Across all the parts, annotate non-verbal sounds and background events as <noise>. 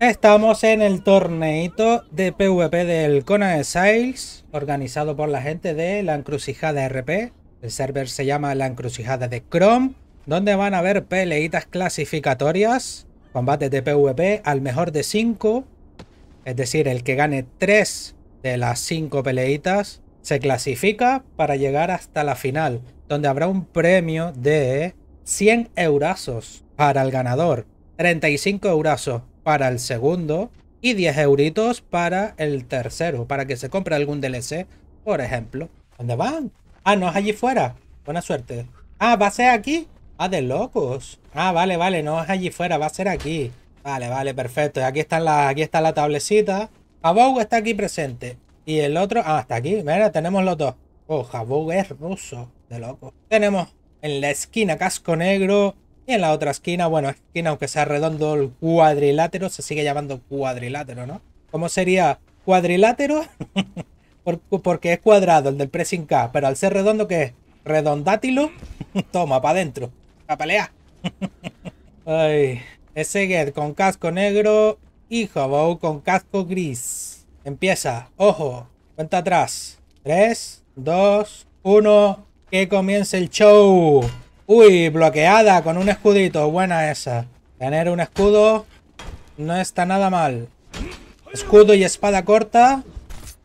Estamos en el torneito de PvP del Conan Sales, organizado por la gente de la Encrucijada RP. El server se llama la Encrucijada de Chrome, donde van a haber peleitas clasificatorias, combates de PvP al mejor de 5, es decir, el que gane 3 de las 5 peleitas se clasifica para llegar hasta la final, donde habrá un premio de 100 eurazos para el ganador, 35 eurazos para el segundo y 10 euritos para el tercero, para que se compre algún DLC, por ejemplo. ¿Dónde van? Ah, no es allí fuera. Buena suerte. Ah, ¿va a ser aquí? Ah, de locos. Ah, vale, vale, no es allí fuera, va a ser aquí. Vale, vale, perfecto. Aquí está la, aquí está la tablecita. Jabou está aquí presente. Y el otro, ah, está aquí. Mira, tenemos los dos. Oh, Jabou es ruso. De loco. Tenemos en la esquina casco negro, y en la otra esquina, bueno, esquina aunque sea redondo el cuadrilátero, se sigue llamando cuadrilátero, ¿no? ¿Cómo sería cuadrilátero? <laughs> Porque es cuadrado el del pressing K, pero al ser redondo, ¿qué es? Redondátilo. <laughs> Toma, para adentro. A pelear. <laughs> Ay. Ese get con casco negro y Hobo con casco gris. Empieza. Ojo. Cuenta atrás. 3, 2, 1. Que comience el show. Uy, bloqueada con un escudito. Buena esa. Tener un escudo no está nada mal. Escudo y espada corta.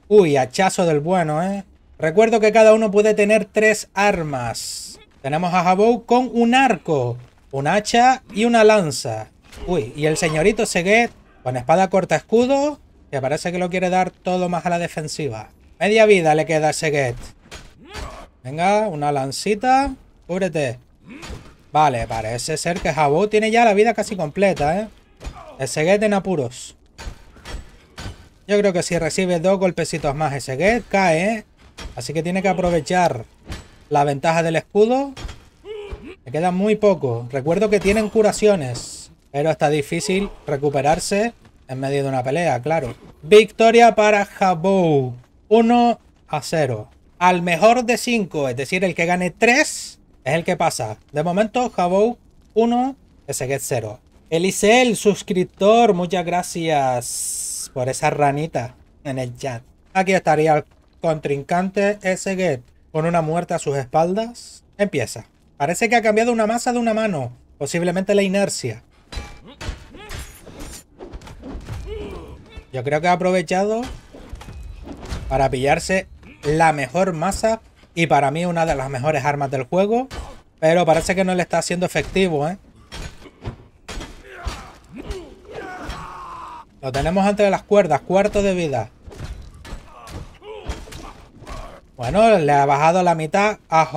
Uy, hachazo del bueno, ¿eh? Recuerdo que cada uno puede tener tres armas. Tenemos a Jabou con un arco, un hacha y una lanza. Uy, y el señorito Seguet con espada corta escudo, que parece que lo quiere dar todo más a la defensiva. Media vida le queda a Seguet. Venga, una lancita. Cúbrete. Vale, parece ser que Jabot tiene ya la vida casi completa, ¿eh? El Seguet en apuros. Yo creo que si recibe dos golpecitos más, ese Seguet cae, ¿eh? Así que tiene que aprovechar la ventaja del escudo. Le queda muy poco. Recuerdo que tienen curaciones. Pero está difícil recuperarse en medio de una pelea, claro. Victoria para Jabou. 1 a 0. Al mejor de 5, es decir, el que gane 3 es el que pasa. De momento, Jabou 1, get 0. Elisel, suscriptor, muchas gracias por esa ranita en el chat. Aquí estaría el contrincante get con una muerte a sus espaldas. Empieza. Parece que ha cambiado una masa de una mano. Posiblemente la inercia. Yo creo que ha aprovechado para pillarse la mejor masa y para mí una de las mejores armas del juego. Pero parece que no le está haciendo efectivo, ¿eh? Lo tenemos entre las cuerdas, cuarto de vida. Bueno, le ha bajado la mitad a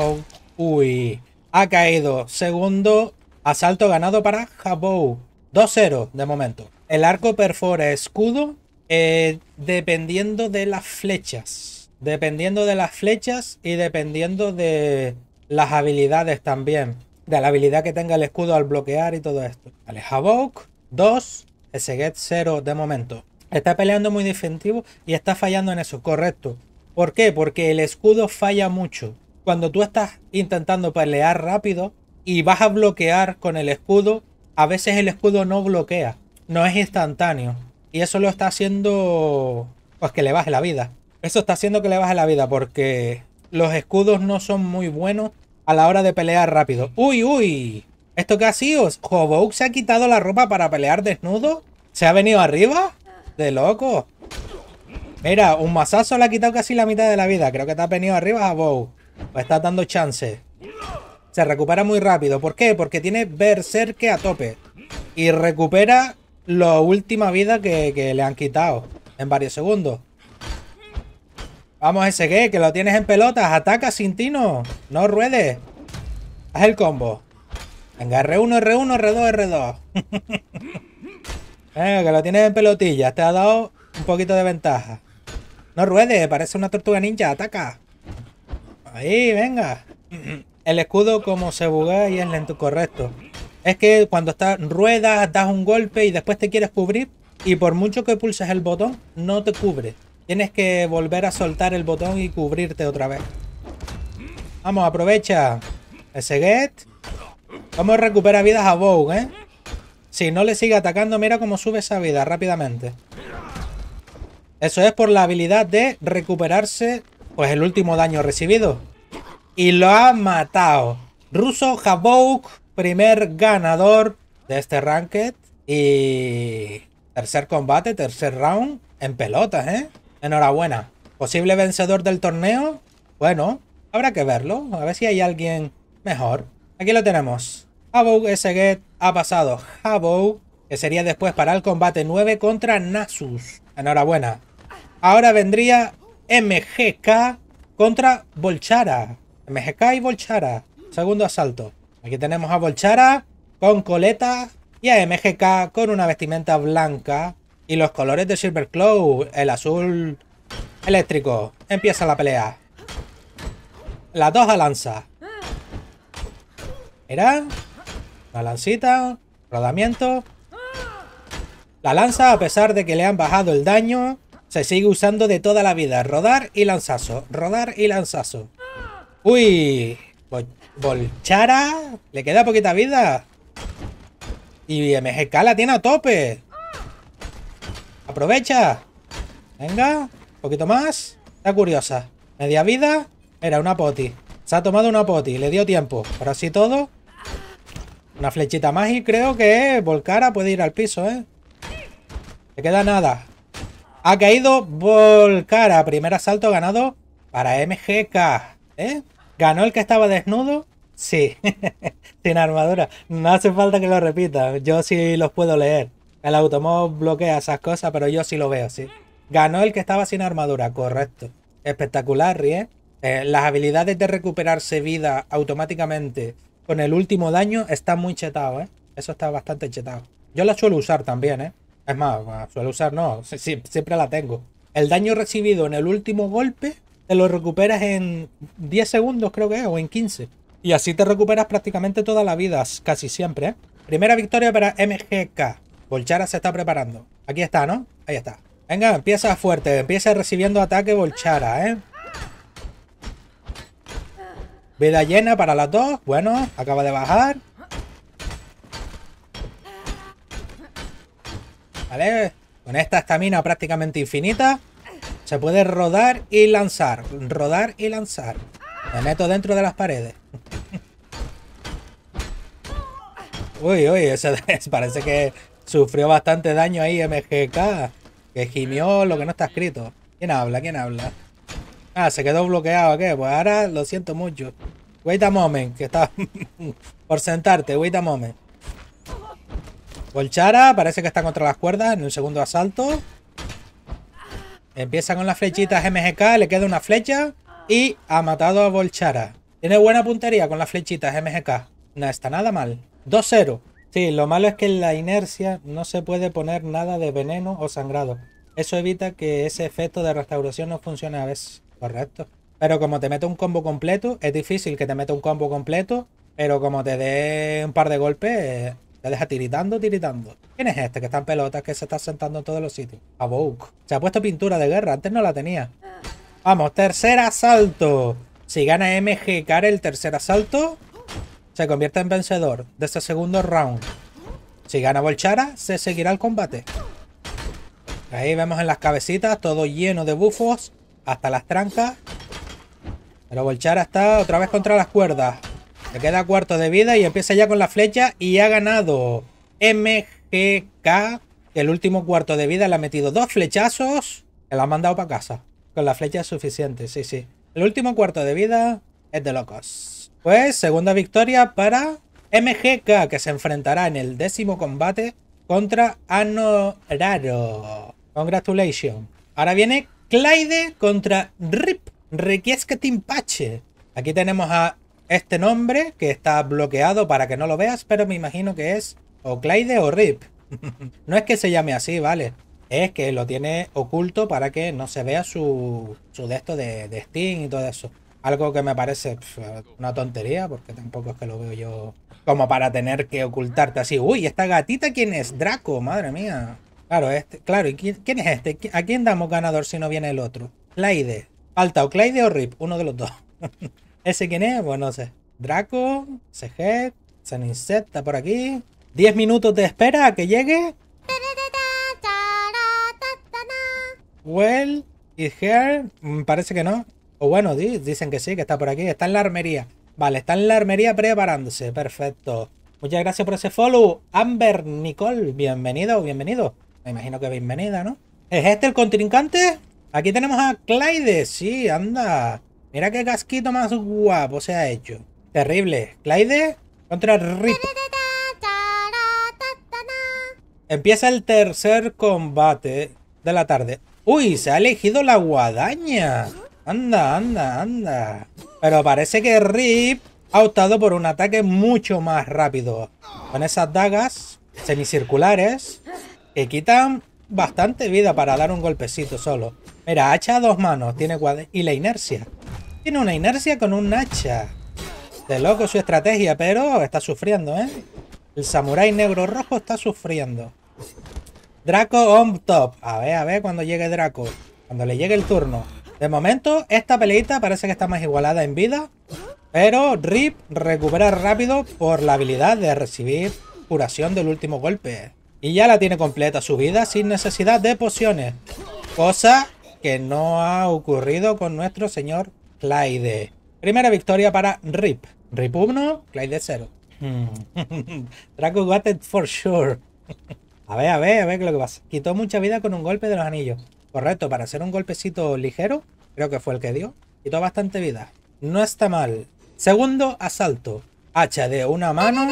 Uy, ha caído. Segundo asalto ganado para Jabou. 2-0 de momento. El arco perfora escudo eh, dependiendo de las flechas. Dependiendo de las flechas y dependiendo de las habilidades también. De la habilidad que tenga el escudo al bloquear y todo esto. Vale, Havok 2, Get 0 de momento. Está peleando muy defensivo y está fallando en eso, correcto. ¿Por qué? Porque el escudo falla mucho. Cuando tú estás intentando pelear rápido y vas a bloquear con el escudo, a veces el escudo no bloquea. No es instantáneo. Y eso lo está haciendo pues que le baje la vida. Eso está haciendo que le baje la vida porque los escudos no son muy buenos a la hora de pelear rápido. ¡Uy, uy! ¿Esto qué ha sido? ¿Hobok se ha quitado la ropa para pelear desnudo? ¿Se ha venido arriba? ¡De loco! Mira, un masazo le ha quitado casi la mitad de la vida. Creo que te ha venido arriba, Hobok. Pues está dando chance. Se recupera muy rápido. ¿Por qué? Porque tiene Berserk a tope. Y recupera la última vida que le han quitado en varios segundos. Vamos, ese que, que lo tienes en pelotas. Ataca, Sintino. No ruedes. Haz el combo. Venga, R1, R1, R2, R2. Venga, que lo tienes en pelotillas. Te ha dado un poquito de ventaja. No ruedes, parece una tortuga ninja. Ataca. Ahí, venga. El escudo como se buguea y es lento, correcto. Es que cuando estás ruedas, das un golpe y después te quieres cubrir. Y por mucho que pulses el botón, no te cubre. Tienes que volver a soltar el botón y cubrirte otra vez. Vamos, aprovecha. Ese get. Vamos a recuperar vidas a Vogue, ¿eh? Si no le sigue atacando, mira cómo sube esa vida rápidamente. Eso es por la habilidad de recuperarse pues el último daño recibido. Y lo ha matado. Ruso Habouk, primer ganador de este ranked. Y tercer combate, tercer round en pelotas, ¿eh? Enhorabuena. Posible vencedor del torneo. Bueno, habrá que verlo. A ver si hay alguien mejor. Aquí lo tenemos. Habouk S. ha pasado. Habouk, que sería después para el combate 9 contra Nasus. Enhorabuena. Ahora vendría MGK contra Volchara. MGK y Volchara. Segundo asalto. Aquí tenemos a Volchara con coleta y a MGK con una vestimenta blanca y los colores de Silver Claw, el azul eléctrico. Empieza la pelea. Las dos a lanza. Mira. La lancita. Rodamiento. La lanza, a pesar de que le han bajado el daño, se sigue usando de toda la vida. Rodar y lanzazo. Rodar y lanzazo. Uy. Volchara. Le queda poquita vida. Y MGK la tiene a tope. Aprovecha. Venga. Un poquito más. Está curiosa. Media vida. Era una poti. Se ha tomado una poti. Le dio tiempo. Pero así todo. Una flechita más y creo que Volcara puede ir al piso, ¿eh? Le queda nada. Ha caído Volcara. Primer asalto ganado para MGK. ¿Eh? ¿Ganó el que estaba desnudo? Sí. <laughs> Sin armadura. No hace falta que lo repita. Yo sí los puedo leer. El automóvil bloquea esas cosas, pero yo sí lo veo, sí. Ganó el que estaba sin armadura, correcto. Espectacular, ¿eh? ¿eh? las habilidades de recuperarse vida automáticamente con el último daño están muy chetados, ¿eh? Eso está bastante chetado. Yo la suelo usar también, ¿eh? Es más, suelo usar no, siempre la tengo. El daño recibido en el último golpe te lo recuperas en 10 segundos, creo que es, o en 15. Y así te recuperas prácticamente toda la vida, casi siempre. ¿eh? Primera victoria para MGK. Bolchara se está preparando. Aquí está, ¿no? Ahí está. Venga, empieza fuerte. Empieza recibiendo ataque Bolchara, ¿eh? Vida llena para las dos. Bueno, acaba de bajar. ¿Vale? Con esta estamina prácticamente infinita se puede rodar y lanzar. Rodar y lanzar. Me meto dentro de las paredes. <laughs> uy, uy, <laughs> parece que sufrió bastante daño ahí MGK. Que gimió lo que no está escrito. ¿Quién habla? ¿Quién habla? Ah, se quedó bloqueado, ¿qué? Pues ahora lo siento mucho. Wait a moment, que está <laughs> por sentarte, wait a moment. Volchara, parece que está contra las cuerdas en el segundo asalto. Empieza con las flechitas MGK, le queda una flecha y ha matado a Volchara. Tiene buena puntería con las flechitas MGK. No está nada mal. 2-0. Sí, lo malo es que en la inercia no se puede poner nada de veneno o sangrado. Eso evita que ese efecto de restauración no funcione a veces. Correcto. Pero como te mete un combo completo, es difícil que te meta un combo completo. Pero como te dé un par de golpes, te deja tiritando, tiritando. ¿Quién es este que está en pelotas que se está sentando en todos los sitios? Abouk. Se ha puesto pintura de guerra. Antes no la tenía. Vamos, tercer asalto. Si gana MG el tercer asalto, se convierte en vencedor de este segundo round. Si gana Bolchara, se seguirá el combate. Ahí vemos en las cabecitas todo lleno de bufos, hasta las trancas. Pero Bolchara está otra vez contra las cuerdas. Le queda cuarto de vida y empieza ya con la flecha y ha ganado MGK. El último cuarto de vida le ha metido dos flechazos. Que la ha mandado para casa. Con la flecha es suficiente, sí, sí. El último cuarto de vida es de locos. Pues segunda victoria para MGK que se enfrentará en el décimo combate contra Anoraro. Congratulations. Ahora viene Clyde contra Rip. Requiesque Timpache. Aquí tenemos a este nombre que está bloqueado para que no lo veas, pero me imagino que es o Clyde o Rip. <laughs> no es que se llame así, ¿vale? Es que lo tiene oculto para que no se vea su, su de esto de, de Steam y todo eso. Algo que me parece una tontería, porque tampoco es que lo veo yo como para tener que ocultarte así. Uy, esta gatita, ¿quién es? Draco, madre mía. Claro, este, claro, ¿y quién, quién es este? ¿A quién damos ganador si no viene el otro? Clyde. Falta o Clyde o Rip, uno de los dos. <laughs> ¿Ese quién es? Pues no sé. Draco, CG, San Insect está por aquí. 10 minutos de espera a que llegue. Well, is here. Mm, parece que no. O bueno, dicen que sí, que está por aquí. Está en la armería. Vale, está en la armería preparándose. Perfecto. Muchas gracias por ese follow. Amber Nicole, bienvenido, bienvenido. Me imagino que bienvenida, ¿no? ¿Es este el contrincante? Aquí tenemos a Clyde. Sí, anda. Mira qué casquito más guapo se ha hecho. Terrible. Clyde contra Rip. Empieza el tercer combate de la tarde. Uy, se ha elegido la guadaña. Anda, anda, anda. Pero parece que Rip ha optado por un ataque mucho más rápido. Con esas dagas semicirculares que quitan bastante vida para dar un golpecito solo. Mira, hacha a dos manos, tiene y la inercia. Tiene una inercia con un hacha. De loco su estrategia, pero está sufriendo, ¿eh? El samurái negro rojo está sufriendo. Draco on top. A ver, a ver cuando llegue Draco. Cuando le llegue el turno. De momento, esta peleita parece que está más igualada en vida. Pero Rip recupera rápido por la habilidad de recibir curación del último golpe. Y ya la tiene completa su vida sin necesidad de pociones. Cosa que no ha ocurrido con nuestro señor Clyde. Primera victoria para Rip. Rip 1, Clyde 0. <laughs> Draco got it for sure. <laughs> a ver, a ver, a ver qué es lo que pasa. Quitó mucha vida con un golpe de los anillos. Correcto, para hacer un golpecito ligero, creo que fue el que dio. Quitó bastante vida. No está mal. Segundo asalto. Hacha de una mano.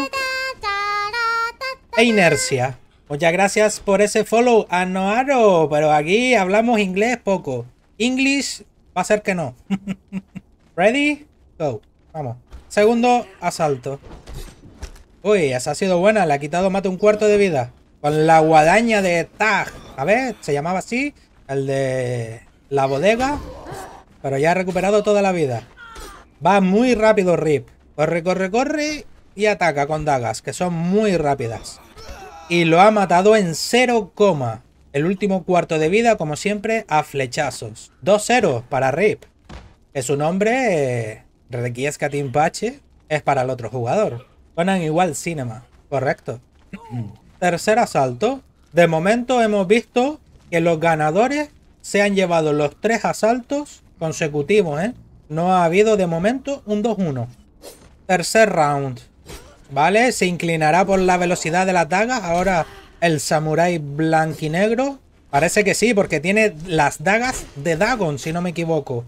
E inercia. Muchas gracias por ese follow, Anoaro. Pero aquí hablamos inglés poco. English va a ser que no. <laughs> Ready? Go. Vamos. Segundo asalto. Uy, esa ha sido buena. Le ha quitado más de un cuarto de vida. Con la guadaña de Tag. A ver, se llamaba así. El de la bodega. Pero ya ha recuperado toda la vida. Va muy rápido Rip. Corre, corre, corre. Y ataca con dagas, que son muy rápidas. Y lo ha matado en 0, el último cuarto de vida, como siempre, a flechazos. 2-0 para Rip. Que su nombre, eh, Requiesca Pache, es para el otro jugador. Ponen igual Cinema. Correcto. Tercer asalto. De momento hemos visto que los ganadores se han llevado los tres asaltos consecutivos, ¿eh? No ha habido de momento un 2-1. Tercer round. ¿Vale? Se inclinará por la velocidad de las dagas. Ahora el samurái blanquinegro. Parece que sí, porque tiene las dagas de Dagon, si no me equivoco.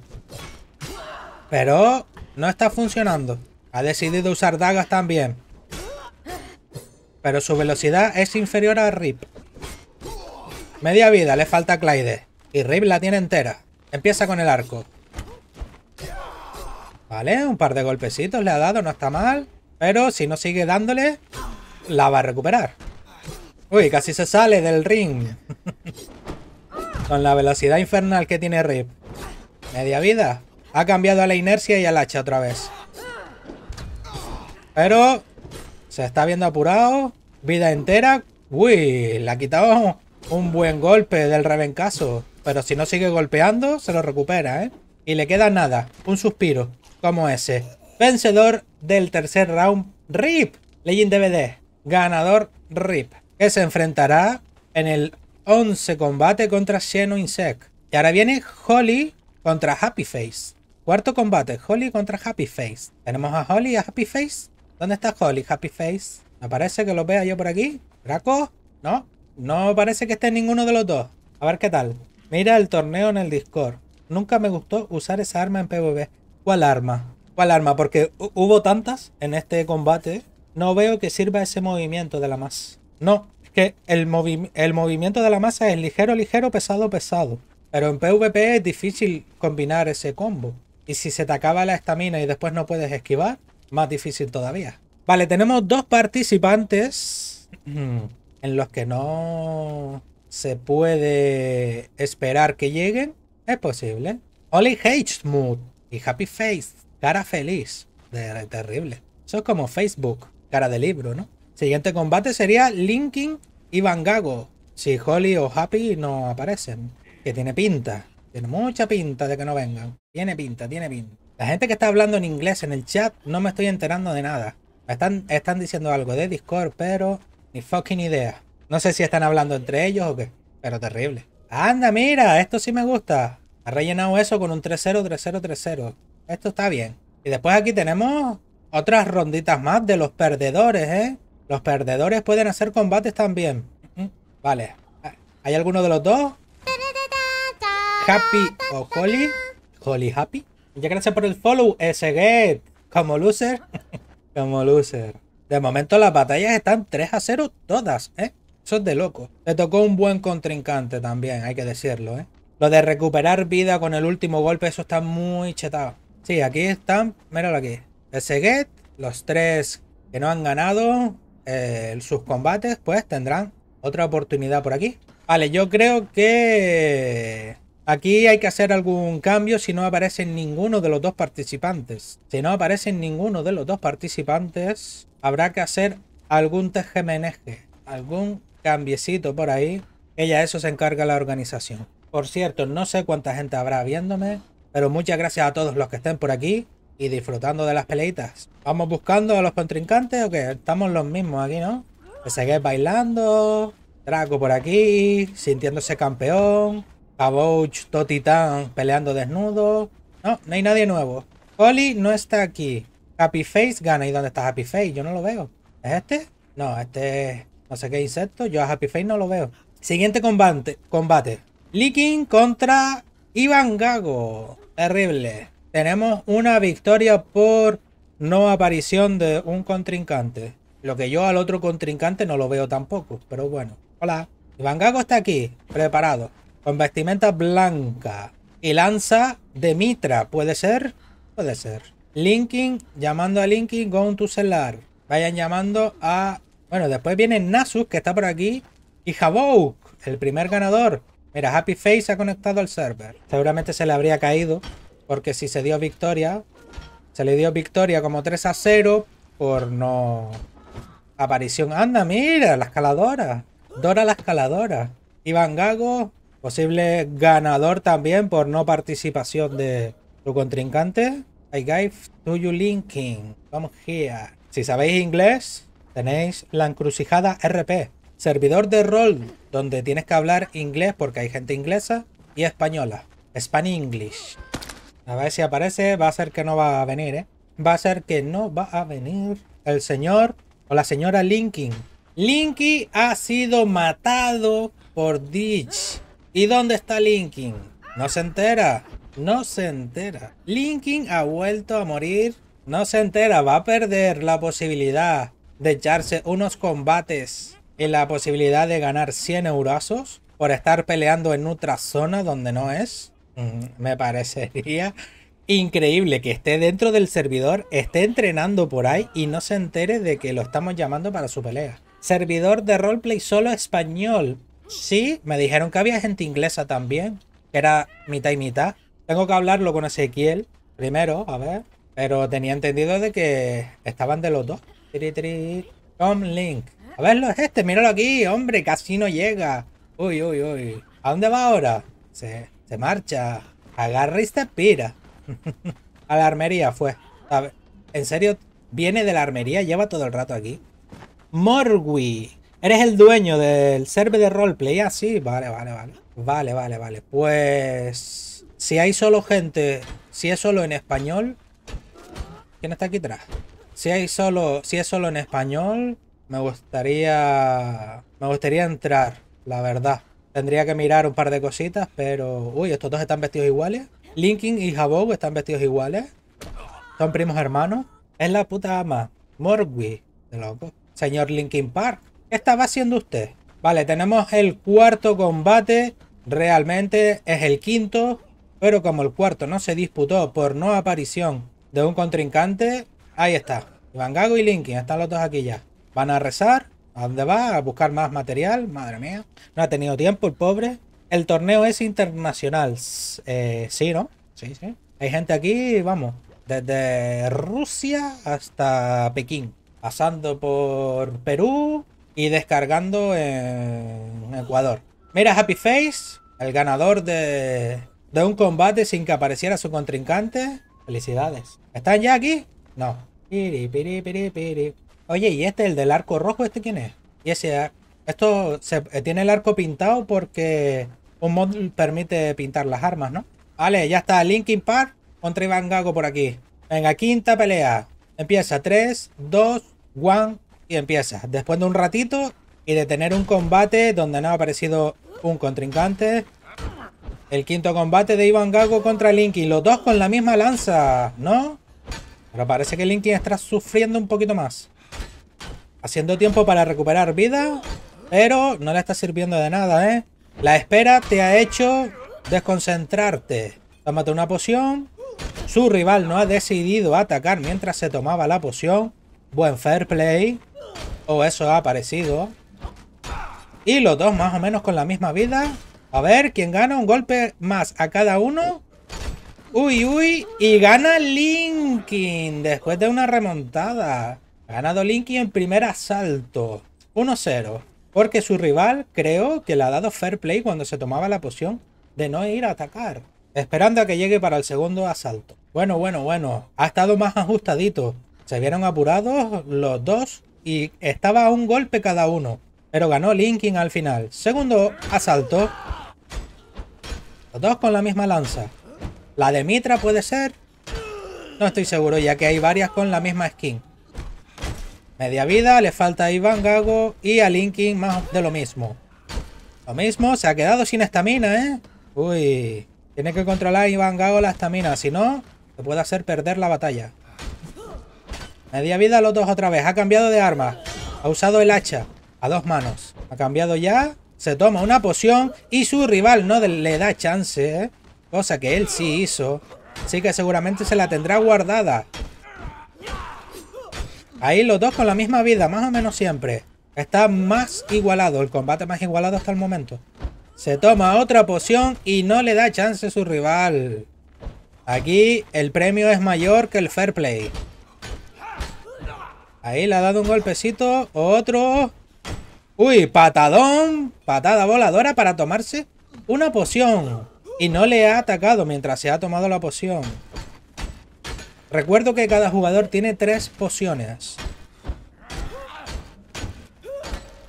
Pero no está funcionando. Ha decidido usar dagas también. Pero su velocidad es inferior a Rip. Media vida, le falta a Clyde. Y Rip la tiene entera. Empieza con el arco. Vale, un par de golpecitos le ha dado, no está mal. Pero si no sigue dándole, la va a recuperar. Uy, casi se sale del ring. <laughs> Con la velocidad infernal que tiene Rip. Media vida. Ha cambiado a la inercia y al hacha otra vez. Pero se está viendo apurado. Vida entera. Uy, le ha quitado un buen golpe del rebencaso. Pero si no sigue golpeando, se lo recupera, ¿eh? Y le queda nada. Un suspiro. Como ese. Vencedor del tercer round, RIP. Legend DVD. Ganador, RIP. Que se enfrentará en el 11 combate contra Xeno Insect. Y ahora viene Holly contra Happy Face. Cuarto combate, Holly contra Happy Face. Tenemos a Holly y a Happy Face. ¿Dónde está Holly, Happy Face? Me parece que lo vea yo por aquí. ¿Draco? No, no parece que esté ninguno de los dos. A ver qué tal. Mira el torneo en el Discord. Nunca me gustó usar esa arma en PvP. ¿Cuál arma? ¿Cuál arma? Porque hubo tantas en este combate. No veo que sirva ese movimiento de la masa. No, es que el, el movimiento de la masa es ligero, ligero, pesado, pesado. Pero en PvP es difícil combinar ese combo. Y si se te acaba la estamina y después no puedes esquivar, más difícil todavía. Vale, tenemos dos participantes <clears throat> en los que no se puede esperar que lleguen. Es posible. Oli H-Mood y Happy Face. Cara feliz. De, terrible. Eso es como Facebook. Cara de libro, ¿no? Siguiente combate sería Linkin y Van Gago. Si Holly o Happy no aparecen. Que tiene pinta. Tiene mucha pinta de que no vengan. Tiene pinta, tiene pinta. La gente que está hablando en inglés en el chat no me estoy enterando de nada. Están, están diciendo algo de Discord, pero Ni fucking idea. No sé si están hablando entre ellos o qué, pero terrible. Anda, mira, esto sí me gusta. Ha rellenado eso con un 3-0, 3-0, 3-0. Esto está bien. Y después aquí tenemos otras ronditas más de los perdedores, ¿eh? Los perdedores pueden hacer combates también. Vale. ¿Hay alguno de los dos? Happy o Holly. Holly Happy. Muchas gracias por el follow, get Como loser. <laughs> Como loser. De momento las batallas están 3 a 0 todas, ¿eh? Eso es de loco. Le tocó un buen contrincante también, hay que decirlo, ¿eh? Lo de recuperar vida con el último golpe, eso está muy chetado. Sí, aquí están, míralo aquí. Get, los tres que no han ganado eh, sus combates, pues tendrán otra oportunidad por aquí. Vale, yo creo que aquí hay que hacer algún cambio si no aparecen ninguno de los dos participantes. Si no aparecen ninguno de los dos participantes, habrá que hacer algún tejemeneje, algún cambiecito por ahí. Ella eso se encarga la organización. Por cierto, no sé cuánta gente habrá viéndome, pero muchas gracias a todos los que estén por aquí y disfrutando de las peleitas. ¿Vamos buscando a los contrincantes o qué? Estamos los mismos aquí, ¿no? seguir bailando, Draco por aquí, sintiéndose campeón, Cabouch, Totitán peleando desnudo. No, no hay nadie nuevo. Oli no está aquí. Happy Face gana. ¿Y dónde está Happy Face? Yo no lo veo. ¿Es este? No, este no sé qué insecto. Yo a Happy Face no lo veo. Siguiente combate. combate. Leaking contra Iván Gago. Terrible. Tenemos una victoria por no aparición de un contrincante. Lo que yo al otro contrincante no lo veo tampoco. Pero bueno. Hola. Iván Gago está aquí. Preparado. Con vestimenta blanca. Y lanza de mitra. ¿Puede ser? Puede ser. Linking. Llamando a Linking. Going to Celar. Vayan llamando a... Bueno, después viene Nasus que está por aquí. Y Havok. El primer ganador. Mira, Happy Face ha conectado al server. Seguramente se le habría caído porque si se dio victoria, se le dio victoria como 3 a 0 por no... Aparición. Anda, mira, la escaladora. Dora la escaladora. Iván Gago, posible ganador también por no participación de su contrincante. I gave to you linking. Vamos here. Si sabéis inglés, tenéis la encrucijada RP. Servidor de rol, donde tienes que hablar inglés porque hay gente inglesa y española. Spanish English. A ver si aparece. Va a ser que no va a venir, ¿eh? Va a ser que no va a venir el señor o la señora Linkin. Linky ha sido matado por Ditch. ¿Y dónde está Linkin? No se entera. No se entera. Linkin ha vuelto a morir. No se entera. Va a perder la posibilidad de echarse unos combates y la posibilidad de ganar 100 eurazos por estar peleando en otra zona donde no es. Me parecería increíble que esté dentro del servidor, esté entrenando por ahí y no se entere de que lo estamos llamando para su pelea. Servidor de roleplay solo español. Sí, me dijeron que había gente inglesa también, que era mitad y mitad. Tengo que hablarlo con Ezequiel primero, a ver. Pero tenía entendido de que estaban de los dos. Tom Link. A verlo es este, míralo aquí, hombre, casi no llega. Uy, uy, uy. ¿A dónde va ahora? Se, se marcha. Agarra y se pira. <laughs> a la armería fue. En serio, viene de la armería, lleva todo el rato aquí. Morwi. Eres el dueño del server de roleplay. Ah, sí, vale, vale, vale. Vale, vale, vale. Pues... Si hay solo gente... Si es solo en español... ¿Quién está aquí atrás? Si hay solo... Si es solo en español... Me gustaría... Me gustaría entrar, la verdad. Tendría que mirar un par de cositas, pero... Uy, estos dos están vestidos iguales. Linkin y Habog están vestidos iguales. Son primos hermanos. Es la puta ama. Morgui. De loco. Señor Linkin Park. ¿Qué estaba haciendo usted? Vale, tenemos el cuarto combate. Realmente es el quinto. Pero como el cuarto no se disputó por no aparición de un contrincante, ahí está. Iván Gago y Linkin. Están los dos aquí ya. Van a rezar. ¿A dónde va? A buscar más material. Madre mía. No ha tenido tiempo el pobre. El torneo es internacional. Eh, sí, ¿no? Sí, sí. Hay gente aquí, vamos. Desde Rusia hasta Pekín. Pasando por Perú y descargando en Ecuador. Mira Happy Face, el ganador de, de un combate sin que apareciera su contrincante. Felicidades. ¿Están ya aquí? No. Oye, ¿y este, el del arco rojo, este quién es? Y ese... Esto se, eh, tiene el arco pintado porque un mod permite pintar las armas, ¿no? Vale, ya está. Linkin Park contra Iván Gago por aquí. Venga, quinta pelea. Empieza 3, 2, 1 y empieza. Después de un ratito y de tener un combate donde no ha aparecido un contrincante. El quinto combate de Iván Gago contra Linkin. Los dos con la misma lanza, ¿no? Pero parece que Linkin está sufriendo un poquito más. Haciendo tiempo para recuperar vida. Pero no le está sirviendo de nada, ¿eh? La espera te ha hecho desconcentrarte. Tómate una poción. Su rival no ha decidido atacar mientras se tomaba la poción. Buen fair play. O eso ha parecido. Y los dos más o menos con la misma vida. A ver, ¿quién gana? Un golpe más a cada uno. Uy, uy. Y gana Linkin después de una remontada. Ha ganado Linkin en primer asalto. 1-0. Porque su rival creo que le ha dado fair play cuando se tomaba la poción de no ir a atacar. Esperando a que llegue para el segundo asalto. Bueno, bueno, bueno. Ha estado más ajustadito. Se vieron apurados los dos y estaba a un golpe cada uno. Pero ganó Linkin al final. Segundo asalto. Los dos con la misma lanza. La de Mitra puede ser. No estoy seguro ya que hay varias con la misma skin. Media vida, le falta a Iván Gago y a Linkin más de lo mismo. Lo mismo, se ha quedado sin estamina, ¿eh? Uy, tiene que controlar Iván Gago la estamina, si no, te puede hacer perder la batalla. Media vida los dos otra vez, ha cambiado de arma. Ha usado el hacha a dos manos. Ha cambiado ya, se toma una poción y su rival no le da chance, ¿eh? Cosa que él sí hizo. Así que seguramente se la tendrá guardada. Ahí los dos con la misma vida, más o menos siempre. Está más igualado, el combate más igualado hasta el momento. Se toma otra poción y no le da chance a su rival. Aquí el premio es mayor que el fair play. Ahí le ha dado un golpecito. Otro. Uy, patadón. Patada voladora para tomarse una poción. Y no le ha atacado mientras se ha tomado la poción. Recuerdo que cada jugador tiene tres pociones.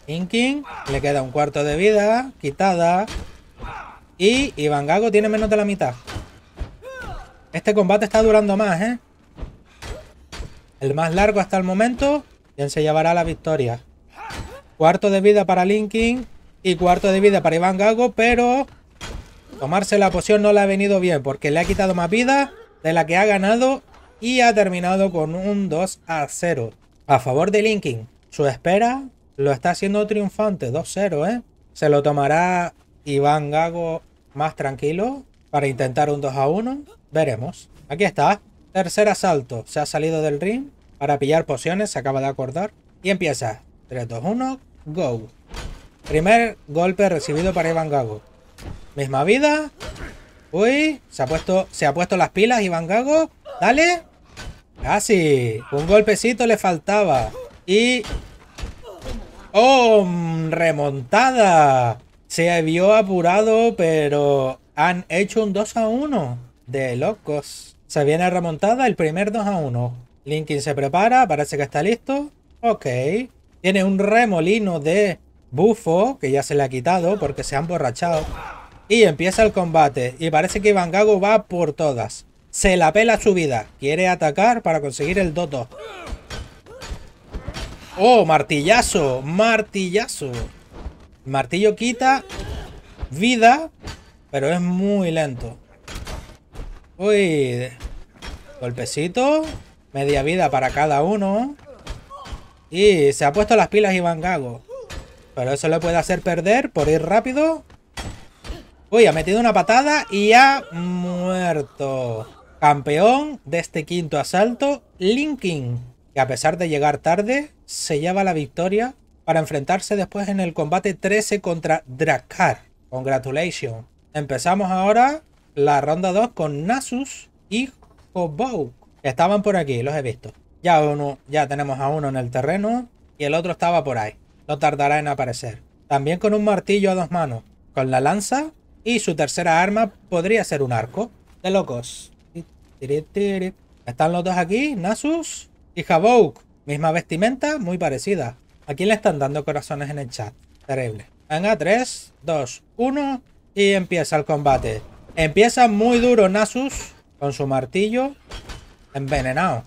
Inking le queda un cuarto de vida, quitada. Y Iván Gago tiene menos de la mitad. Este combate está durando más, ¿eh? El más largo hasta el momento. ¿Quién se llevará la victoria? Cuarto de vida para Linkin y cuarto de vida para Iván Gago, pero tomarse la poción no le ha venido bien porque le ha quitado más vida de la que ha ganado y ha terminado con un 2 a 0 a favor de Linkin. Su espera lo está haciendo triunfante, 2-0, ¿eh? Se lo tomará Iván Gago más tranquilo para intentar un 2 a 1. Veremos. Aquí está. Tercer asalto. Se ha salido del ring para pillar pociones, se acaba de acordar. Y empieza. 3, 2, 1, go. Primer golpe recibido para Iván Gago. Misma vida. Uy, se ha puesto, se ha puesto las pilas Iván Gago. Dale. Casi. Un golpecito le faltaba. Y... ¡Oh! Remontada. Se vio apurado, pero han hecho un 2 a 1. De locos. Se viene remontada el primer 2 a 1. Linkin se prepara, parece que está listo. Ok. Tiene un remolino de bufo, que ya se le ha quitado porque se han borrachado. Y empieza el combate. Y parece que Iván Gago va por todas. Se la pela su vida. Quiere atacar para conseguir el doto. ¡Oh, martillazo! ¡Martillazo! martillo quita vida, pero es muy lento. Uy. Golpecito. Media vida para cada uno. Y se ha puesto las pilas Iván Gago. Pero eso le puede hacer perder por ir rápido. Uy, ha metido una patada y ha muerto. Campeón de este quinto asalto, Linkin, que a pesar de llegar tarde, se lleva la victoria para enfrentarse después en el combate 13 contra Drakar. Congratulations. Empezamos ahora la ronda 2 con Nasus y Hobou. Estaban por aquí, los he visto. Ya uno, ya tenemos a uno en el terreno y el otro estaba por ahí. No tardará en aparecer. También con un martillo a dos manos, con la lanza y su tercera arma podría ser un arco. De locos. Están los dos aquí, Nasus y Havouk. Misma vestimenta, muy parecida. ¿A quién le están dando corazones en el chat? Terrible. Venga, 3, 2, 1 y empieza el combate. Empieza muy duro Nasus con su martillo envenenado.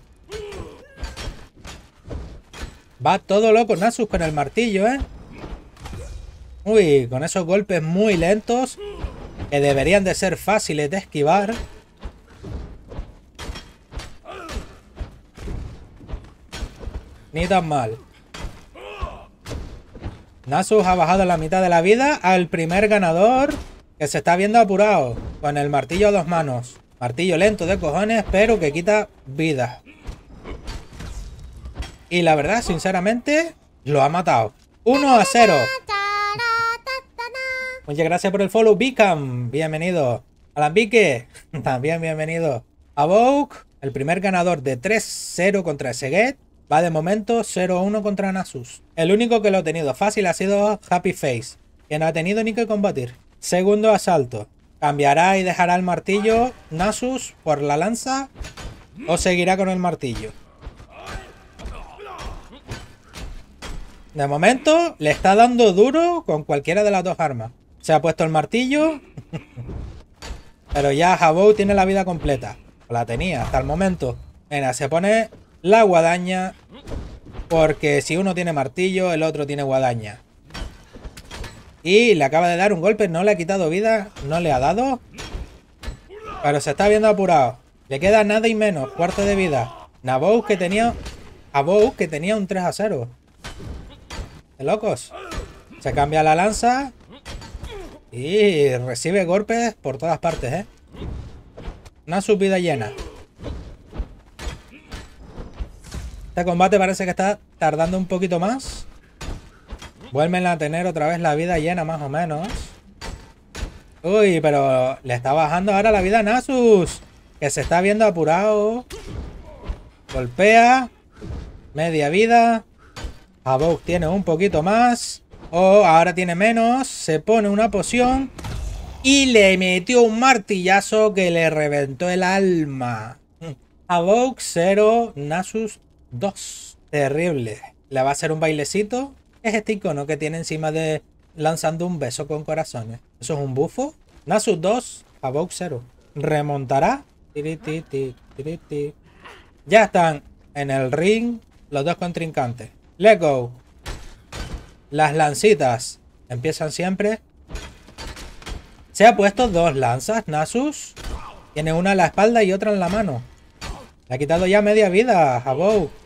Va todo loco Nasus con el martillo, ¿eh? Uy, con esos golpes muy lentos que deberían de ser fáciles de esquivar. Ni tan mal. Nasus ha bajado la mitad de la vida al primer ganador que se está viendo apurado con el martillo a dos manos. Martillo lento de cojones, pero que quita vida. Y la verdad, sinceramente, lo ha matado. 1 a 0. Muchas gracias por el follow, Bicam. Bienvenido. Alan Vique, <laughs> también bienvenido. Avoke, el primer ganador de 3-0 contra Seget. Va de momento 0-1 contra Nasus. El único que lo ha tenido fácil ha sido Happy Face, que no ha tenido ni que combatir. Segundo asalto. ¿Cambiará y dejará el martillo Nasus por la lanza? ¿O seguirá con el martillo? De momento le está dando duro con cualquiera de las dos armas. Se ha puesto el martillo. <laughs> Pero ya Jabou tiene la vida completa. La tenía hasta el momento. Venga, se pone la guadaña. Porque si uno tiene martillo, el otro tiene guadaña. Y le acaba de dar un golpe, no le ha quitado vida, no le ha dado. Pero se está viendo apurado. Le queda nada y menos, cuarto de vida. Nabou que tenía... Abou que tenía un 3 a 0. De locos. Se cambia la lanza. Y recibe golpes por todas partes, ¿eh? Una subida llena. Este combate parece que está tardando un poquito más. Vuelven a tener otra vez la vida llena, más o menos. Uy, pero le está bajando ahora la vida a Nasus. Que se está viendo apurado. Golpea. Media vida. Havok tiene un poquito más. Oh, ahora tiene menos. Se pone una poción. Y le metió un martillazo que le reventó el alma. Havok 0, Nasus 2. Terrible. Le va a hacer un bailecito. Es este icono que tiene encima de lanzando un beso con corazones. Eso es un bufo. Nasus 2, Havok 0. Remontará. Ya están en el ring los dos contrincantes. Let's go. Las lancitas empiezan siempre. Se ha puesto dos lanzas, Nasus. Tiene una en la espalda y otra en la mano. Le ha quitado ya media vida a.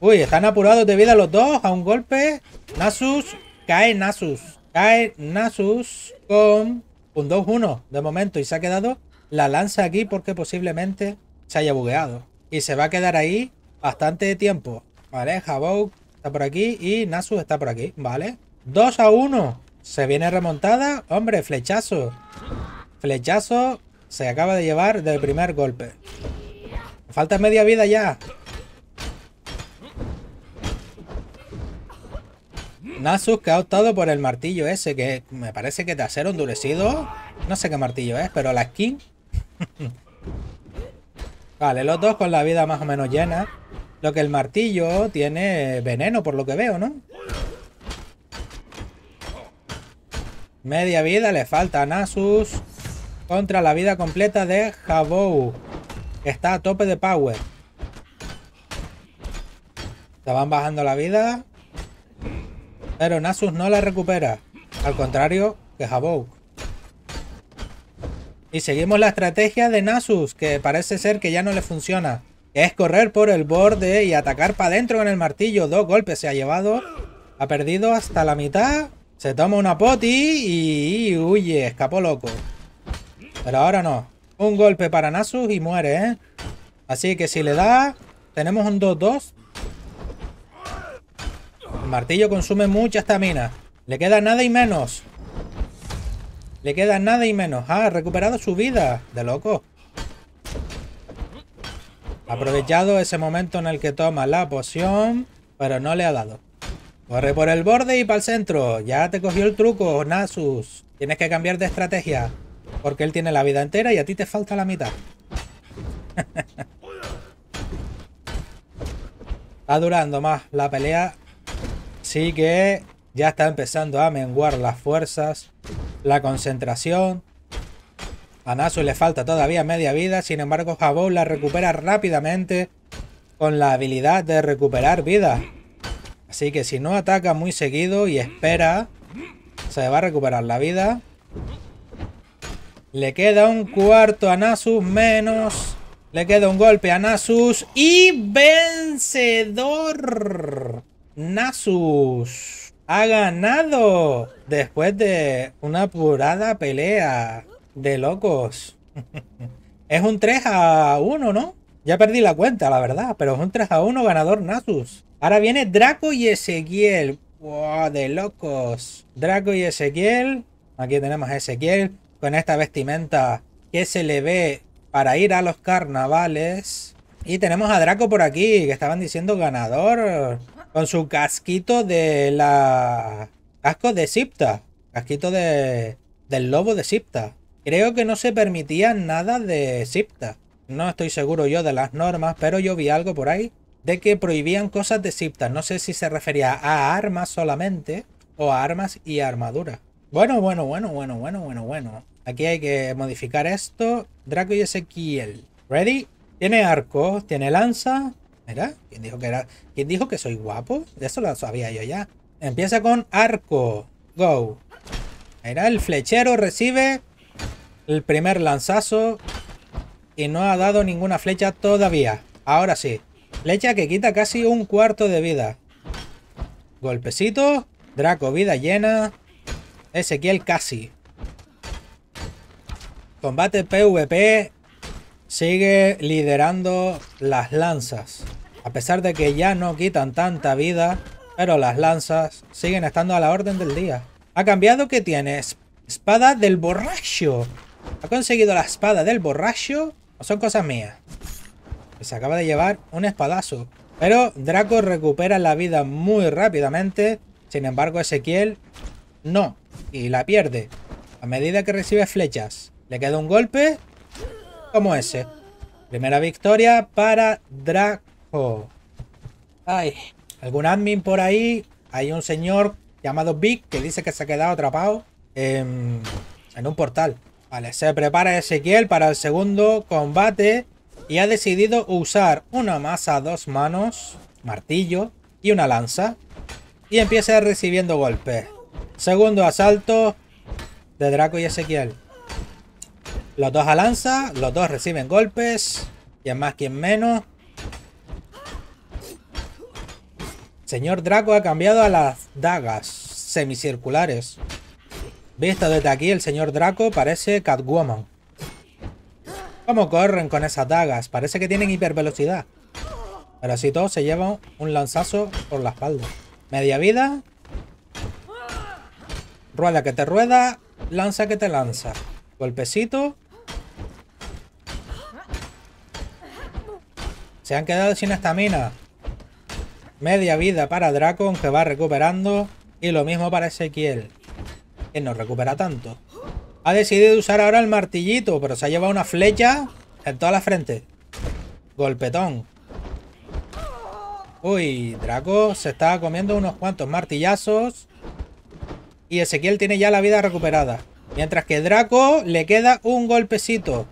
Uy, están apurados de vida los dos a un golpe. Nasus, cae Nasus. Cae Nasus con un 2-1 de momento. Y se ha quedado la lanza aquí porque posiblemente se haya bugueado. Y se va a quedar ahí bastante tiempo. Vale, Havok está por aquí y Nasus está por aquí. Vale. 2 a 1. Se viene remontada. Hombre, flechazo. Flechazo se acaba de llevar del primer golpe. Falta media vida ya. Nasus que ha optado por el martillo ese, que me parece que de acero endurecido. No sé qué martillo es, pero la skin. <laughs> vale, los dos con la vida más o menos llena. Lo que el martillo tiene veneno, por lo que veo, ¿no? Media vida le falta a Nasus contra la vida completa de Jabou, que está a tope de power. Se van bajando la vida. Pero Nasus no la recupera. Al contrario que Jabou. Y seguimos la estrategia de Nasus, que parece ser que ya no le funciona. Es correr por el borde y atacar para adentro con el martillo. Dos golpes se ha llevado. Ha perdido hasta la mitad. Se toma una poti y, huye. Escapó loco. Pero ahora no. Un golpe para Nasus y muere, ¿eh? Así que si le da... Tenemos un 2-2. El martillo consume mucha estamina. Le queda nada y menos. Le queda nada y menos. Ah, ha recuperado su vida. De loco. Aprovechado ese momento en el que toma la poción, pero no le ha dado. Corre por el borde y para el centro. Ya te cogió el truco, Nasus. Tienes que cambiar de estrategia. Porque él tiene la vida entera y a ti te falta la mitad. <laughs> Está durando más la pelea Así que ya está empezando a menguar las fuerzas, la concentración. A Nasu le falta todavía media vida, sin embargo Jabou la recupera rápidamente con la habilidad de recuperar vida. Así que si no ataca muy seguido y espera, se va a recuperar la vida. Le queda un cuarto a Nasus menos. Le queda un golpe a Nasus. Y vencedor. Nasus ha ganado después de una apurada pelea de locos. <laughs> es un 3 a 1, ¿no? Ya perdí la cuenta, la verdad, pero es un 3 a 1 ganador Nasus. Ahora viene Draco y Ezequiel. ¡Wow! De locos. Draco y Ezequiel. Aquí tenemos a Ezequiel con esta vestimenta que se le ve para ir a los carnavales. Y tenemos a Draco por aquí, que estaban diciendo ganador. Con su casquito de la... Casco de Sipta. Casquito de... del lobo de Sipta. Creo que no se permitía nada de Sipta. No estoy seguro yo de las normas, pero yo vi algo por ahí de que prohibían cosas de Sipta. No sé si se refería a armas solamente o a armas y armadura. Bueno, bueno, bueno, bueno, bueno, bueno, bueno. Aquí hay que modificar esto. Draco y Ezequiel. ¿Ready? Tiene arco, tiene lanza. Mira, ¿quién dijo que era? ¿Quién dijo que soy guapo? Eso lo sabía yo ya. Empieza con arco. Go. Mira, el flechero recibe el primer lanzazo y no ha dado ninguna flecha todavía. Ahora sí. Flecha que quita casi un cuarto de vida. Golpecito. Draco vida llena. Ezequiel casi. Combate PvP sigue liderando las lanzas. A pesar de que ya no quitan tanta vida, pero las lanzas siguen estando a la orden del día. Ha cambiado que tienes espada del borracho. ¿Ha conseguido la espada del borracho o son cosas mías? Se acaba de llevar un espadazo. Pero Draco recupera la vida muy rápidamente. Sin embargo, Ezequiel no. Y la pierde. A medida que recibe flechas. Le queda un golpe. Como ese. Primera victoria para Draco. Ay. ¿Algún admin por ahí? Hay un señor llamado Big que dice que se ha quedado atrapado en, en un portal. Vale, se prepara Ezequiel para el segundo combate y ha decidido usar una masa a dos manos, martillo y una lanza y empieza recibiendo golpes. Segundo asalto de Draco y Ezequiel. Los dos a lanza, los dos reciben golpes, quien más, quien menos. Señor Draco ha cambiado a las dagas semicirculares. Visto desde aquí, el señor Draco parece Catwoman. ¿Cómo corren con esas dagas? Parece que tienen hipervelocidad. Pero así todo se lleva un lanzazo por la espalda. Media vida. Rueda que te rueda. Lanza que te lanza. Golpecito. Se han quedado sin estamina. Media vida para Draco, que va recuperando. Y lo mismo para Ezequiel que no recupera tanto. Ha decidido usar ahora el martillito, pero se ha llevado una flecha en toda la frente. Golpetón. Uy, Draco se está comiendo unos cuantos martillazos. Y Ezequiel tiene ya la vida recuperada. Mientras que Draco le queda un golpecito.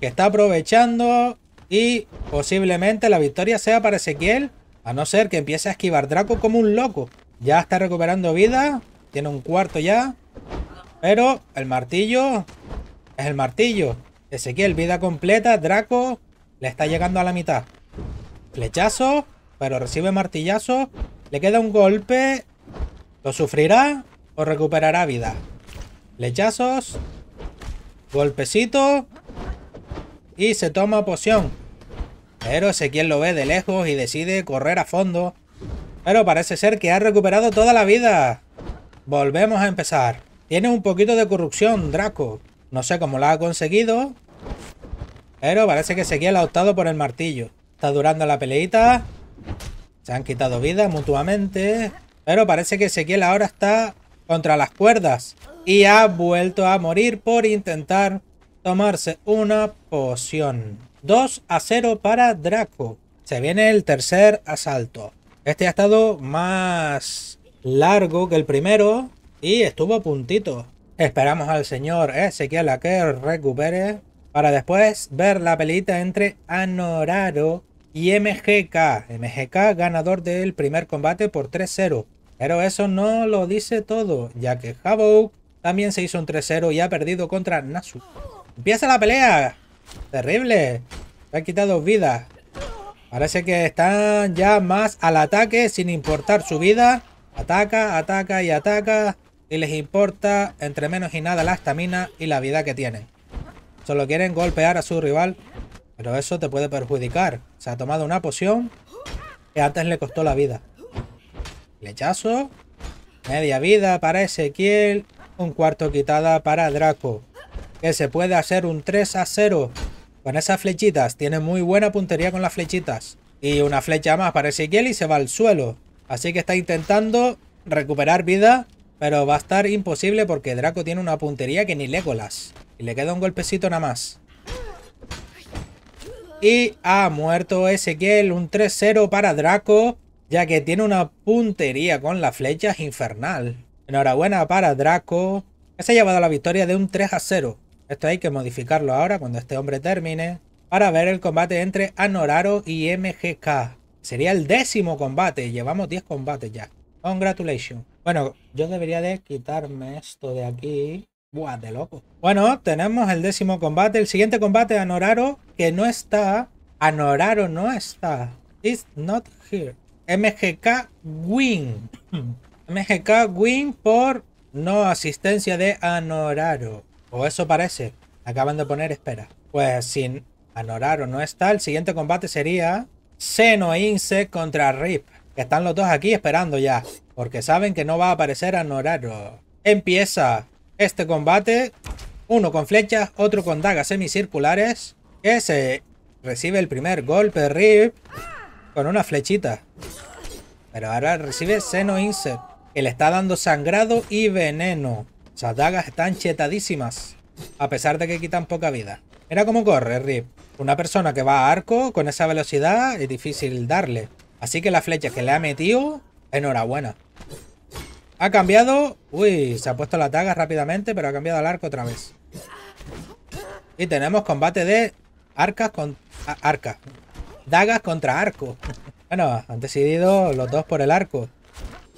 Que está aprovechando. Y posiblemente la victoria sea para Ezequiel. A no ser que empiece a esquivar Draco como un loco. Ya está recuperando vida. Tiene un cuarto ya. Pero el martillo es el martillo. Ezequiel, vida completa. Draco le está llegando a la mitad. Flechazo, pero recibe martillazo. Le queda un golpe. ¿Lo sufrirá o recuperará vida? Flechazos. Golpecito. Y se toma poción. Pero Ezequiel lo ve de lejos y decide correr a fondo. Pero parece ser que ha recuperado toda la vida. Volvemos a empezar. Tiene un poquito de corrupción, Draco. No sé cómo lo ha conseguido. Pero parece que Ezequiel ha optado por el martillo. Está durando la peleita. Se han quitado vida mutuamente. Pero parece que Ezequiel ahora está contra las cuerdas. Y ha vuelto a morir por intentar tomarse una poción. 2 a 0 para Draco. Se viene el tercer asalto. Este ha estado más largo que el primero y estuvo a puntito. Esperamos al señor Ezequiel a que recupere para después ver la pelita entre Anoraro y MGK. MGK ganador del primer combate por 3-0. Pero eso no lo dice todo, ya que Havok también se hizo un 3-0 y ha perdido contra Nasu. Empieza la pelea. Terrible. Se ha quitado vida. Parece que están ya más al ataque sin importar su vida. Ataca, ataca y ataca. Y les importa entre menos y nada la estamina y la vida que tienen. Solo quieren golpear a su rival. Pero eso te puede perjudicar. Se ha tomado una poción que antes le costó la vida. Flechazo. Media vida para Ezequiel. Un cuarto quitada para Draco. Que se puede hacer un 3 a 0. Con esas flechitas. Tiene muy buena puntería con las flechitas. Y una flecha más para Ezequiel y se va al suelo. Así que está intentando recuperar vida. Pero va a estar imposible porque Draco tiene una puntería que ni Legolas. Y le queda un golpecito nada más. Y ha muerto Ezequiel. Un 3-0 para Draco. Ya que tiene una puntería con las flechas infernal. Enhorabuena para Draco. Que se ha llevado la victoria de un 3 0. Esto hay que modificarlo ahora cuando este hombre termine. Para ver el combate entre Anoraro y MGK. Sería el décimo combate. Llevamos 10 combates ya. Congratulations. Bueno, yo debería de quitarme esto de aquí. Buah, de loco. Bueno, tenemos el décimo combate. El siguiente combate, Anoraro, que no está. Anoraro no está. It's not here. MGK Win. <laughs> MGK Win por no asistencia de Anoraro. O eso parece. Acaban de poner espera. Pues sin Anoraro no está, el siguiente combate sería Seno e Insect contra Rip. Que están los dos aquí esperando ya. Porque saben que no va a aparecer Anoraro. Empieza este combate. Uno con flechas, otro con dagas semicirculares. Que se recibe el primer golpe Rip con una flechita. Pero ahora recibe Seno Insect, que le está dando sangrado y veneno. Esas dagas están chetadísimas, a pesar de que quitan poca vida. Mira cómo corre Rip. Una persona que va a arco con esa velocidad es difícil darle. Así que la flecha que le ha metido, enhorabuena. Ha cambiado... Uy, se ha puesto la daga rápidamente, pero ha cambiado al arco otra vez. Y tenemos combate de arcas con... arcas. Dagas contra arco. <laughs> Bueno, han decidido los dos por el arco.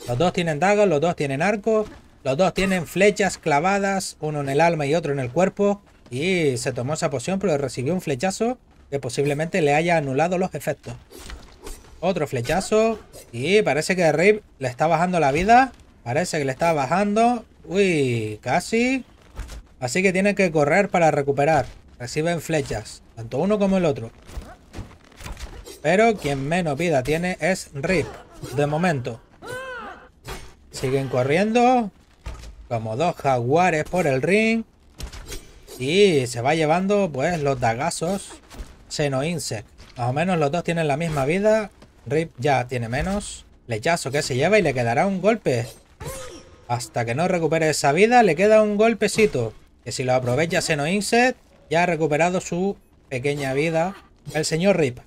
Los dos tienen dagas, los dos tienen arco. Los dos tienen flechas clavadas, uno en el alma y otro en el cuerpo. Y se tomó esa poción, pero recibió un flechazo que posiblemente le haya anulado los efectos. Otro flechazo. Y parece que Rip le está bajando la vida. Parece que le está bajando. Uy, casi. Así que tiene que correr para recuperar. Reciben flechas. Tanto uno como el otro. Pero quien menos vida tiene es Rip. De momento. Siguen corriendo. Como dos jaguares por el ring. Y se va llevando pues los dagazos. Seno Insect. Más o menos los dos tienen la misma vida. Rip ya tiene menos. Lechazo que se lleva y le quedará un golpe. Hasta que no recupere esa vida le queda un golpecito. Que si lo aprovecha Seno Insect ya ha recuperado su pequeña vida. El señor Rip.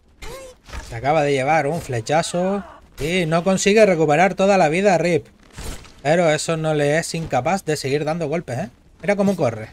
Se acaba de llevar un flechazo. Y no consigue recuperar toda la vida Rip. Pero eso no le es incapaz de seguir dando golpes, ¿eh? Mira cómo corre.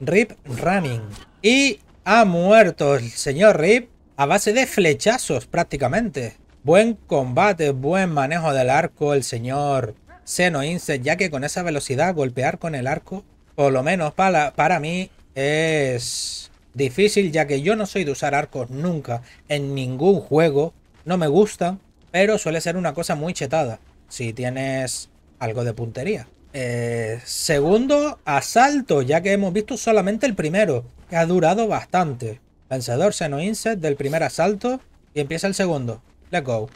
Rip running. Y ha muerto el señor Rip a base de flechazos prácticamente. Buen combate, buen manejo del arco el señor Seno Insect, ya que con esa velocidad golpear con el arco, por lo menos para, para mí, es difícil, ya que yo no soy de usar arcos nunca en ningún juego. No me gustan, pero suele ser una cosa muy chetada. Si tienes algo de puntería. Eh, segundo, asalto, ya que hemos visto solamente el primero, que ha durado bastante. Vencedor Seno Insect del primer asalto y empieza el segundo. Let's go.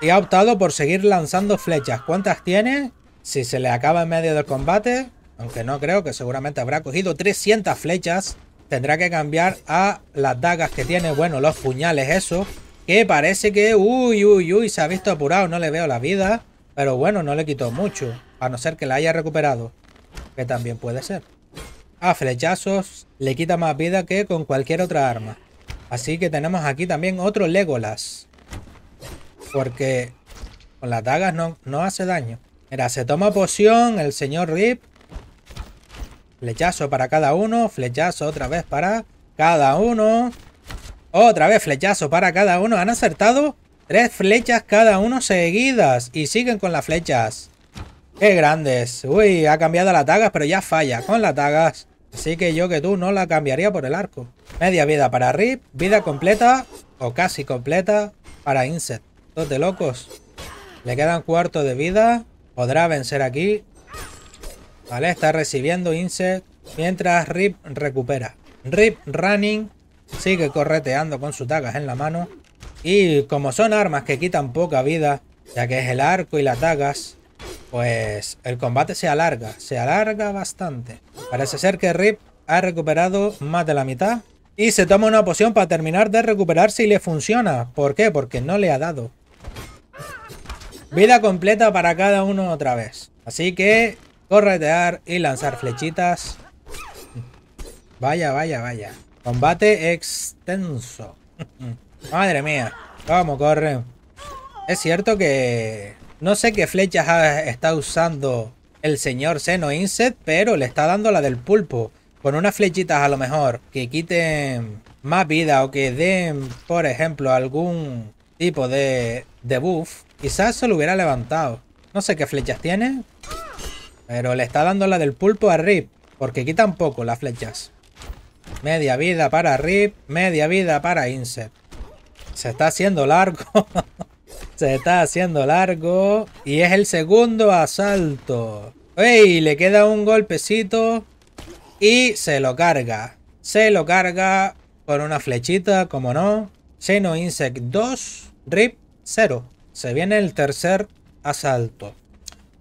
Y ha optado por seguir lanzando flechas. ¿Cuántas tiene? Si se le acaba en medio del combate, aunque no creo que seguramente habrá cogido 300 flechas. Tendrá que cambiar a las dagas que tiene, bueno, los puñales, eso. Que parece que, uy, uy, uy, se ha visto apurado, no le veo la vida. Pero bueno, no le quitó mucho, a no ser que la haya recuperado. Que también puede ser. A flechazos le quita más vida que con cualquier otra arma. Así que tenemos aquí también otro Legolas. Porque con las dagas no, no hace daño. Mira, se toma poción el señor Rip. Flechazo para cada uno. Flechazo otra vez para cada uno. Otra vez flechazo para cada uno. Han acertado tres flechas cada uno seguidas. Y siguen con las flechas. ¡Qué grandes! Uy, ha cambiado la tagas, pero ya falla con las tagas. Así que yo que tú no la cambiaría por el arco. Media vida para Rip. Vida completa o casi completa para Inset. Dos de locos. Le quedan cuarto de vida. Podrá vencer aquí. Vale, está recibiendo Inset. Mientras Rip recupera. Rip running. Sigue correteando con sus dagas en la mano. Y como son armas que quitan poca vida, ya que es el arco y las dagas, pues el combate se alarga. Se alarga bastante. Parece ser que Rip ha recuperado más de la mitad. Y se toma una poción para terminar de recuperar si le funciona. ¿Por qué? Porque no le ha dado. Vida completa para cada uno otra vez. Así que corretear y lanzar flechitas. Vaya, vaya, vaya. Combate extenso. <laughs> Madre mía. ¿Cómo corre? Es cierto que... No sé qué flechas está usando el señor Seno Inset, pero le está dando la del pulpo. Con unas flechitas a lo mejor que quiten más vida o que den, por ejemplo, algún tipo de, de buff Quizás se lo hubiera levantado. No sé qué flechas tiene. Pero le está dando la del pulpo a Rip. Porque quitan poco las flechas. Media vida para Rip. Media vida para Insert. Se está haciendo largo. <laughs> se está haciendo largo. Y es el segundo asalto. ¡Ey! Le queda un golpecito. Y se lo carga. Se lo carga con una flechita, como no. Seno Insect 2. Rip 0. Se viene el tercer asalto.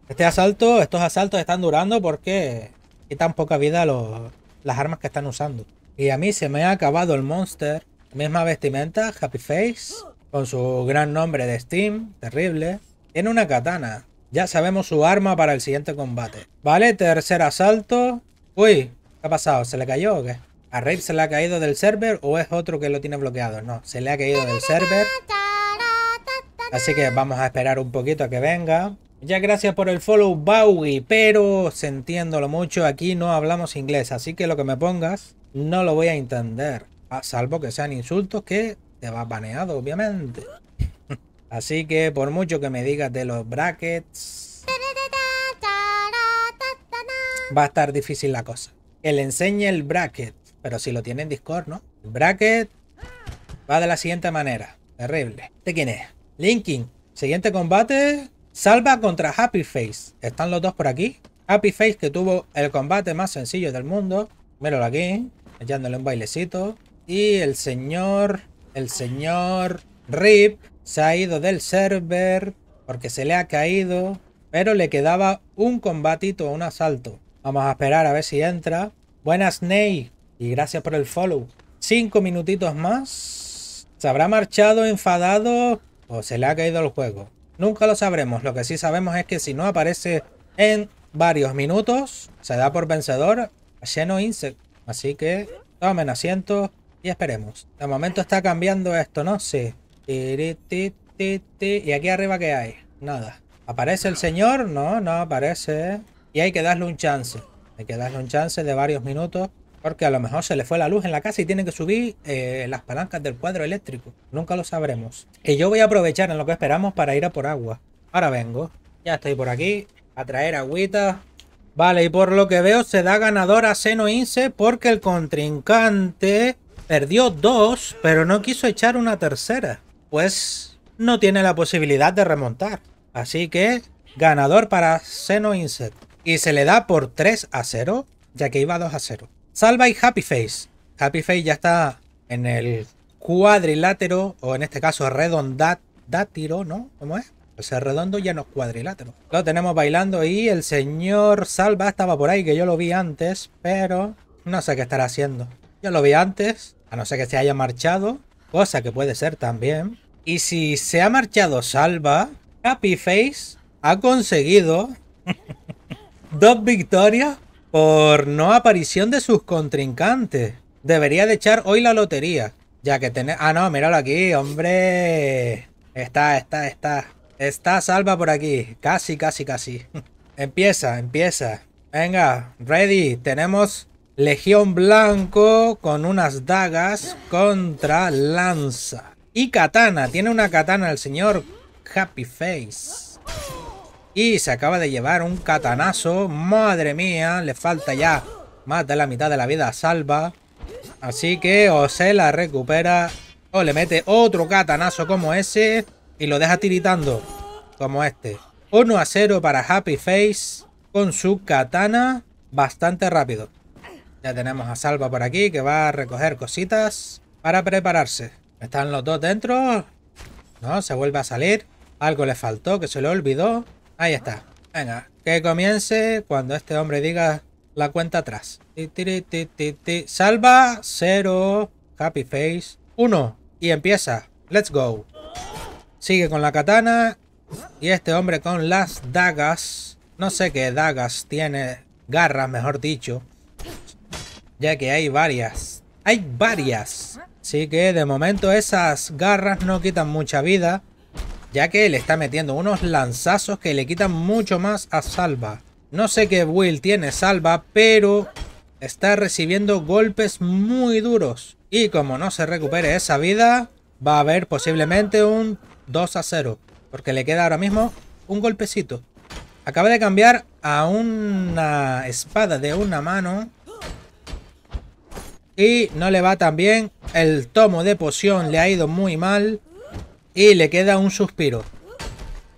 Este asalto, estos asaltos están durando porque quitan poca vida las armas que están usando. Y a mí se me ha acabado el monster. Misma vestimenta, Happy Face. Con su gran nombre de Steam, terrible. Tiene una katana. Ya sabemos su arma para el siguiente combate. Vale, tercer asalto. Uy, ¿qué ha pasado? ¿Se le cayó o qué? ¿A Rape se le ha caído del server o es otro que lo tiene bloqueado? No, se le ha caído del server. Así que vamos a esperar un poquito a que venga. Ya gracias por el follow Bowie, pero sintiéndolo mucho, aquí no hablamos inglés, así que lo que me pongas no lo voy a entender. A salvo que sean insultos que te va baneado, obviamente. <laughs> así que por mucho que me digas de los brackets, va a estar difícil la cosa. Que le enseñe el bracket, pero si lo tiene en Discord, ¿no? El bracket va de la siguiente manera. Terrible. ¿De quién es? Linking. Siguiente combate. Salva contra Happy Face. Están los dos por aquí. Happy Face que tuvo el combate más sencillo del mundo. Míralo aquí. Echándole un bailecito. Y el señor... El señor Rip se ha ido del server porque se le ha caído. Pero le quedaba un combatito, un asalto. Vamos a esperar a ver si entra. Buenas, Ney. Y gracias por el follow. Cinco minutitos más. Se habrá marchado enfadado o se le ha caído el juego. Nunca lo sabremos. Lo que sí sabemos es que si no aparece en varios minutos, se da por vencedor a Insect. Así que tomen asiento y esperemos. De momento está cambiando esto, ¿no? Sí. Y aquí arriba ¿qué hay? Nada. ¿Aparece el señor? No, no aparece. Y hay que darle un chance. Hay que darle un chance de varios minutos porque a lo mejor se le fue la luz en la casa y tiene que subir eh, las palancas del cuadro eléctrico. Nunca lo sabremos. Y yo voy a aprovechar en lo que esperamos para ir a por agua. Ahora vengo. Ya estoy por aquí. A traer agüita. Vale, y por lo que veo se da ganador a Seno Ince porque el contrincante perdió dos, pero no quiso echar una tercera. Pues no tiene la posibilidad de remontar. Así que ganador para Seno Inset. Y se le da por 3 a 0, ya que iba 2 a 0. Salva y Happy Face. Happy Face ya está en el cuadrilátero, o en este caso redondátiro, ¿no? ¿Cómo es? O sea, redondo ya no es cuadrilátero. Lo tenemos bailando y el señor Salva estaba por ahí, que yo lo vi antes, pero no sé qué estará haciendo. Yo lo vi antes, a no ser que se haya marchado, cosa que puede ser también. Y si se ha marchado Salva, Happy Face ha conseguido <laughs> dos victorias por no aparición de sus contrincantes. Debería de echar hoy la lotería. Ya que tener... Ah, no, míralo aquí, hombre. Está, está, está. Está salva por aquí. Casi, casi, casi. <laughs> empieza, empieza. Venga, ready. Tenemos Legión Blanco con unas dagas contra lanza. Y katana. Tiene una katana el señor Happy Face. Y se acaba de llevar un katanazo. Madre mía, le falta ya más de la mitad de la vida a Salva. Así que o se la recupera o le mete otro katanazo como ese y lo deja tiritando como este. 1 a 0 para Happy Face con su katana bastante rápido. Ya tenemos a Salva por aquí que va a recoger cositas para prepararse. ¿Están los dos dentro? No, se vuelve a salir. Algo le faltó, que se le olvidó. Ahí está. Venga, que comience cuando este hombre diga la cuenta atrás. Salva, 0, Happy Face, 1. Y empieza. Let's go. Sigue con la katana. Y este hombre con las dagas. No sé qué dagas tiene. Garras, mejor dicho ya que hay varias. Hay varias. Así que de momento esas garras no quitan mucha vida, ya que le está metiendo unos lanzazos que le quitan mucho más a Salva. No sé qué Will tiene Salva, pero está recibiendo golpes muy duros. Y como no se recupere esa vida, va a haber posiblemente un 2 a 0. Porque le queda ahora mismo un golpecito. Acaba de cambiar a una espada de una mano y no le va tan bien. El tomo de poción le ha ido muy mal. Y le queda un suspiro.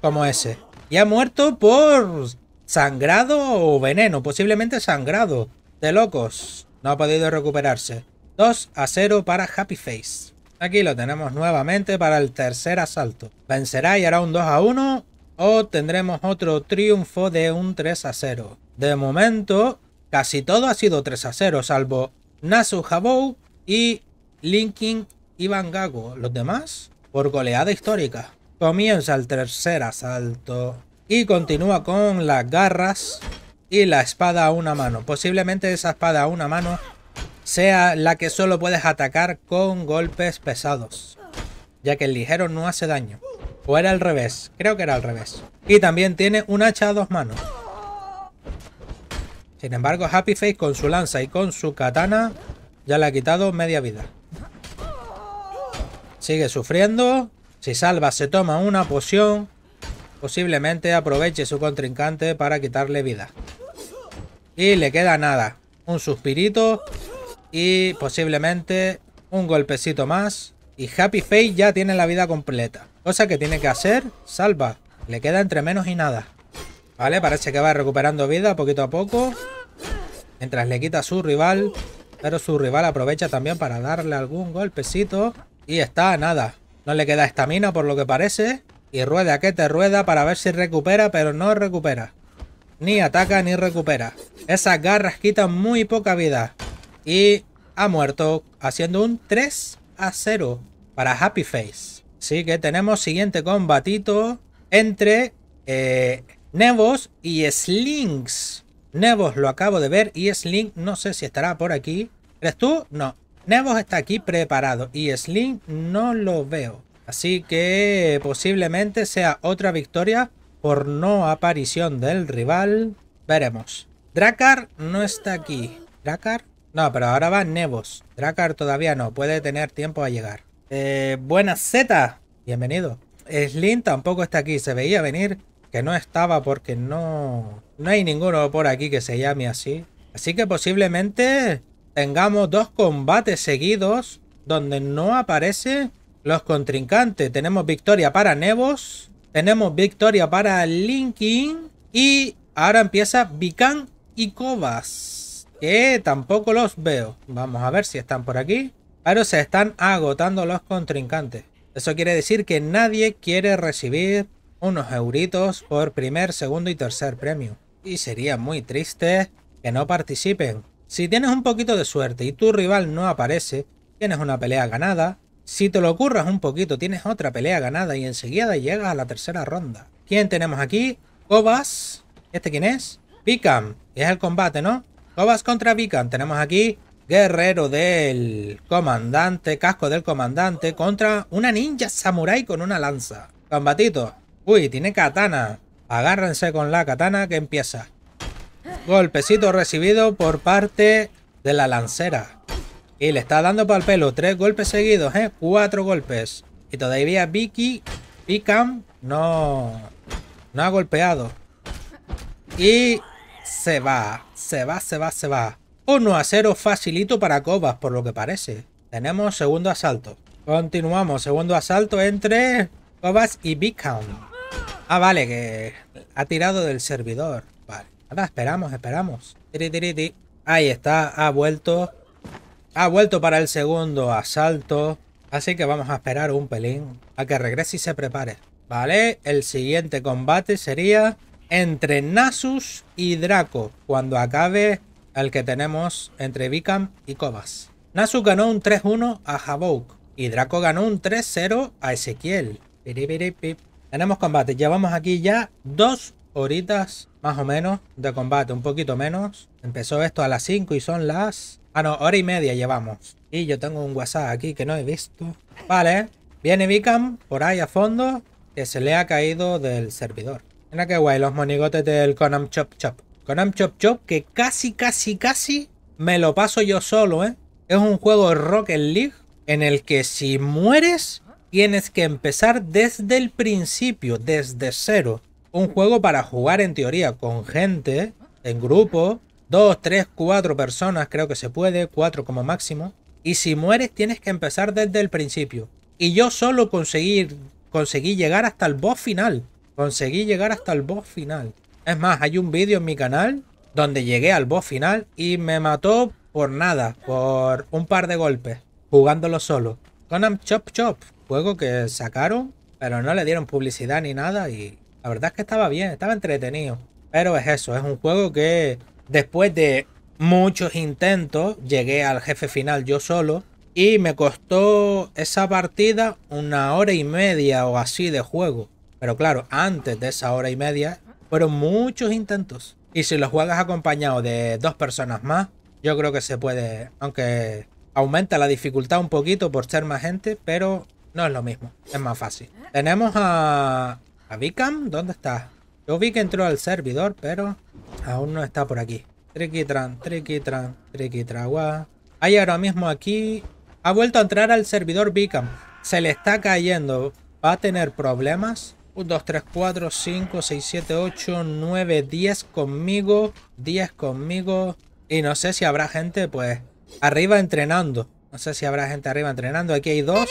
Como ese. Y ha muerto por sangrado o veneno. Posiblemente sangrado. De locos. No ha podido recuperarse. 2 a 0 para Happy Face. Aquí lo tenemos nuevamente para el tercer asalto. Vencerá y hará un 2 a 1. O tendremos otro triunfo de un 3 a 0. De momento, casi todo ha sido 3 a 0. Salvo Nasu Habou y Linkin Ivan Gago. Los demás, por goleada histórica. Comienza el tercer asalto y continúa con las garras y la espada a una mano. Posiblemente esa espada a una mano sea la que solo puedes atacar con golpes pesados, ya que el ligero no hace daño. O era al revés, creo que era al revés. Y también tiene un hacha a dos manos. Sin embargo, Happy Face con su lanza y con su katana ya le ha quitado media vida. Sigue sufriendo. Si Salva se toma una poción, posiblemente aproveche su contrincante para quitarle vida. Y le queda nada. Un suspirito y posiblemente un golpecito más. Y Happy Face ya tiene la vida completa. Cosa que tiene que hacer Salva. Le queda entre menos y nada. Vale, parece que va recuperando vida poquito a poco. Mientras le quita a su rival. Pero su rival aprovecha también para darle algún golpecito. Y está nada. No le queda estamina por lo que parece. Y rueda que te rueda para ver si recupera, pero no recupera. Ni ataca ni recupera. Esas garras quitan muy poca vida. Y ha muerto haciendo un 3 a 0 para Happy Face. Así que tenemos siguiente combatito entre eh, Nevos y Slings. Nevos lo acabo de ver y Sling no sé si estará por aquí. ¿Eres tú? No. Nevos está aquí preparado y Sling no lo veo. Así que posiblemente sea otra victoria por no aparición del rival. Veremos. Dracar no está aquí. ¿Dracar? No, pero ahora va Nevos. Dracar todavía no. Puede tener tiempo a llegar. Eh, buenas Z. Bienvenido. Sling tampoco está aquí. Se veía venir que no estaba porque no, no hay ninguno por aquí que se llame así. Así que posiblemente tengamos dos combates seguidos donde no aparece los contrincantes. Tenemos victoria para Nevos, tenemos victoria para Linkin y ahora empieza Vican y Cobas, que tampoco los veo. Vamos a ver si están por aquí. Pero se están agotando los contrincantes. Eso quiere decir que nadie quiere recibir unos euritos por primer, segundo y tercer premio. Y sería muy triste que no participen. Si tienes un poquito de suerte y tu rival no aparece, tienes una pelea ganada. Si te lo ocurras un poquito, tienes otra pelea ganada y enseguida llegas a la tercera ronda. ¿Quién tenemos aquí? Cobas. ¿Este quién es? Vicam. Es el combate, ¿no? Cobas contra Vicam. Tenemos aquí guerrero del comandante, casco del comandante, contra una ninja samurai con una lanza. Combatito. Uy, tiene katana. Agárrense con la katana que empieza. Golpecito recibido por parte de la lancera. Y le está dando para el pelo. Tres golpes seguidos, ¿eh? Cuatro golpes. Y todavía Vicky, Vicam, no, no ha golpeado. Y se va, se va, se va, se va. 1 a 0 facilito para Cobas, por lo que parece. Tenemos segundo asalto. Continuamos, segundo asalto entre Cobas y Vicam. Ah, vale, que ha tirado del servidor. Vale. Nada, esperamos, esperamos. Ahí está, ha vuelto. Ha vuelto para el segundo asalto. Así que vamos a esperar un pelín a que regrese y se prepare. Vale, el siguiente combate sería entre Nasus y Draco, cuando acabe el que tenemos entre Vicam y Cobas. Nasus ganó un 3-1 a Havok y Draco ganó un 3-0 a Ezequiel. Tenemos combate, llevamos aquí ya dos horitas más o menos de combate, un poquito menos. Empezó esto a las 5 y son las... Ah, no, hora y media llevamos. Y yo tengo un WhatsApp aquí que no he visto. Vale, viene Vicam por ahí a fondo que se le ha caído del servidor. Mira qué guay, los monigotes del Konam Chop Chop. Konam Chop Chop que casi, casi, casi me lo paso yo solo, ¿eh? Es un juego Rocket League en el que si mueres tienes que empezar desde el principio, desde cero. Un juego para jugar en teoría con gente, en grupo, dos, tres, cuatro personas creo que se puede, cuatro como máximo. Y si mueres tienes que empezar desde el principio. Y yo solo conseguí, conseguí llegar hasta el boss final. Conseguí llegar hasta el boss final. Es más, hay un vídeo en mi canal donde llegué al boss final y me mató por nada, por un par de golpes, jugándolo solo. Conam Chop Chop, juego que sacaron, pero no le dieron publicidad ni nada y la verdad es que estaba bien, estaba entretenido. Pero es eso, es un juego que después de muchos intentos llegué al jefe final yo solo y me costó esa partida una hora y media o así de juego. Pero claro, antes de esa hora y media fueron muchos intentos. Y si lo juegas acompañado de dos personas más, yo creo que se puede, aunque aumenta la dificultad un poquito por ser más gente, pero no es lo mismo, es más fácil. Tenemos a, a Vicam, ¿dónde está? Yo vi que entró al servidor, pero aún no está por aquí. Triquitran, triquitran, triquitragua. Hay ahora mismo aquí... Ha vuelto a entrar al servidor Vicam. Se le está cayendo. ¿Va a tener problemas? 1, 2, 3, 4, 5, 6, 7, 8, 9, 10 conmigo. 10 conmigo. Y no sé si habrá gente, pues, arriba entrenando. No sé si habrá gente arriba entrenando. Aquí hay dos.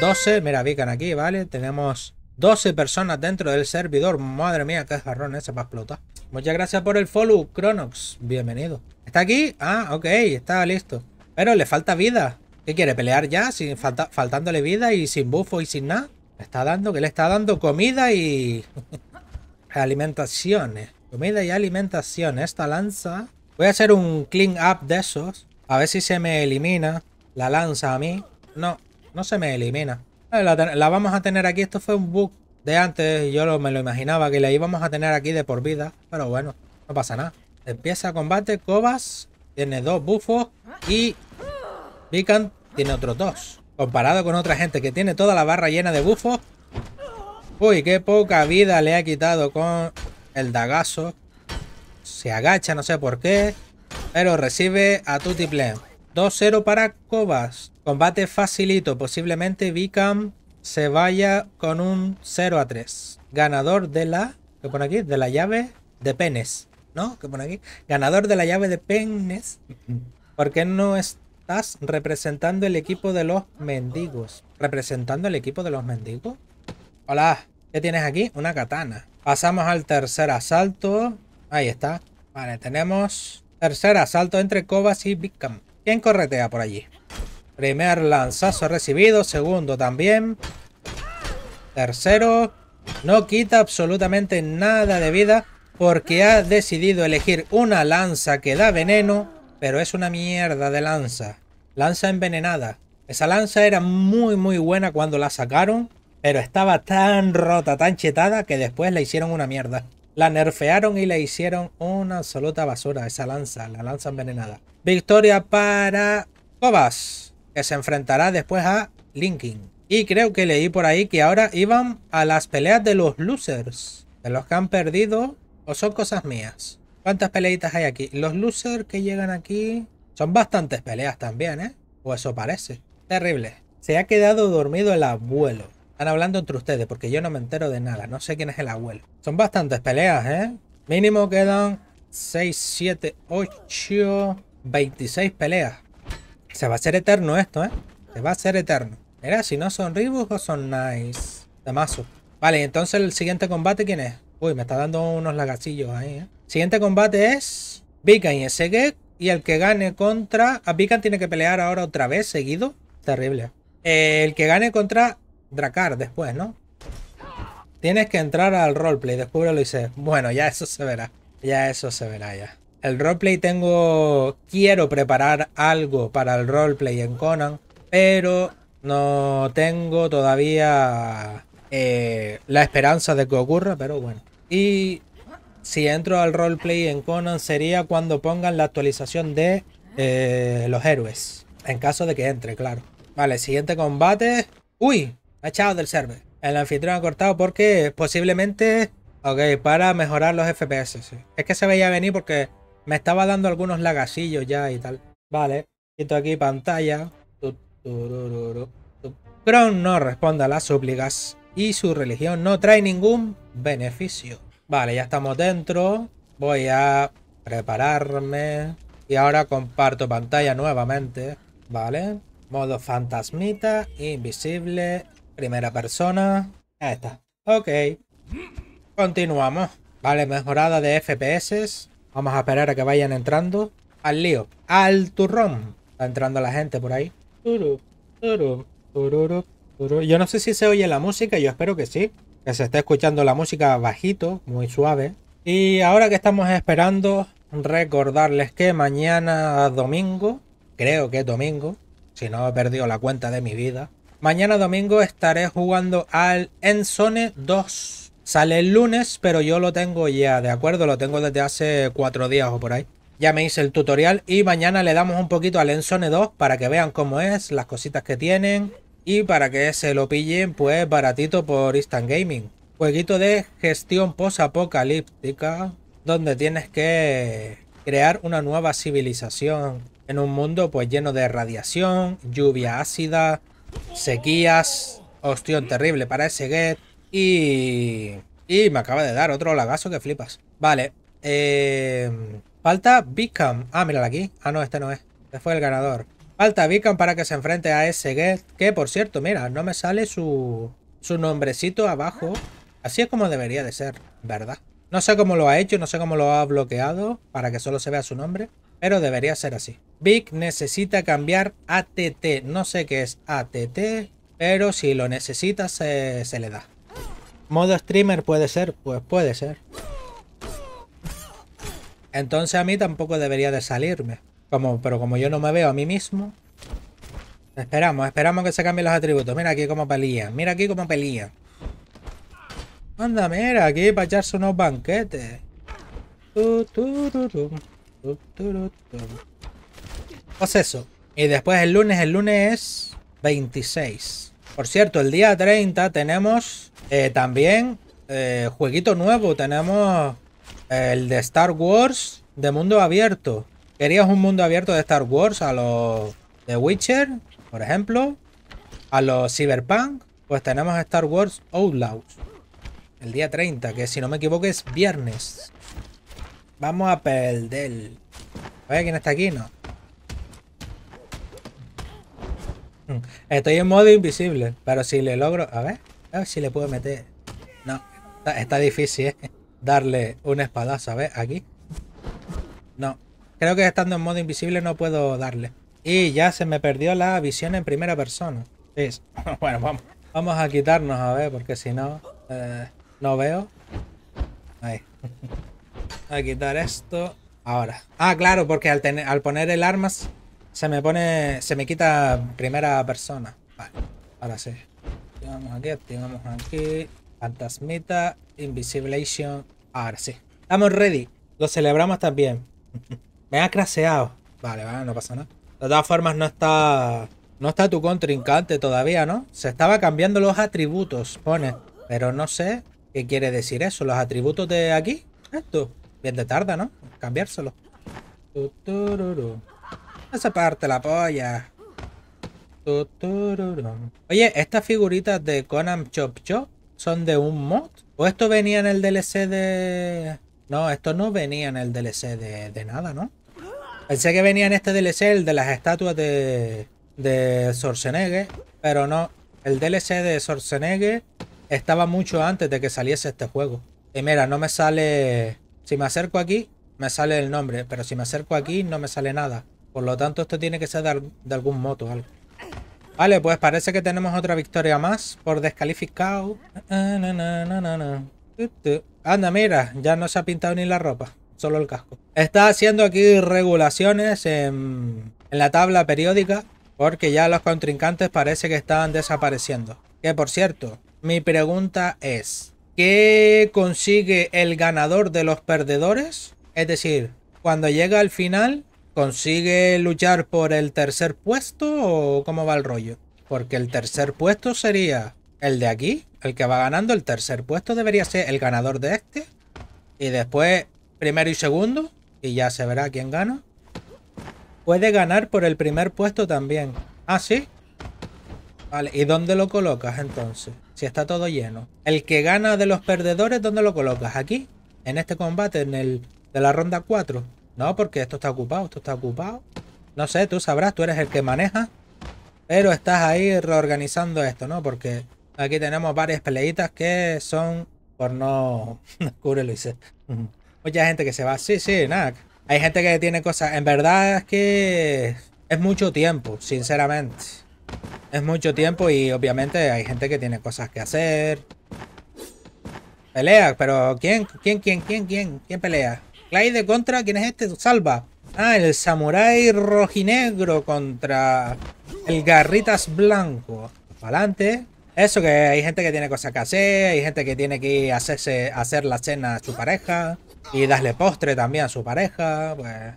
12. Mira, pican aquí, ¿vale? Tenemos 12 personas dentro del servidor. Madre mía, qué jarrón ese para explotar. Muchas gracias por el follow, Cronox. Bienvenido. ¿Está aquí? Ah, ok, está listo. Pero le falta vida. ¿Qué quiere? ¿Pelear ya? Sin falta, faltándole vida y sin bufo y sin nada está dando, que le está dando comida y <laughs> alimentaciones. Comida y alimentación. Esta lanza. Voy a hacer un clean up de esos. A ver si se me elimina la lanza a mí. No, no se me elimina. Eh, la, vamos a tener aquí. Esto fue un bug de antes. Yo me lo imaginaba que la íbamos a tener aquí de por vida. Pero bueno, no pasa nada. Empieza combate. Cobas tiene dos bufos. Y Vican tiene otros dos. Comparado con otra gente que tiene toda la barra llena de bufos. Uy, qué poca vida le ha quitado con el dagazo. Se agacha, no sé por qué. Pero recibe a Tutiplén. 2-0 para Cobas. Combate facilito. Posiblemente Vicam se vaya con un 0 3. Ganador de la... ¿Qué pone aquí? De la llave de penes. ¿No? ¿Qué pone aquí? Ganador de la llave de penes. ¿Por qué no es Estás representando el equipo de los mendigos. ¿Representando el equipo de los mendigos? Hola, ¿qué tienes aquí? Una katana. Pasamos al tercer asalto. Ahí está. Vale, tenemos tercer asalto entre Cobas y Bigcam. ¿Quién corretea por allí? Primer lanzazo recibido. Segundo también. Tercero. No quita absolutamente nada de vida porque ha decidido elegir una lanza que da veneno pero es una mierda de lanza. Lanza envenenada. Esa lanza era muy muy buena cuando la sacaron, pero estaba tan rota, tan chetada que después la hicieron una mierda. La nerfearon y le hicieron una absoluta basura esa lanza, la lanza envenenada. Victoria para Cobas, que se enfrentará después a Linkin. Y creo que leí por ahí que ahora iban a las peleas de los losers. De los que han perdido o son cosas mías. ¿Cuántas peleitas hay aquí? Los losers que llegan aquí son bastantes peleas también, ¿eh? O eso parece. Terrible. Se ha quedado dormido el abuelo. Están hablando entre ustedes porque yo no me entero de nada. No sé quién es el abuelo. Son bastantes peleas, ¿eh? Mínimo quedan 6, 7, 8, 26 peleas. Se va a hacer eterno esto, ¿eh? Se va a hacer eterno. Mira, si no son ribos o son nice. De mazo. Vale, entonces el siguiente combate, ¿quién es? Uy, me está dando unos lagacillos ahí, ¿eh? Siguiente combate es Vikan y SG. Y el que gane contra... A Vikan tiene que pelear ahora otra vez, seguido. Terrible. el que gane contra Dracar después, ¿no? Tienes que entrar al roleplay, descúbrelo y sé. Bueno, ya eso se verá. Ya eso se verá ya. El roleplay tengo... Quiero preparar algo para el roleplay en Conan. Pero no tengo todavía eh, la esperanza de que ocurra, pero bueno. Y si entro al roleplay en Conan sería cuando pongan la actualización de eh, los héroes. En caso de que entre, claro. Vale, siguiente combate. ¡Uy! ha echado del server. El anfitrión ha cortado porque posiblemente... Ok, para mejorar los FPS. Es que se veía venir porque me estaba dando algunos lagasillos ya y tal. Vale, quito aquí pantalla. Kron no responde a las súplicas y su religión no trae ningún beneficio. Vale, ya estamos dentro. Voy a prepararme. Y ahora comparto pantalla nuevamente. Vale. Modo fantasmita, invisible, primera persona. Ahí está. Ok. Continuamos. Vale, mejorada de FPS. Vamos a esperar a que vayan entrando. Al lío. Al turrón. Está entrando la gente por ahí. Yo no sé si se oye la música, yo espero que sí. Que se esté escuchando la música bajito, muy suave. Y ahora que estamos esperando, recordarles que mañana domingo, creo que es domingo, si no he perdido la cuenta de mi vida. Mañana domingo estaré jugando al Enzone 2. Sale el lunes, pero yo lo tengo ya, ¿de acuerdo? Lo tengo desde hace cuatro días o por ahí. Ya me hice el tutorial y mañana le damos un poquito al Enzone 2 para que vean cómo es, las cositas que tienen y para que se lo pillen pues baratito por Instant Gaming. Jueguito de gestión post-apocalíptica donde tienes que crear una nueva civilización en un mundo pues lleno de radiación, lluvia ácida, sequías, hostión terrible para ese get y... Y me acaba de dar otro lagazo que flipas. Vale, eh... Falta Beacon. Ah, mírala aquí. Ah, no, este no es. Este fue el ganador. Falta Beacon para que se enfrente a ese Get. Que, por cierto, mira, no me sale su, su nombrecito abajo. Así es como debería de ser, ¿verdad? No sé cómo lo ha hecho, no sé cómo lo ha bloqueado para que solo se vea su nombre. Pero debería ser así. Vic necesita cambiar ATT. No sé qué es ATT, pero si lo necesita se, se le da. ¿Modo streamer puede ser? Pues puede ser. Entonces a mí tampoco debería de salirme. Como, pero como yo no me veo a mí mismo. Esperamos, esperamos que se cambien los atributos. Mira aquí cómo pelían. Mira aquí cómo pelían. Anda, mira, aquí para echarse unos banquetes. Pues eso. Y después el lunes, el lunes es 26. Por cierto, el día 30 tenemos eh, también eh, jueguito nuevo. Tenemos el de Star Wars de mundo abierto. ¿Querías un mundo abierto de Star Wars a los de Witcher, por ejemplo? A los Cyberpunk, pues tenemos Star Wars Outlaws. El día 30, que si no me equivoco es viernes. Vamos a perder. Ver quién está aquí, ¿no? Estoy en modo invisible, pero si le logro... A ver, a ver si le puedo meter... No, está, difícil, ¿eh? darle un espadazo, ¿ves? Aquí. No. Creo que estando en modo invisible no puedo darle. Y ya se me perdió la visión en primera persona. <laughs> bueno, vamos. Vamos a quitarnos, a ver, porque si no... Eh, no veo. Ahí. a quitar esto. Ahora. Ah, claro, porque al, tener, al poner el armas se me pone... Se me quita primera persona. Vale. Ahora sí. Activamos aquí, activamos aquí. Fantasmita, Invisibilation, Ahora sí. Estamos ready. Lo celebramos también. <laughs> Me ha craseado. Vale, vale, no pasa nada. De todas formas, no está... No está tu contrincante todavía, ¿no? Se estaba cambiando los atributos, pone. Pero no sé qué quiere decir eso. Los atributos de aquí. Esto. Bien de tarda, ¿no? Cambiárselo. Esa parte la polla. Oye, estas figuritas de Conan Chop Chop son de un mod. ¿O esto venía en el DLC de...? No, esto no venía en el DLC de, de nada, ¿no? Pensé que venía en este DLC el de las estatuas de, de Schwarzenegger, pero no. El DLC de Schwarzenegger estaba mucho antes de que saliese este juego. Y mira, no me sale... Si me acerco aquí, me sale el nombre, pero si me acerco aquí no me sale nada. Por lo tanto, esto tiene que ser de, algún moto o algo. Vale, pues parece que tenemos otra victoria más por descalificado. Anda, mira, ya no se ha pintado ni la ropa, solo el casco. Está haciendo aquí regulaciones en, la tabla periódica porque ya los contrincantes parece que están desapareciendo. Que por cierto, mi pregunta es, ¿qué consigue el ganador de los perdedores? Es decir, cuando llega al final, ¿consigue luchar por el tercer puesto o cómo va el rollo? Porque el tercer puesto sería el de aquí, el que va ganando. El tercer puesto debería ser el ganador de este. Y después primero y segundo. Y ya se verá quién gana. Puede ganar por el primer puesto también. Ah, ¿sí? Vale, ¿y dónde lo colocas entonces? Si está todo lleno. El que gana de los perdedores, ¿dónde lo colocas? ¿Aquí? ¿En este combate? ¿En el de la ronda 4? No, porque esto está ocupado, esto está ocupado. No sé, tú sabrás, tú eres el que maneja. Pero estás ahí reorganizando esto, ¿no? Porque aquí tenemos varias peleitas que son por no... Cubre lo hice. Mucha gente que se va. Sí, sí, nada. Hay gente que tiene cosas. En verdad es que es mucho tiempo, sinceramente. Es mucho tiempo y obviamente hay gente que tiene cosas que hacer. Pelea, pero ¿quién? ¿Quién? ¿Quién? ¿Quién? ¿Quién? ¿Quién pelea? De contra, ¿quién es este? Salva. Ah, el samurái rojinegro contra el garritas blanco. Adelante. Eso que hay gente que tiene cosas que hacer, hay gente que tiene que hacerse, hacer la cena a su pareja. Y darle postre también a su pareja, pues...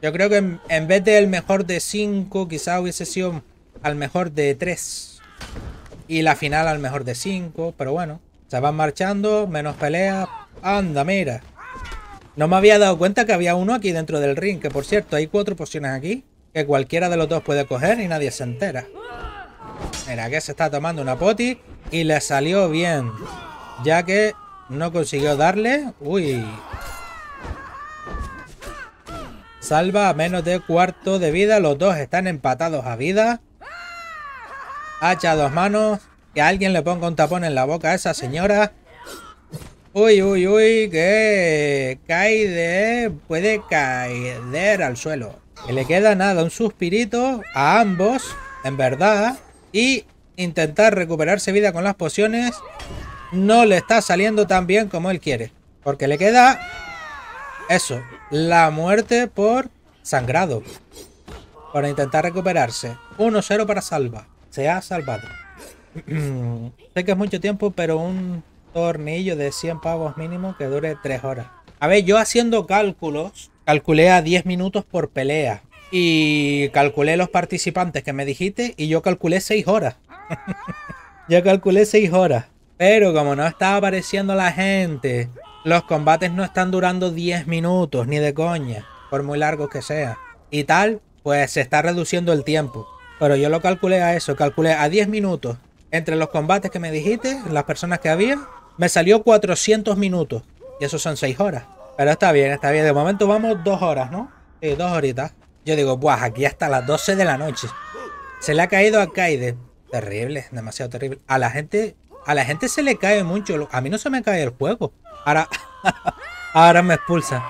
Yo creo que en, vez del mejor de 5, quizá hubiese sido al mejor de 3. Y la final al mejor de 5, pero bueno. Se van marchando, menos pelea. Anda, mira. No me había dado cuenta que había uno aquí dentro del ring, que por cierto, hay cuatro pociones aquí. Que cualquiera de los dos puede coger y nadie se entera. Mira, que se está tomando una poti y le salió bien. Ya que no consiguió darle. Uy. Salva a menos de cuarto de vida. Los dos están empatados a vida. Hacha dos manos. Que alguien le ponga un tapón en la boca a esa señora. Uy, uy, uy. Que cae Puede caer al suelo. Que le queda nada. Un suspirito a ambos. En verdad. Y intentar recuperarse vida con las pociones no le está saliendo tan bien como él quiere. Porque le queda eso, la muerte por sangrado. Para intentar recuperarse. 1-0 para Salva. Se ha salvado. <clears throat> sé que es mucho tiempo, pero un tornillo de 100 pavos mínimo que dure 3 horas. A ver, yo haciendo cálculos, calculé a 10 minutos por pelea. Y calculé los participantes que me dijiste y yo calculé 6 horas. <laughs> yo calculé 6 horas. Pero como no está apareciendo la gente, los combates no están durando 10 minutos, ni de coña, por muy largos que sea. Y tal, pues se está reduciendo el tiempo. Pero yo lo calculé a eso, calculé a 10 minutos. Entre los combates que me dijiste, las personas que había, me salió 400 minutos. Y eso son 6 horas. Pero está bien, está bien. De momento vamos 2 horas, ¿no? Sí, 2 horitas. Yo digo, buah, aquí hasta las 12 de la noche. Se le ha caído a Kaide. Terrible, demasiado terrible. A la gente a la gente se le cae mucho. A mí no se me cae el juego. Ahora, <laughs> ahora me expulsa.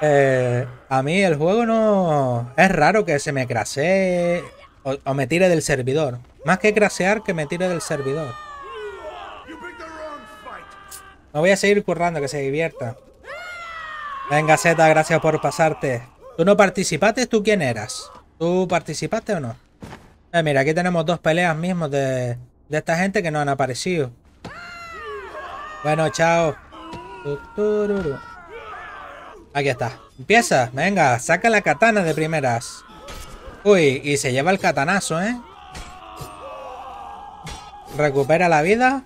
Eh, a mí el juego no... Es raro que se me crasee o, me tire del servidor. Más que crasear que me tire del servidor. Me voy a seguir currando, que se divierta. Venga, Z, gracias por pasarte. ¿Tú no participaste? ¿Tú quién eras? ¿Tú participaste o no? Eh, mira, aquí tenemos dos peleas mismos de, de esta gente que no han aparecido. Bueno, chao. Aquí está. Empieza. Venga, saca la katana de primeras. Uy, y se lleva el katanazo, ¿eh? Recupera la vida.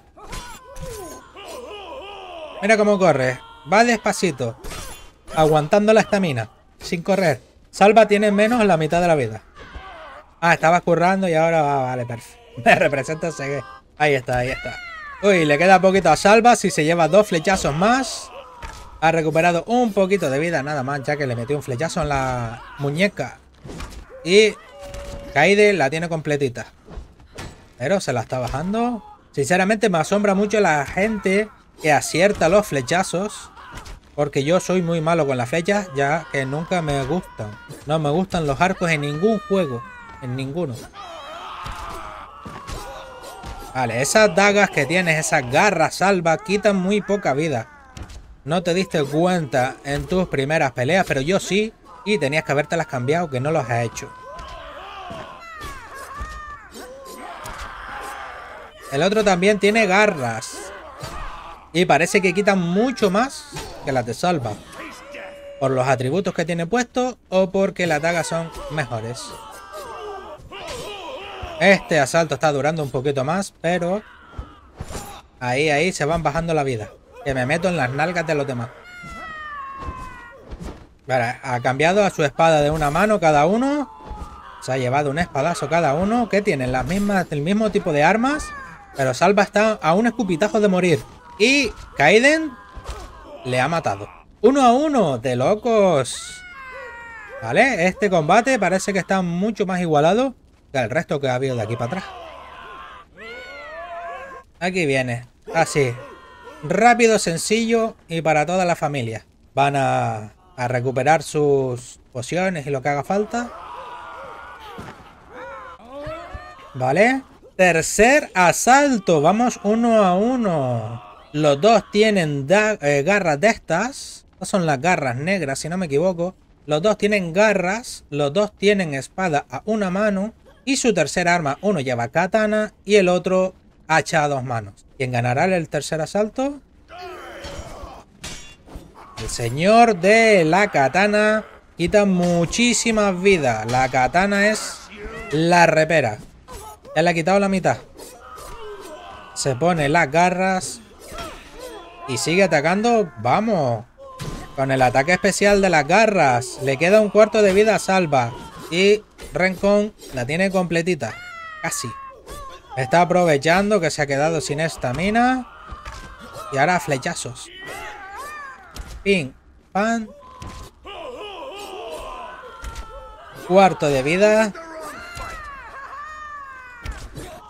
Mira cómo corre. Va despacito. Aguantando la estamina. Sin correr. Salva tiene menos la mitad de la vida. Ah, estaba currando y ahora va. Vale, perfecto. <laughs> Me representa ese Ahí está, ahí está. Uy, le queda poquito a Salva. Si se lleva dos flechazos más. Ha recuperado un poquito de vida nada más, ya que le metió un flechazo en la muñeca. Y Kaide la tiene completita. Pero se la está bajando. Sinceramente me asombra mucho la gente que acierta los flechazos. Porque yo soy muy malo con las flechas, ya que nunca me gustan. No me gustan los arcos en ningún juego. En ninguno. Vale, esas dagas que tienes, esas garras salva, quitan muy poca vida. No te diste cuenta en tus primeras peleas, pero yo sí. Y tenías que habértelas cambiado, que no los has hecho. El otro también tiene garras. Y parece que quitan mucho más que las de salva. Por los atributos que tiene puesto o porque las dagas son mejores. Este asalto está durando un poquito más, pero... Ahí, ahí se van bajando la vida. Que me meto en las nalgas de los demás. Ha cambiado a su espada de una mano cada uno. Se ha llevado un espadazo cada uno. Que tienen las mismas, el mismo tipo de armas. Pero Salva está a un escupitajo de morir. Y Kaiden le ha matado. Uno a uno, de locos. Vale, este combate parece que está mucho más igualado que el resto que ha habido de aquí para atrás. Aquí viene. Así. Rápido, sencillo y para toda la familia. Van a, a recuperar sus pociones y lo que haga falta. Vale. Tercer asalto. Vamos uno a uno. Los dos tienen eh, garras de estas. Estas son las garras negras, si no me equivoco. Los dos tienen garras. Los dos tienen espada a una mano. Y su tercer arma, uno lleva katana y el otro hacha a dos manos. ¿Quién ganará el tercer asalto? El señor de la katana quita muchísimas vidas. La katana es la repera. Ya le ha quitado la mitad. Se pone las garras. Y sigue atacando. Vamos. Con el ataque especial de las garras. Le queda un cuarto de vida salva. Y Rencon la tiene completita. Casi. Está aprovechando que se ha quedado sin estamina. Y ahora flechazos. Ping. Pan. Cuarto de vida.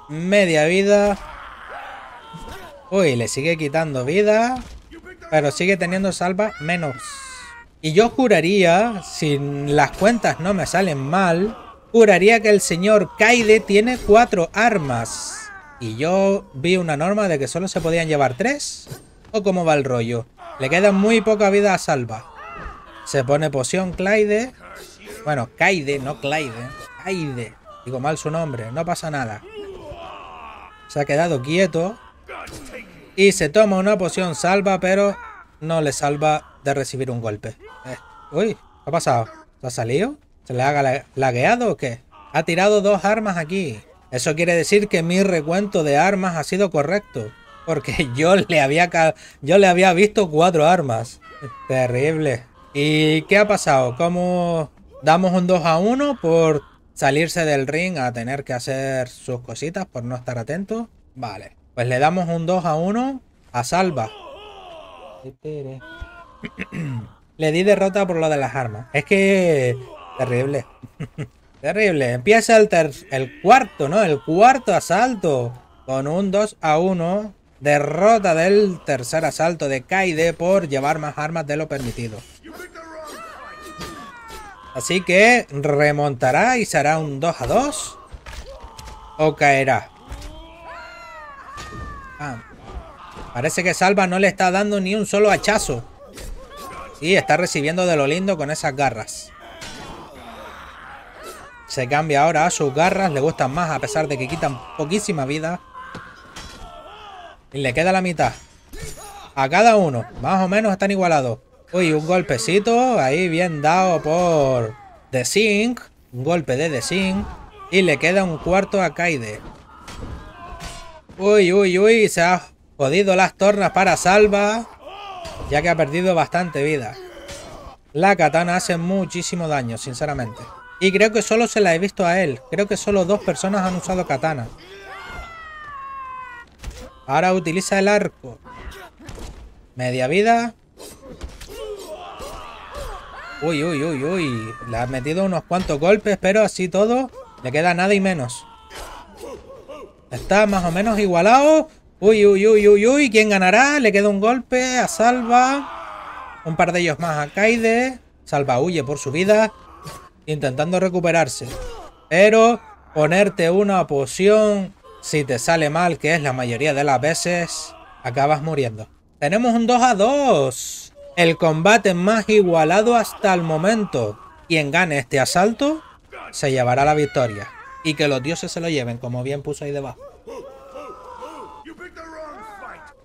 Media vida. Uy, le sigue quitando vida. Pero sigue teniendo salva menos. Y yo juraría, si las cuentas no me salen mal, juraría que el señor Kaide tiene cuatro armas. Y yo vi una norma de que solo se podían llevar tres. ¿O cómo va el rollo? Le queda muy poca vida a Salva. Se pone poción Clyde. Bueno, Kaide, no Clyde. Kaide. Digo mal su nombre, no pasa nada. Se ha quedado quieto. Y se toma una poción salva, pero no le salva de recibir un golpe. Eh, uy, ¿qué ha pasado? ¿Se ha salido? ¿Se le ha lagueado o qué? Ha tirado dos armas aquí. Eso quiere decir que mi recuento de armas ha sido correcto. Porque <laughs> yo le había, yo le había visto cuatro armas. Terrible. ¿Y qué ha pasado? ¿Cómo damos un 2 a 1 por salirse del ring a tener que hacer sus cositas por no estar atento? Vale. Pues le damos un 2 a 1 a Salva. <coughs> Le di derrota por lo de las armas. Es que... Terrible. <laughs> Terrible. Empieza el, el cuarto, ¿no? El cuarto asalto. Con un 2 a 1. Derrota del tercer asalto de Kaide por llevar más armas de lo permitido. Así que remontará y será un 2 a 2. O caerá. Ah. Parece que Salva no le está dando ni un solo hachazo. Y está recibiendo de lo lindo con esas garras. Se cambia ahora a sus garras. Le gustan más a pesar de que quitan poquísima vida. Y le queda la mitad. A cada uno. Más o menos están igualados. Uy, un golpecito. Ahí bien dado por The Zinc. Un golpe de The Zinc. Y le queda un cuarto a Kaide. Uy, uy, uy. Se ha jodido las tornas para Salva. Ya que ha perdido bastante vida. La katana hace muchísimo daño, sinceramente. Y creo que solo se la he visto a él. Creo que solo dos personas han usado katana. Ahora utiliza el arco. Media vida. Uy, uy, uy, uy. Le ha metido unos cuantos golpes, pero así todo le queda nada y menos. Está más o menos igualado. Uy, uy, uy, uy, uy. ¿Quién ganará? Le queda un golpe a Salva. Un par de ellos más a Kaide. Salva huye por su vida intentando recuperarse. Pero ponerte una poción, si te sale mal, que es la mayoría de las veces, acabas muriendo. Tenemos un 2 a 2. El combate más igualado hasta el momento. Quien gane este asalto se llevará la victoria. Y que los dioses se lo lleven, como bien puso ahí debajo.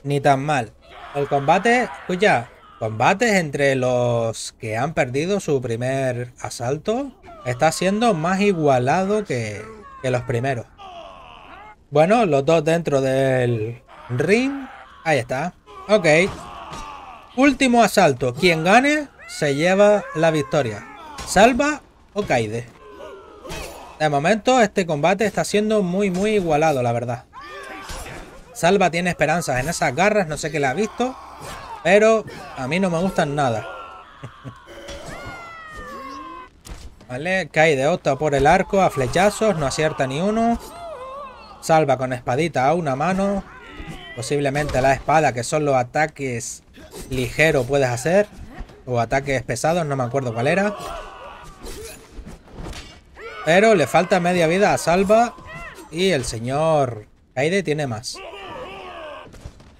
Ni tan mal. El combate, escucha, Combates entre los que han perdido su primer asalto está siendo más igualado que, los primeros. Bueno, los dos dentro del ring. Ahí está. Ok. Último asalto. Quien gane se lleva la victoria. Salva o Kaide. De momento este combate está siendo muy muy igualado, la verdad. Salva tiene esperanzas en esas garras, no sé qué le ha visto. Pero a mí no me gustan nada. <laughs> Vale, cae de Otto por el arco a flechazos, no acierta ni uno. Salva con espadita a una mano. Posiblemente la espada, que son los ataques ligeros puedes hacer. O ataques pesados, no me acuerdo cuál era. Pero le falta media vida a Salva. Y el señor Kaide tiene más.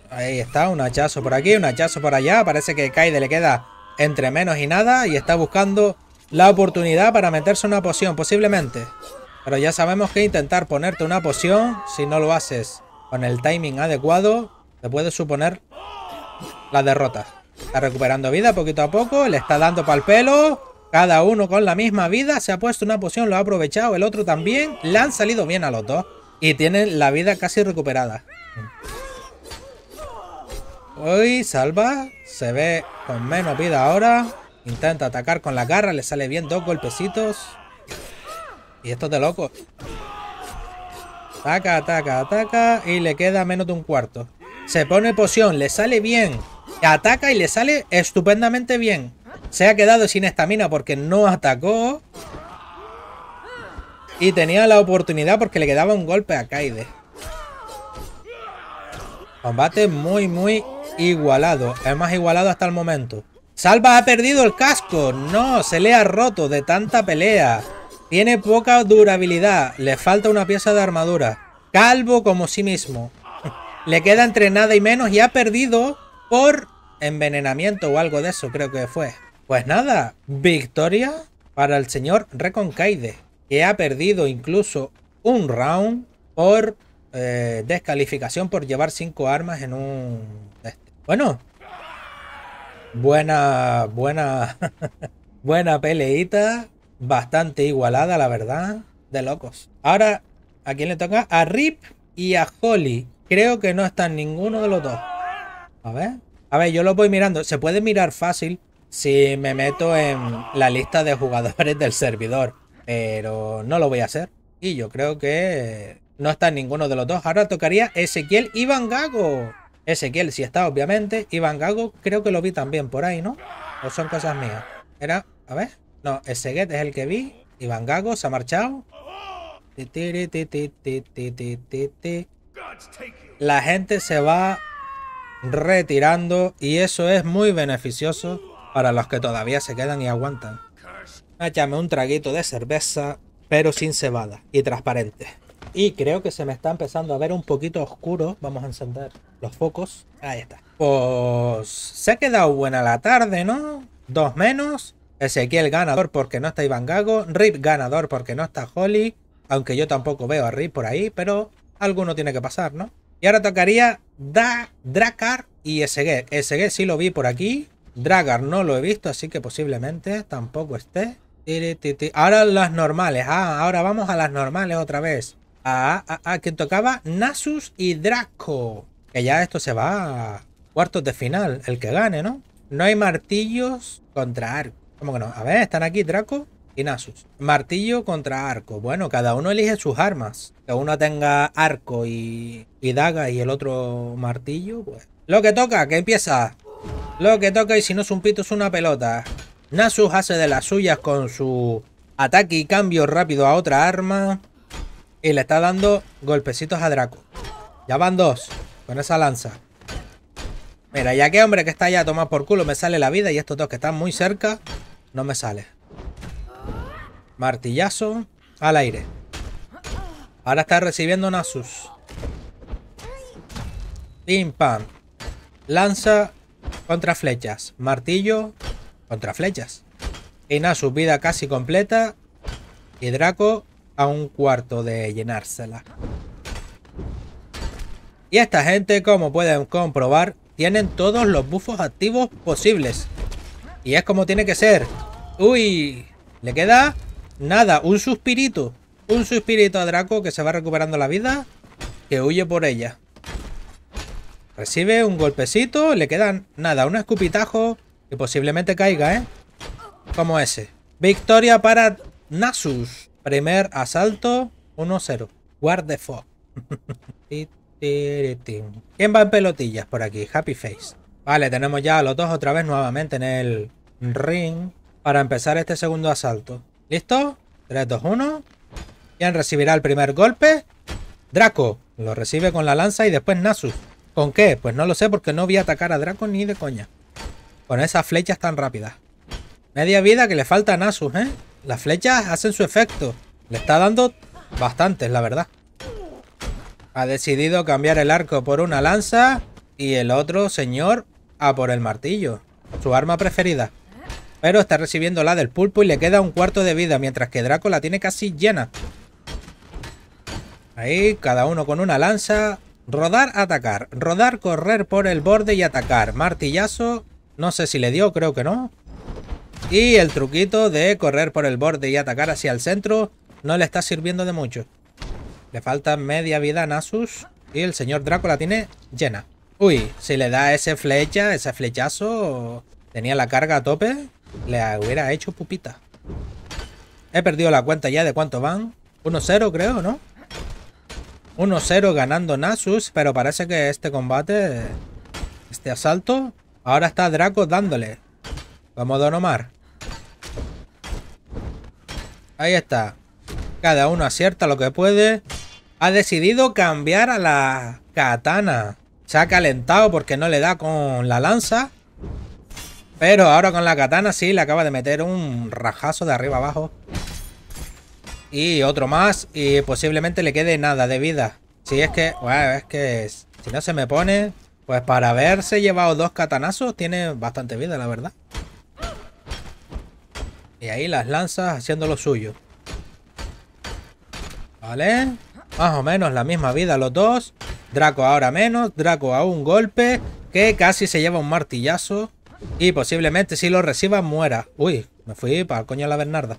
Ahí está, un hachazo por aquí, un hachazo por allá. Parece que Kaide le queda entre menos y nada y está buscando la oportunidad para meterse una poción, posiblemente. Pero ya sabemos que intentar ponerte una poción, si no lo haces con el timing adecuado, te puede suponer la derrota. Está recuperando vida poquito a poco, le está dando pal pelo. Cada uno con la misma vida, se ha puesto una poción, lo ha aprovechado, el otro también. Le han salido bien a los dos y tienen la vida casi recuperada. Uy, salva. Se ve con menos vida ahora. Intenta atacar con la garra. Le sale bien dos golpecitos. Y esto es de loco. Ataca, ataca, ataca. Y le queda menos de un cuarto. Se pone poción. Le sale bien. Ataca y le sale estupendamente bien. Se ha quedado sin estamina porque no atacó. Y tenía la oportunidad porque le quedaba un golpe a Kaide. Combate muy, muy igualado. El más igualado hasta el momento. Salva ha perdido el casco. No, se le ha roto de tanta pelea. Tiene poca durabilidad. Le falta una pieza de armadura. Calvo como sí mismo. <laughs> le queda entre nada y menos y ha perdido por envenenamiento o algo de eso, creo que fue. Pues nada, victoria para el señor Reconcaide, que ha perdido incluso un round por eh, descalificación por llevar cinco armas en un bueno. Buena, buena, <laughs> buena peleita. Bastante igualada, la verdad. De locos. Ahora, ¿a quién le toca? A Rip y a Holly. Creo que no están ninguno de los dos. A ver. A ver, yo lo voy mirando. Se puede mirar fácil si me meto en la lista de jugadores del servidor. Pero no lo voy a hacer. Y yo creo que no está ninguno de los dos. Ahora tocaría Ezequiel y Van Gago. Ezequiel sí está, obviamente. Iván Gago creo que lo vi también por ahí, ¿no? ¿O son cosas mías? Era, a ver. No, Ezequiel es el que vi. Iván Gago se ha marchado. La gente se va retirando y eso es muy beneficioso para los que todavía se quedan y aguantan. Échame un traguito de cerveza, pero sin cebada y transparente. Y creo que se me está empezando a ver un poquito oscuro. Vamos a encender los focos. Ahí está. Pues se ha quedado buena la tarde, ¿no? Dos menos. Ezequiel ganador porque no está Iván Gago. Rip ganador porque no está Holly. Aunque yo tampoco veo a Rip por ahí, pero alguno tiene que pasar, ¿no? Y ahora tocaría Da, Dracar y SG. SG sí lo vi por aquí. Dragar no lo he visto, así que posiblemente tampoco esté. Ahora las normales. Ah, ahora vamos a las normales otra vez. Ah, ah, ah, quien tocaba Nasus y Draco. Que ya esto se va a cuartos de final, el que gane, ¿no? No hay martillos contra arco. ¿Cómo que no? A ver, están aquí Draco y Nasus. Martillo contra arco. Bueno, cada uno elige sus armas. Que uno tenga arco y, y daga y el otro martillo, pues. Lo que toca, que empieza. Lo que toca y si no es un pito es una pelota. Nasus hace de las suyas con su ataque y cambio rápido a otra arma. Y le está dando golpecitos a Draco. Ya van dos con esa lanza. Mira, ya que hombre que está allá a tomar por culo me sale la vida y estos dos que están muy cerca no me sale. Martillazo al aire. Ahora está recibiendo Nasus. Pim pam. Lanza contra flechas. Martillo contra flechas. Y Nasus vida casi completa. Y Draco a un cuarto de llenársela. Y esta gente, como pueden comprobar, tienen todos los bufos activos posibles. Y es como tiene que ser. Uy, le queda nada, un suspirito. Un suspirito a Draco que se va recuperando la vida. Que huye por ella. Recibe un golpecito, le queda nada, un escupitajo que posiblemente caiga, ¿eh? Como ese. Victoria para Nasus. Primer asalto, 1-0. Guard the fog. <laughs> ¿Quién va en pelotillas por aquí? Happy Face. Vale, tenemos ya a los dos otra vez nuevamente en el ring para empezar este segundo asalto. ¿Listo? 3, 2, 1. ¿Quién recibirá el primer golpe? Draco. Lo recibe con la lanza y después Nasus. ¿Con qué? Pues no lo sé porque no voy a atacar a Draco ni de coña. Con esas flechas tan rápidas. Media vida que le falta a Nasus, ¿eh? Las flechas hacen su efecto. Le está dando bastantes, la verdad. Ha decidido cambiar el arco por una lanza y el otro señor a por el martillo. Su arma preferida. Pero está recibiendo la del pulpo y le queda un cuarto de vida, mientras que Draco la tiene casi llena. Ahí, cada uno con una lanza. Rodar, atacar. Rodar, correr por el borde y atacar. Martillazo. No sé si le dio, creo que no. Y el truquito de correr por el borde y atacar hacia el centro no le está sirviendo de mucho. Le falta media vida a Nasus. Y el señor Draco la tiene llena. Uy, si le da ese flecha, ese flechazo, tenía la carga a tope, le hubiera hecho pupita. He perdido la cuenta ya de cuánto van. 1-0 creo, ¿no? 1-0 ganando Nasus, pero parece que este combate, este asalto, ahora está Draco dándole. Como Don Omar. Ahí está. Cada uno acierta lo que puede ha decidido cambiar a la katana. Se ha calentado porque no le da con la lanza. Pero ahora con la katana sí le acaba de meter un rajazo de arriba abajo. Y otro más. Y posiblemente le quede nada de vida. Si es que, bueno, es que si no se me pone, pues para haberse llevado dos katanazos tiene bastante vida, la verdad. Y ahí las lanzas haciendo lo suyo. Vale. Más o menos la misma vida los dos. Draco ahora menos. Draco a un golpe. Que casi se lleva un martillazo. Y posiblemente si lo reciba muera. Uy, me fui para el coño la Bernarda.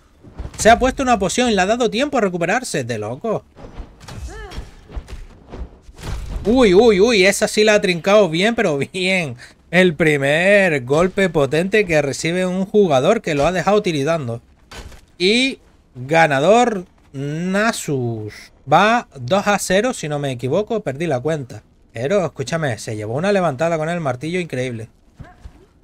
Se ha puesto una poción y le ha dado tiempo a recuperarse. De loco. Uy, uy, uy. Esa sí la ha trincado bien, pero bien. El primer golpe potente que recibe un jugador que lo ha dejado utilizando. Y ganador Nasus. Va 2 a 0, si no me equivoco, perdí la cuenta. Pero, escúchame, se llevó una levantada con el martillo increíble.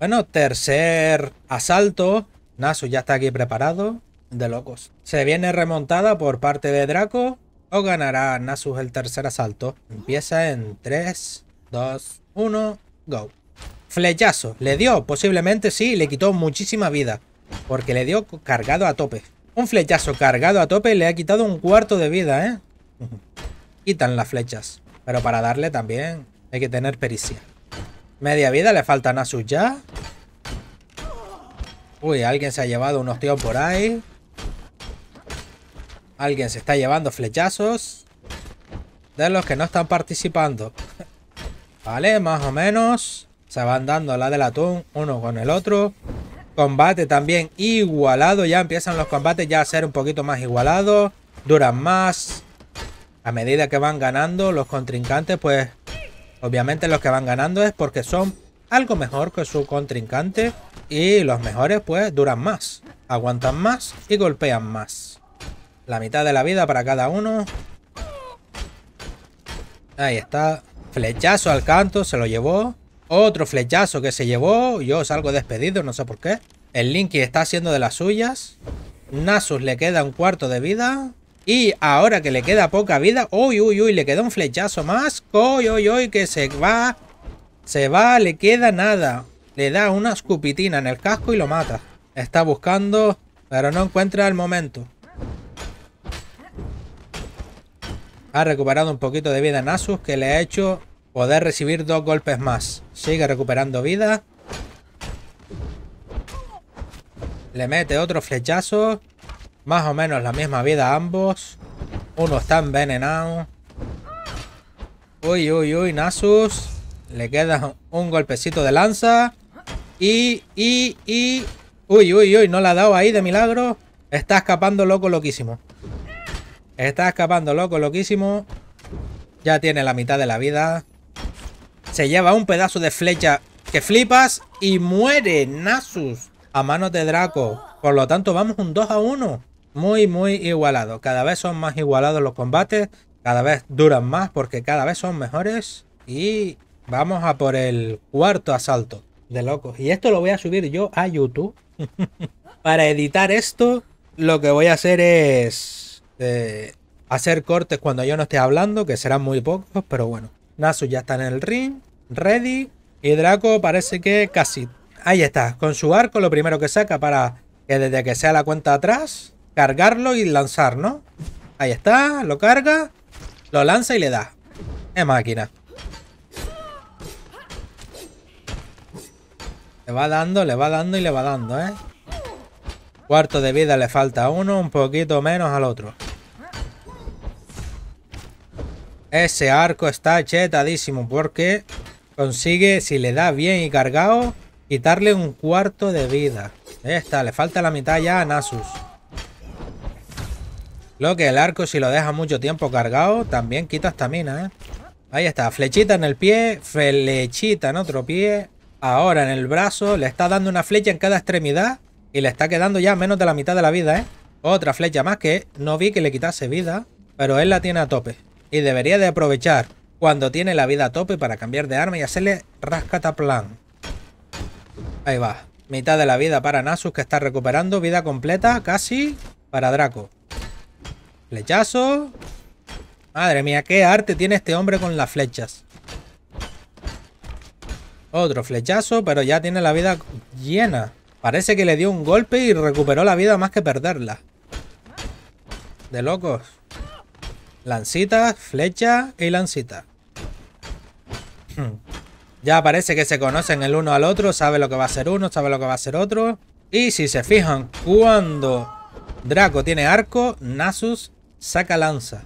Bueno, tercer asalto. Nasus ya está aquí preparado. De locos. Se viene remontada por parte de Draco. O ganará Nasus el tercer asalto. Empieza en 3, 2, 1, go. Flechazo. ¿Le dio? Posiblemente sí, le quitó muchísima vida. Porque le dio cargado a tope. Un flechazo cargado a tope le ha quitado un cuarto de vida, ¿eh? <laughs> Quitan las flechas. Pero para darle también hay que tener pericia. Media vida, le falta Nasus ya. Uy, alguien se ha llevado unos tíos por ahí. Alguien se está llevando flechazos. De los que no están participando. <laughs> Vale, más o menos. Se van dando la del atún uno con el otro. Combate también igualado. Ya empiezan los combates ya a ser un poquito más igualados. Duran más. A medida que van ganando los contrincantes, pues obviamente los que van ganando es porque son algo mejor que su contrincante. Y los mejores pues duran más. Aguantan más y golpean más. La mitad de la vida para cada uno. Ahí está. Flechazo al canto, se lo llevó. Otro flechazo que se llevó. Yo salgo despedido, no sé por qué. El Linky está haciendo de las suyas. Nasus le queda un cuarto de vida. Y ahora que le queda poca vida. Uy, uy, uy, le queda un flechazo más. Uy, uy, uy, que se va. Se va, le queda nada. Le da una escupitina en el casco y lo mata. Está buscando, pero no encuentra el momento. Ha recuperado un poquito de vida Nasus que le ha hecho poder recibir dos golpes más. Sigue recuperando vida. Le mete otro flechazo. Más o menos la misma vida ambos. Uno está envenenado. Uy, uy, uy, Nasus. Le queda un golpecito de lanza. Y, y, y... Uy, uy, uy, no la ha dado ahí de milagro. Está escapando loco, loquísimo. Está escapando loco, loquísimo. Ya tiene la mitad de la vida. Se lleva un pedazo de flecha que flipas y muere Nasus a manos de Draco. Por lo tanto, vamos un 2 a 1. Muy, muy igualado. Cada vez son más igualados los combates. Cada vez duran más porque cada vez son mejores. Y vamos a por el cuarto asalto de locos. Y esto lo voy a subir yo a YouTube. <laughs> Para editar esto, lo que voy a hacer es hacer cortes cuando yo no esté hablando, que serán muy pocos, pero bueno. Nasu ya está en el ring, ready. Y Draco parece que casi. Ahí está, con su arco lo primero que saca para que desde que sea la cuenta atrás, cargarlo y lanzar, ¿no? Ahí está, lo carga, lo lanza y le da. Es máquina. Le va dando, le va dando y le va dando, ¿eh? Cuarto de vida le falta a uno, un poquito menos al otro. Ese arco está chetadísimo porque consigue, si le da bien y cargado, quitarle un cuarto de vida. Esta, le falta la mitad ya a Nasus. Lo que el arco, si lo deja mucho tiempo cargado, también quita estamina, ¿eh? Ahí está, flechita en el pie, flechita en otro pie. Ahora en el brazo, le está dando una flecha en cada extremidad. Y le está quedando ya menos de la mitad de la vida, ¿eh? Otra flecha más que no vi que le quitase vida. Pero él la tiene a tope y debería de aprovechar cuando tiene la vida a tope para cambiar de arma y hacerle rascataplan. Ahí va. Mitad de la vida para Nasus que está recuperando. Vida completa casi para Draco. Flechazo. Madre mía, qué arte tiene este hombre con las flechas. Otro flechazo, pero ya tiene la vida llena. Parece que le dio un golpe y recuperó la vida más que perderla. De locos. Lancita, flecha y lancita. Hmm. Ya parece que se conocen el uno al otro, sabe lo que va a ser uno, sabe lo que va a ser otro. Y si se fijan, cuando Draco tiene arco, Nasus saca lanza.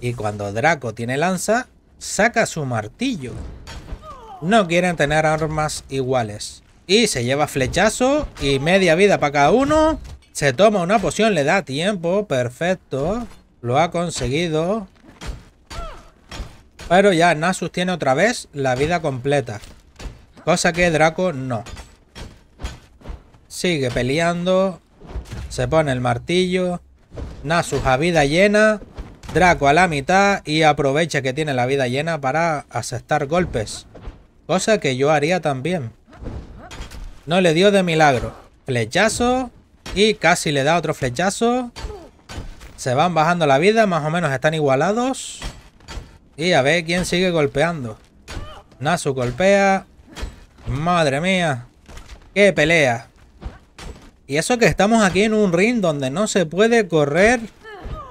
Y cuando Draco tiene lanza, saca su martillo. No quieren tener armas iguales. Y se lleva flechazo y media vida para cada uno. Se toma una poción, le da tiempo, perfecto. Lo ha conseguido. Pero ya Nasus tiene otra vez la vida completa. Cosa que Draco no. Sigue peleando. Se pone el martillo. Nasus a vida llena. Draco a la mitad. Y aprovecha que tiene la vida llena para aceptar golpes. Cosa que yo haría también. No le dio de milagro. Flechazo. Y casi le da otro flechazo. Se van bajando la vida, más o menos están igualados. Y a ver quién sigue golpeando. Nasu golpea. Madre mía. ¡Qué pelea! Y eso que estamos aquí en un ring donde no se puede correr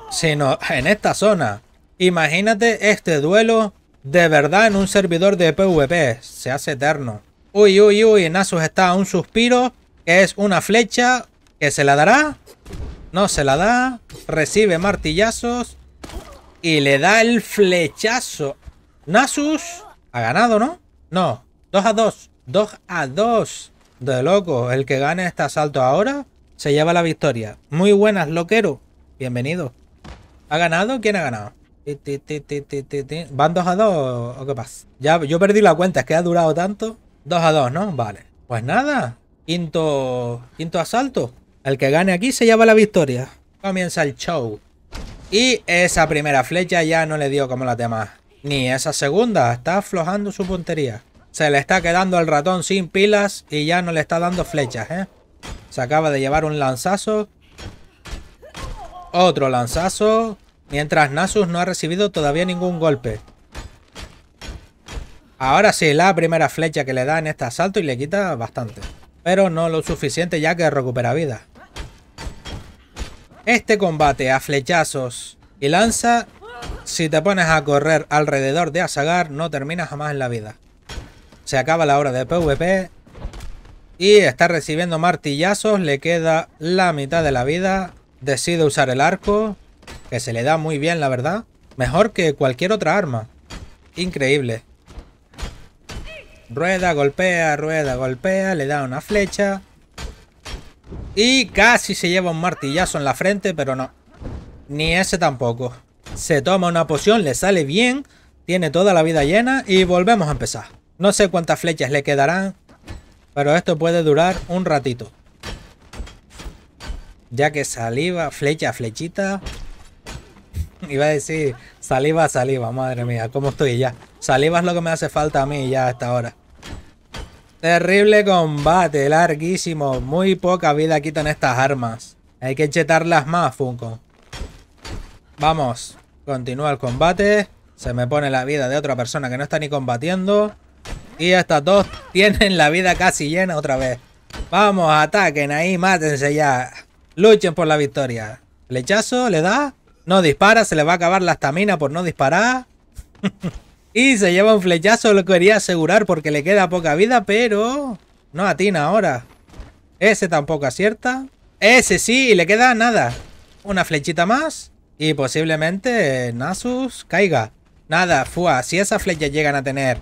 sino en esta zona. Imagínate este duelo de verdad en un servidor de PvP. Se hace eterno. Uy, uy, uy. Nasus está a un suspiro. Que es una flecha. Que se la dará. No se la da. Recibe martillazos. Y le da el flechazo. Nasus ha ganado, ¿no? No, 2 a 2. 2 a 2. De loco. El que gane este asalto ahora se lleva la victoria. Muy buenas, loquero. Bienvenido. ¿Ha ganado? ¿Quién ha ganado? ¿Van 2 a 2 o qué pasa? Ya, yo perdí la cuenta, es que ha durado tanto. 2 a 2, ¿no? Vale. Pues nada. Quinto, quinto asalto. El que gane aquí se lleva la victoria. Comienza el show. Y esa primera flecha ya no le dio como las demás. Ni esa segunda. Está aflojando su puntería. Se le está quedando el ratón sin pilas y ya no le está dando flechas, ¿eh? Se acaba de llevar un lanzazo. Otro lanzazo. Mientras Nasus no ha recibido todavía ningún golpe. Ahora sí, la primera flecha que le da en este asalto y le quita bastante. Pero no lo suficiente ya que recupera vida. Este combate a flechazos y lanza, si te pones a correr alrededor de Asagar, no terminas jamás en la vida. Se acaba la hora de PvP y está recibiendo martillazos, le queda la mitad de la vida. Decide usar el arco que se le da muy bien, la verdad. Mejor que cualquier otra arma. Increíble. Rueda, golpea, rueda, golpea, le da una flecha. Y casi se lleva un martillazo en la frente, pero no. Ni ese tampoco. Se toma una poción, le sale bien, tiene toda la vida llena y volvemos a empezar. No sé cuántas flechas le quedarán, pero esto puede durar un ratito. Ya que saliva, flecha, flechita, <laughs> Iba a decir saliva, saliva, madre mía, ¿cómo estoy ya? Saliva es lo que me hace falta a mí ya hasta ahora. Terrible combate, larguísimo. Muy poca vida quitan estas armas. Hay que chetarlas más, Funko. Vamos, continúa el combate. Se me pone la vida de otra persona que no está ni combatiendo. Y estas dos <laughs> tienen la vida casi llena otra vez. Vamos, ataquen ahí, mátense ya. Luchen por la victoria. Flechazo, ¿le da? No dispara, se le va a acabar la estamina por no disparar. <laughs> y se lleva un flechazo, lo quería asegurar porque le queda poca vida, pero no atina ahora. Ese tampoco acierta. Ese sí, le queda nada. Una flechita más y posiblemente Nasus caiga. Nada, fua, si esas flechas llegan a tener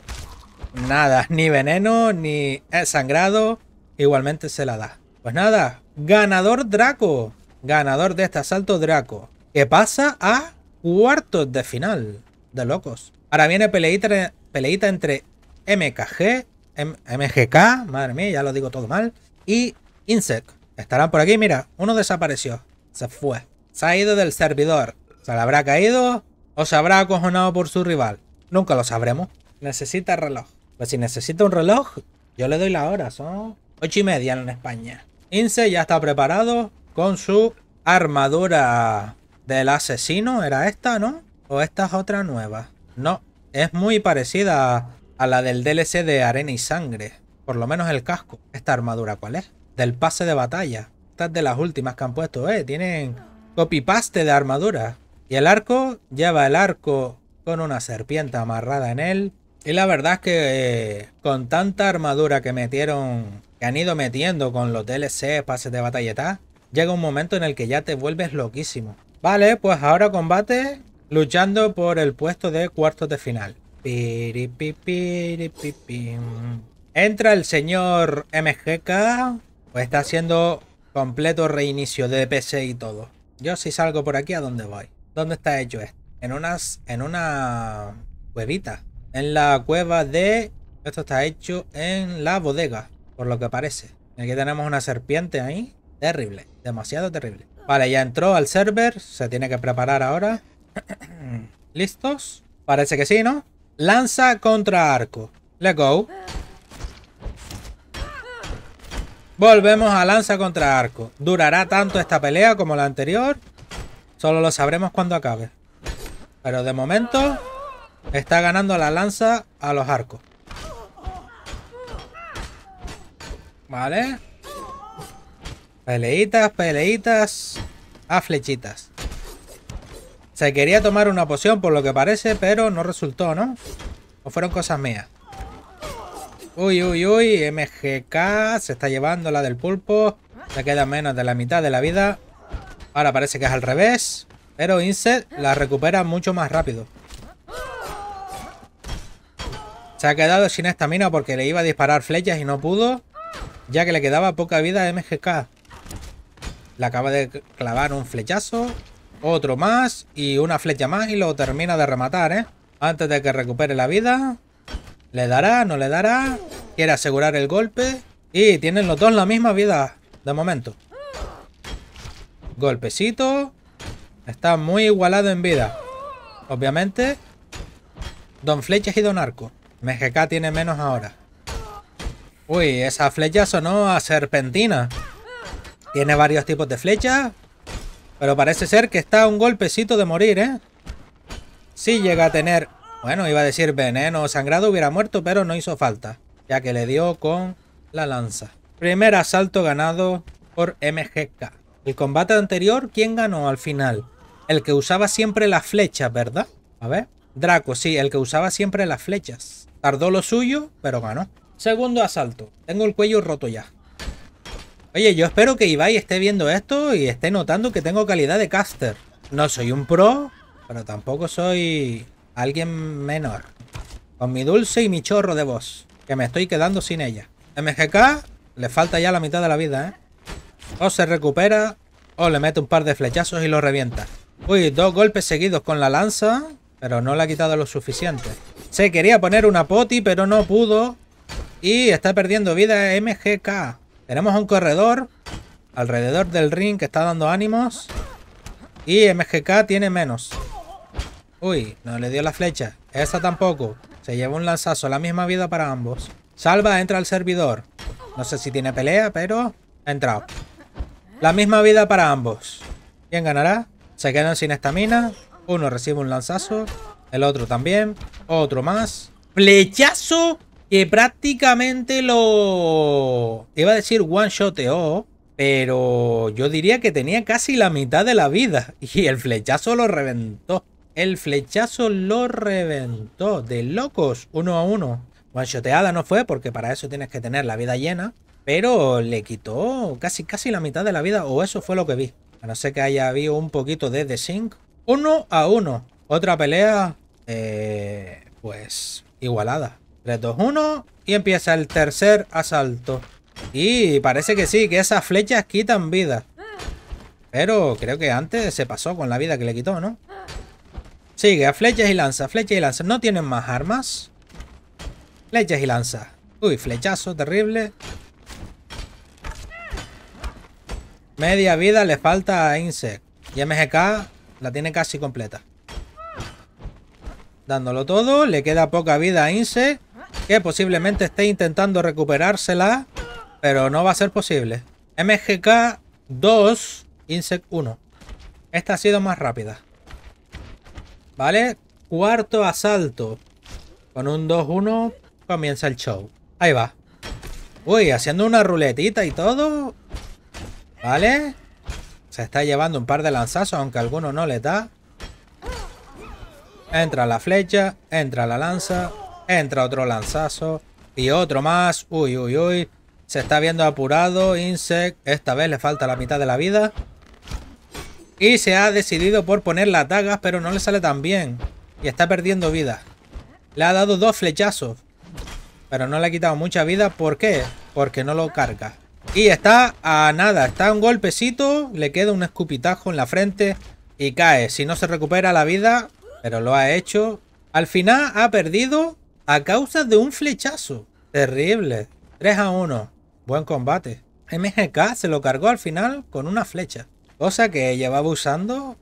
nada, <laughs> ni veneno, ni sangrado, igualmente se la da. Pues nada, ganador Draco. Ganador de este asalto Draco que pasa a cuartos de final. De locos. Ahora viene peleita, peleita entre MKG, MGK, madre mía, ya lo digo todo mal, y Insect. Estarán por aquí, mira, uno desapareció. Se fue. Se ha ido del servidor. ¿Se le habrá caído o se habrá acojonado por su rival? Nunca lo sabremos. Necesita reloj. Pues si necesita un reloj, yo le doy la hora. Son ocho y media en España. Insect ya está preparado con su armadura del asesino era esta, ¿no? ¿O esta es otra nueva? No, es muy parecida a la del DLC de Arena y Sangre. Por lo menos el casco. ¿Esta armadura cuál es? Del pase de batalla. Esta es de las últimas que han puesto, ¿eh? Tienen copy-paste de armadura. Y el arco lleva el arco con una serpiente amarrada en él. Y la verdad es que eh, con tanta armadura que metieron, que han ido metiendo con los DLC, pases de tal, llega un momento en el que ya te vuelves loquísimo. Vale, pues ahora combate luchando por el puesto de cuartos de final. Entra el señor MGK. Pues está haciendo completo reinicio de PC y todo. Yo si salgo por aquí, ¿a dónde voy? ¿Dónde está hecho esto? En unas. En una cuevita. En la cueva de. Esto está hecho en la bodega. Por lo que parece. Aquí tenemos una serpiente ahí. Terrible. Demasiado terrible. Vale, ya entró al server. Se tiene que preparar ahora. <clears throat> ¿Listos? Parece que sí, ¿no? Lanza contra arco. Let's go. Volvemos a lanza contra arco. ¿Durará tanto esta pelea como la anterior? Solo lo sabremos cuando acabe. Pero de momento está ganando la lanza a los arcos. Vale. Peleitas, peleitas a flechitas. Se quería tomar una poción por lo que parece, pero no resultó, ¿no? O fueron cosas mías. Uy, uy, uy, MGK se está llevando la del pulpo. Se queda menos de la mitad de la vida. Ahora parece que es al revés. Pero Inset la recupera mucho más rápido. Se ha quedado sin estamina porque le iba a disparar flechas y no pudo. Ya que le quedaba poca vida a MGK. Le acaba de clavar un flechazo. Otro más. Y una flecha más. Y lo termina de rematar, ¿eh? Antes de que recupere la vida. ¿Le dará? ¿No le dará? Quiere asegurar el golpe. Y tienen los dos la misma vida. De momento. Golpecito. Está muy igualado en vida. Obviamente. Don Flechas y Don Arco. MGK tiene menos ahora. Uy, esa flecha sonó a serpentina. Tiene varios tipos de flechas. Pero parece ser que está un golpecito de morir, ¿eh? Si llega a tener... Bueno, iba a decir veneno sangrado, hubiera muerto, pero no hizo falta. Ya que le dio con la lanza. Primer asalto ganado por MGK. El combate anterior, ¿quién ganó al final? El que usaba siempre las flechas, ¿verdad? A ver. Draco, sí, el que usaba siempre las flechas. Tardó lo suyo, pero ganó. Segundo asalto. Tengo el cuello roto ya. Oye, yo espero que Ibai esté viendo esto y esté notando que tengo calidad de caster. No soy un pro, pero tampoco soy alguien menor. Con mi dulce y mi chorro de voz. Que me estoy quedando sin ella. MGK le falta ya la mitad de la vida, ¿eh? O se recupera o le mete un par de flechazos y lo revienta. Uy, dos golpes seguidos con la lanza, pero no le ha quitado lo suficiente. Se quería poner una poti, pero no pudo. Y está perdiendo vida MGK. Tenemos un corredor alrededor del ring que está dando ánimos. Y MGK tiene menos. Uy, no le dio la flecha. Esa tampoco. Se lleva un lanzazo. La misma vida para ambos. Salva, entra al servidor. No sé si tiene pelea, pero ha entrado. La misma vida para ambos. ¿Quién ganará? Se quedan sin estamina. Uno recibe un lanzazo. El otro también. Otro más. Flechazo que prácticamente lo... Iba a decir one shoteó. Pero yo diría que tenía casi la mitad de la vida. <laughs> Y el flechazo lo reventó. El flechazo lo reventó. De locos. Uno a uno. One shoteada no fue porque para eso tienes que tener la vida llena. Pero le quitó casi casi la mitad de la vida. O eso fue lo que vi. A no ser que haya habido un poquito de desync. Uno a uno. Otra pelea. Eh, pues igualada. 3, 2, 1. Y empieza el tercer asalto. Y parece que sí, que esas flechas quitan vida. Pero creo que antes se pasó con la vida que le quitó, ¿no? Sigue a flechas y lanza, flechas y lanza. ¿No tienen más armas? Flechas y lanza. Uy, flechazo terrible. Media vida le falta a Insect. Y MGK la tiene casi completa. Dándolo todo. Le queda poca vida a Insect. Que posiblemente esté intentando recuperársela. Pero no va a ser posible. MGK 2. Insect 1. Esta ha sido más rápida. ¿Vale? Cuarto asalto. Con un 2-1 comienza el show. Ahí va. Uy, haciendo una ruletita y todo. ¿Vale? Se está llevando un par de lanzazos, aunque alguno no le da. Entra la flecha, entra la lanza, entra otro lanzazo y otro más. Uy, uy, uy. Se está viendo apurado. Insect. Esta vez le falta la mitad de la vida. Y se ha decidido por poner las dagas, pero no le sale tan bien. Y está perdiendo vida. Le ha dado dos flechazos. Pero no le ha quitado mucha vida. ¿Por qué? Porque no lo carga. Y está a nada, está un golpecito, le queda un escupitajo en la frente y cae. Si no se recupera la vida, pero lo ha hecho. Al final ha perdido a causa de un flechazo. Terrible. 3 a 1. Buen combate. MGK se lo cargó al final con una flecha. Cosa que llevaba usando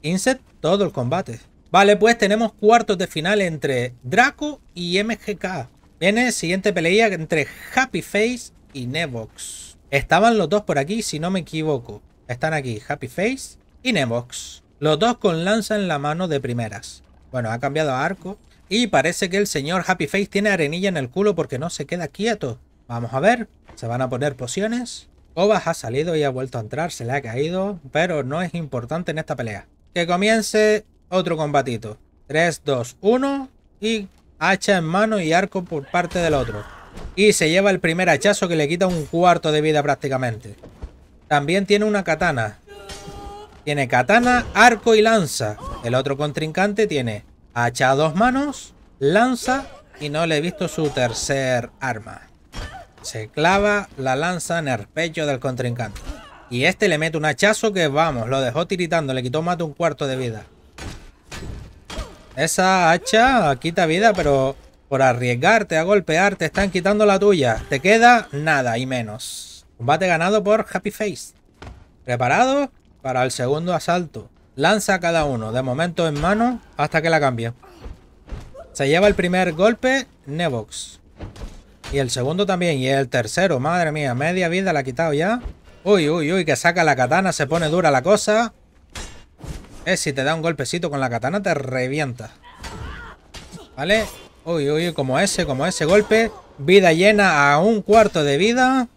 Inset todo el combate. Vale, pues tenemos cuartos de final entre Draco y MGK. Viene siguiente pelea entre Happy Face y Nevox. Estaban los dos por aquí, si no me equivoco. Están aquí Happy Face y Nevox. Los dos con lanza en la mano de primeras. Bueno, ha cambiado a arco. Y parece que el señor Happy Face tiene arenilla en el culo porque no se queda quieto. Vamos a ver. Se van a poner pociones. Obas ha salido y ha vuelto a entrar. Se le ha caído. Pero no es importante en esta pelea. Que comience otro combatito. 3, 2, 1. Y hacha en mano y arco por parte del otro. Y se lleva el primer hachazo que le quita un cuarto de vida prácticamente. También tiene una katana. Tiene katana, arco y lanza. El otro contrincante tiene hacha a dos manos, lanza y no le he visto su tercer arma. Se clava la lanza en el pecho del contrincante. Y este le mete un hachazo que, vamos, lo dejó tiritando, le quitó más de un cuarto de vida. Esa hacha quita vida, pero por arriesgarte a golpear te están quitando la tuya. Te queda nada y menos. Combate ganado por Happy Face. ¿Preparado? Para el segundo asalto. Lanza cada uno, de momento en mano, hasta que la cambie. Se lleva el primer golpe, Nevox. Y el segundo también. Y el tercero, madre mía, media vida la ha quitado ya. Uy, uy, uy, que saca la katana, se pone dura la cosa. Es si te da un golpecito con la katana te revienta. ¿Vale? Uy, uy, como ese, como ese golpe. Vida llena a un cuarto de vida.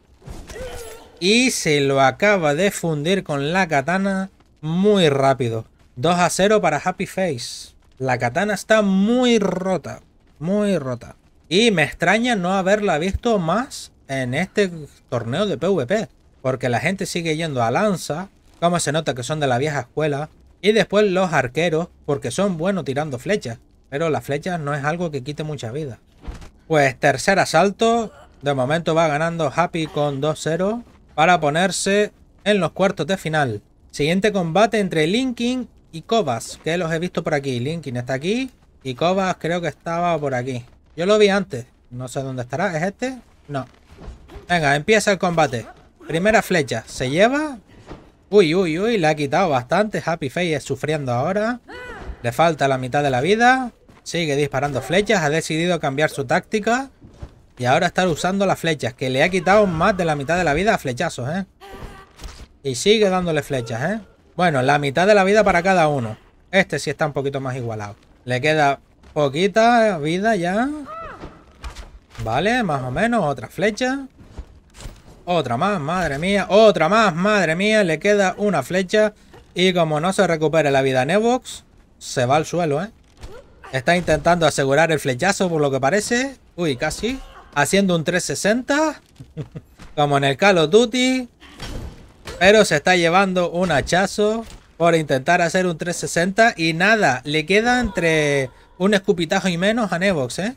Y se lo acaba de fundir con la katana muy rápido. 2 a 0 para Happy Face. La katana está muy rota. Muy rota. Y me extraña no haberla visto más en este torneo de PvP. Porque la gente sigue yendo a lanza. Como se nota que son de la vieja escuela. Y después los arqueros. Porque son buenos tirando flechas. Pero las flechas no es algo que quite mucha vida. Pues tercer asalto. De momento va ganando Happy con 2-0. Para ponerse en los cuartos de final. Siguiente combate entre Linkin y Kovas. Que los he visto por aquí. Linkin está aquí. Y Kovas creo que estaba por aquí. Yo lo vi antes. No sé dónde estará. ¿Es este? No. Venga, empieza el combate. Primera flecha. ¿Se lleva? Uy, uy, uy. Le ha quitado bastante. Happy Face es sufriendo ahora. Le falta la mitad de la vida. Sigue disparando flechas. Ha decidido cambiar su táctica. Y ahora está usando las flechas. Que le ha quitado más de la mitad de la vida a flechazos, ¿eh? Y sigue dándole flechas, ¿eh? Bueno, la mitad de la vida para cada uno. Este sí está un poquito más igualado. Le queda Poquita vida ya. Vale, más o menos. Otra flecha. Otra más, madre mía. Otra más, madre mía. Le queda una flecha. Y como no se recupere la vida Nevox, se va al suelo, ¿eh? Está intentando asegurar el flechazo por lo que parece. Uy, casi. Haciendo un 360. <laughs> como en el Call of Duty. Pero se está llevando un hachazo por intentar hacer un 360. Y nada, le queda entre un escupitajo y menos a Nevox, ¿eh?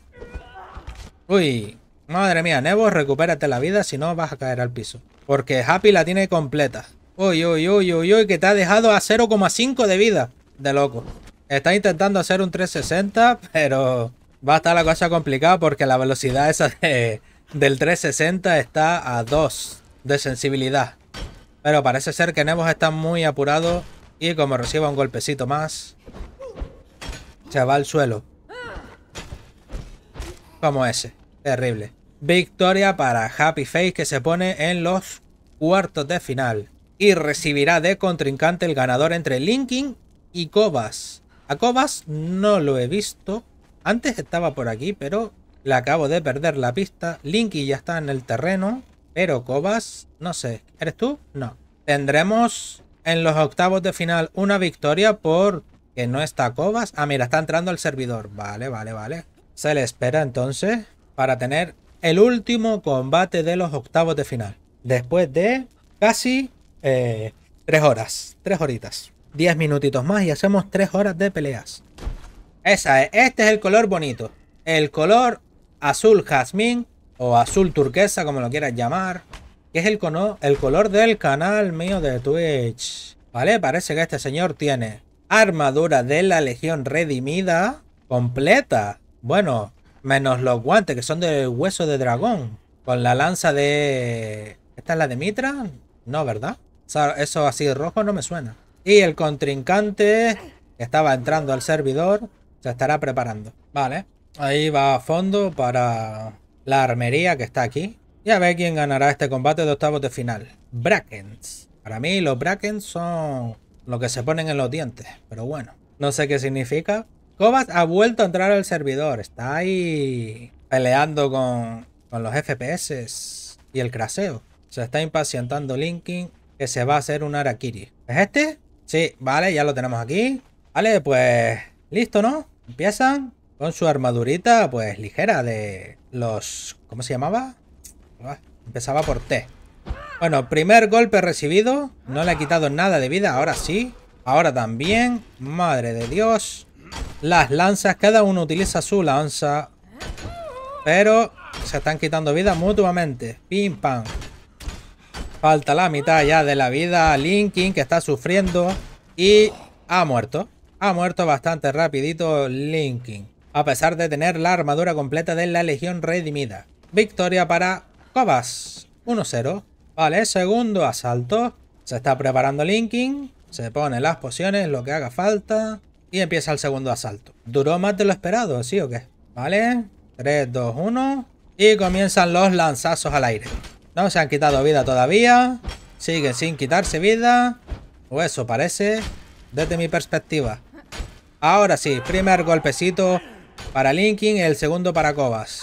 Uy, madre mía, Nevox, recupérate la vida, si no vas a caer al piso. Porque Happy la tiene completa. Uy, uy, uy, uy, uy, que te ha dejado a 0,5 de vida. De loco. Está intentando hacer un 360, pero va a estar la cosa complicada porque la velocidad esa de, del 360 está a 2 de sensibilidad. Pero parece ser que Nevox está muy apurado y como reciba un golpecito más, se va al suelo. Como ese. Terrible. Victoria para Happy Face que se pone en los cuartos de final. Y recibirá de contrincante el ganador entre Linkin y Cobas. A Cobas no lo he visto. Antes estaba por aquí, pero le acabo de perder la pista. Linky ya está en el terreno. Pero Cobas, no sé. ¿Eres tú? No. Tendremos en los octavos de final una victoria por que no está Cobas. Ah, mira, está entrando al servidor. Vale, vale, vale. Se le espera entonces para tener el último combate de los octavos de final. Después de casi eh, tres horas. Tres horitas. Diez minutitos más y hacemos tres horas de peleas. Esa es. Este es el color bonito. El color azul jazmín o azul turquesa, como lo quieras llamar. Que es el, color del canal mío de Twitch. Vale, parece que este señor tiene armadura de la Legión Redimida completa. Bueno, menos los guantes que son de hueso de dragón. Con la lanza de... ¿Esta es la de Mitra? No, ¿verdad? Eso así rojo no me suena. Y el contrincante que estaba entrando al servidor se estará preparando. Vale. Ahí va a fondo para la armería que está aquí. Y a ver quién ganará este combate de octavos de final. Brackens. Para mí los Brackens son lo que se ponen en los dientes. Pero bueno, no sé qué significa. Kovac ha vuelto a entrar al servidor. Está ahí peleando con, con los FPS y el craseo. Se está impacientando Linkin que se va a hacer un Arakiri. ¿Es este? Sí, vale, ya lo tenemos aquí. Vale, pues listo, ¿no? Empiezan con su armadurita, pues ligera de los... ¿Cómo se llamaba? Ah, empezaba por T. Bueno, primer golpe recibido. No le ha quitado nada de vida. Ahora sí. Ahora también. Madre de Dios. Las lanzas. Cada uno utiliza su lanza. Pero se están quitando vida mutuamente. Pim, pam. Falta la mitad ya de la vida. Linkin que está sufriendo. Y ha muerto. Ha muerto bastante rapidito Linkin. A pesar de tener la armadura completa de la Legión Redimida. Victoria para Cobas. 1-0. Vale, segundo asalto. Se está preparando Linkin. Se pone las pociones, lo que haga falta. Y empieza el segundo asalto. ¿Duró más de lo esperado, sí o qué? Vale. 3, 2, 1. Y comienzan los lanzazos al aire. No se han quitado vida todavía. Siguen sin quitarse vida. O eso parece. Desde mi perspectiva. Ahora sí, primer golpecito para Linkin el segundo para Cobas.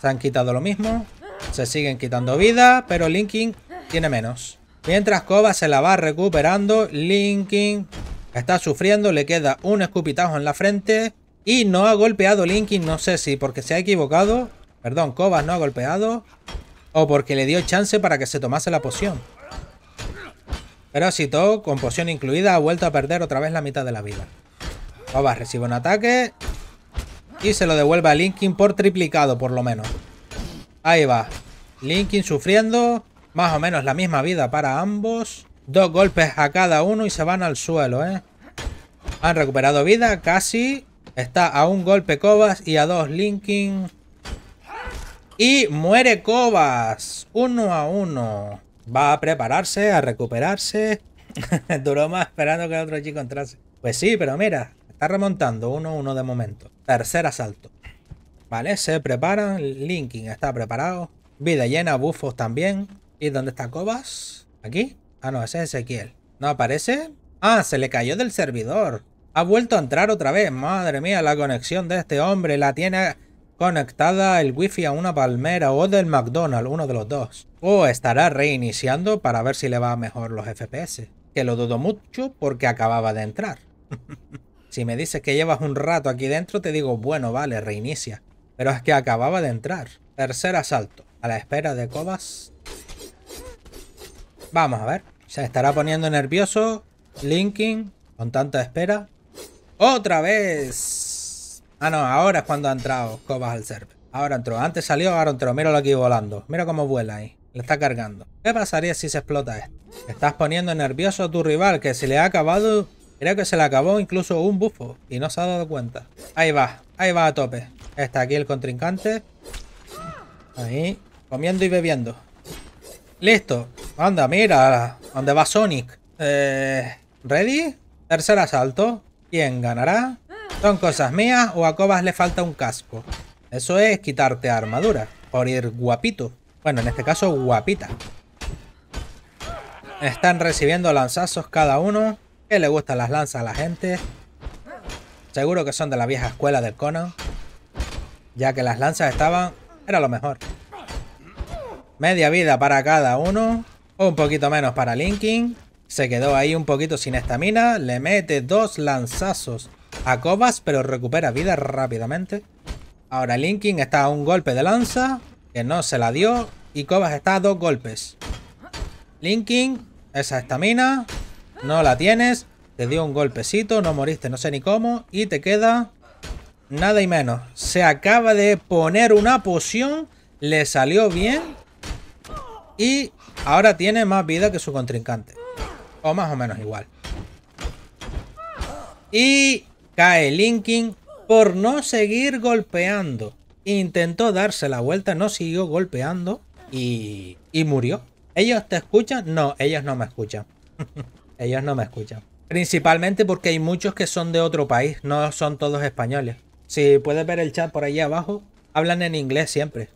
Se han quitado lo mismo. Se siguen quitando vida, pero Linkin tiene menos. Mientras Cobas se la va recuperando, Linkin está sufriendo, le queda un escupitajo en la frente. Y no ha golpeado Linkin, no sé si porque se ha equivocado. Perdón, Cobas no ha golpeado. O porque le dio chance para que se tomase la poción. Pero todo, con poción incluida, ha vuelto a perder otra vez la mitad de la vida. Cobas recibe un ataque. Y se lo devuelve a Linkin por triplicado, por lo menos. Ahí va. Linkin sufriendo. Más o menos la misma vida para ambos. Dos golpes a cada uno y se van al suelo, ¿eh? Han recuperado vida, casi. Está a un golpe Cobas y a dos Linkin. Y muere Cobas. Uno a uno. Va a prepararse, a recuperarse. <laughs> Duró más esperando que el otro chico entrase. Pues sí, pero mira. Está remontando. Uno a uno de momento. Tercer asalto. Vale, se preparan. Linkin está preparado. Vida llena, bufos también. ¿Y dónde está Cobas? ¿Aquí? Ah, no, ese es Ezequiel. ¿No aparece? Ah, se le cayó del servidor. Ha vuelto a entrar otra vez. Madre mía, la conexión de este hombre la tiene conectada el wifi a una palmera o del McDonald's, uno de los dos. O estará reiniciando para ver si le va mejor los FPS. Que lo dudo mucho porque acababa de entrar. <laughs> si me dices que llevas un rato aquí dentro, te digo, bueno, vale, reinicia. Pero es que acababa de entrar. Tercer asalto. A la espera de Cobas. Vamos a ver. Se estará poniendo nervioso. Linking. Con tanta espera. ¡Otra vez! Ah, no, ahora es cuando ha entrado Cobas al server. Ahora entró. Antes salió, ahora entró. Míralo aquí volando. Mira cómo vuela ahí. Le está cargando. ¿Qué pasaría si se explota esto? Estás poniendo nervioso a tu rival, que se le ha acabado... Creo que se le acabó incluso un bufo y no se ha dado cuenta. Ahí va, ahí va a tope. Está aquí el contrincante. Ahí, comiendo y bebiendo. Listo. Anda, mira, ¿dónde va Sonic? Eh, ¿Ready? Tercer asalto. ¿Quién ganará? ¿Son cosas mías o a Cobas le falta un casco? Eso es quitarte armadura. Por ir guapito. Bueno, en este caso, guapita. Están recibiendo lanzazos cada uno. Le gustan las lanzas a la gente. Seguro que son de la vieja escuela del Conan. Ya que las lanzas estaban... Era lo mejor. Media vida para cada uno. Un poquito menos para Linkin. Se quedó ahí un poquito sin estamina. Le mete dos lanzazos a Cobas, pero recupera vida rápidamente. Ahora Linkin está a un golpe de lanza, que no se la dio. Y Cobas está a dos golpes. Linkin, esa estamina, no la tienes. Te dio un golpecito, no moriste, no sé ni cómo. Y te queda nada y menos. Se acaba de poner una poción. Le salió bien. Y ahora tiene más vida que su contrincante. O más o menos igual. Y cae Linkin por no seguir golpeando. Intentó darse la vuelta, no siguió golpeando y, y murió. ¿Ellos te escuchan? No, ellos no me escuchan. <laughs> ellos no me escuchan. Principalmente porque hay muchos que son de otro país, no son todos españoles. Si puedes ver el chat por ahí abajo, hablan en inglés siempre.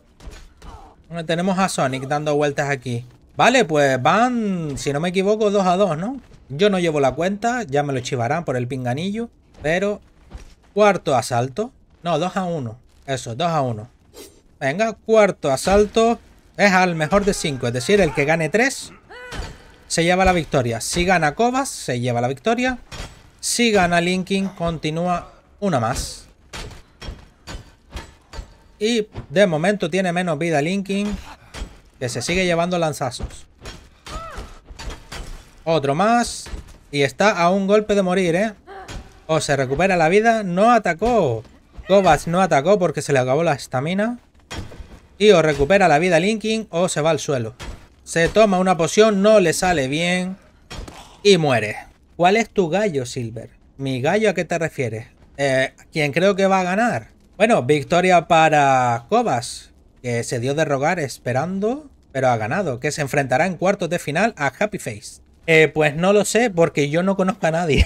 tenemos a Sonic dando vueltas aquí. Vale, pues van, si no me equivoco, 2 a 2, ¿no? Yo no llevo la cuenta, ya me lo chivarán por el pinganillo. Pero, cuarto asalto. No, 2 a 1. Eso, 2 a 1. Venga, cuarto asalto. Es al mejor de 5, es decir, el que gane 3 se lleva la victoria. Si gana Cobas, se lleva la victoria. Si gana Linkin, continúa una más. Y de momento tiene menos vida Linkin. Que se sigue llevando lanzazos. Otro más. Y está a un golpe de morir, ¿eh? O se recupera la vida. No atacó. Kovacs no atacó porque se le acabó la estamina. Y o recupera la vida Linking o se va al suelo. Se toma una poción, no le sale bien y muere. ¿Cuál es tu gallo, Silver? ¿Mi gallo a qué te refieres? Eh, ¿Quién creo que va a ganar? Bueno, victoria para Cobas, que se dio de rogar esperando, pero ha ganado, que se enfrentará en cuartos de final a Happy Face. Eh, pues no lo sé porque yo no conozco a nadie.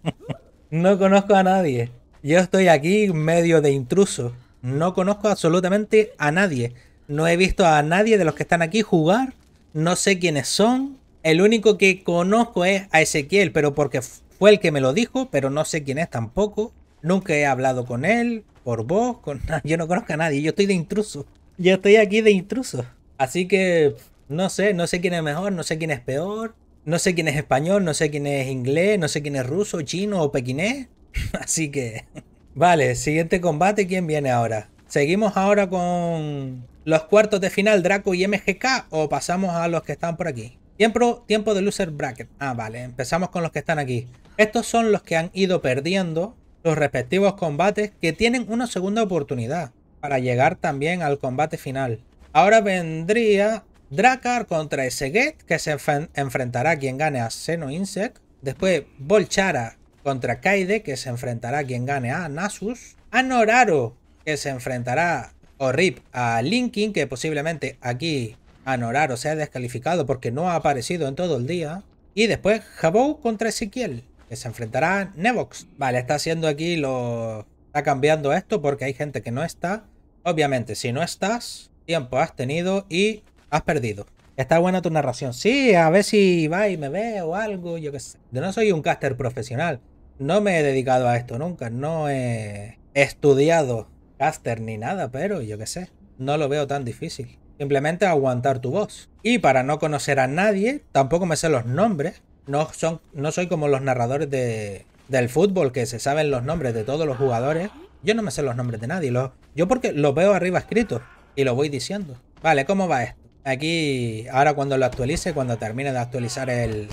<laughs> no conozco a nadie. Yo estoy aquí medio de intruso. No conozco absolutamente a nadie. No he visto a nadie de los que están aquí jugar. No sé quiénes son. El único que conozco es a Ezequiel, pero porque fue el que me lo dijo, pero no sé quién es tampoco. Nunca he hablado con él, por vos, con <laughs> Yo no conozco a nadie, yo estoy de intruso. Yo estoy aquí de intruso. Así que no sé, no sé quién es mejor, no sé quién es peor. No sé quién es español, no sé quién es inglés, no sé quién es ruso, chino o pequinés. <laughs> Así que... <laughs> Vale, siguiente combate, ¿quién viene ahora? ¿Seguimos ahora con los cuartos de final Draco y MGK o pasamos a los que están por aquí? Tiempo, tiempo de loser bracket. Ah, vale, empezamos con los que están aquí. Estos son los que han ido perdiendo los respectivos combates que tienen una segunda oportunidad para llegar también al combate final. Ahora vendría Drakkar contra Eseget, que se enfrentará a quien gane a Seno Insect. Después Volchara contra Kaide, que se enfrentará a quien gane a Nasus. A Noraro, que se enfrentará o Rip a Linkin, que posiblemente aquí a Noraro sea descalificado porque no ha aparecido en todo el día. Y después Jabou contra Ezequiel, que se enfrentará a Nevox. Vale, está haciendo aquí lo... Está cambiando esto porque hay gente que no está. Obviamente, si no estás, tiempo has tenido y has perdido. Está buena tu narración. Sí, a ver si va y me ve o algo, yo qué sé. Yo no soy un caster profesional. No me he dedicado a esto nunca. No he estudiado caster ni nada, pero yo qué sé. No lo veo tan difícil. Simplemente aguantar tu voz. Y para no conocer a nadie, tampoco me sé los nombres. No, son, no soy como los narradores de, del fútbol que se saben los nombres de todos los jugadores. Yo no me sé los nombres de nadie. yo porque los veo arriba escritos y lo voy diciendo. Vale, ¿cómo va esto? Aquí, ahora cuando lo actualice, cuando termine de actualizar el,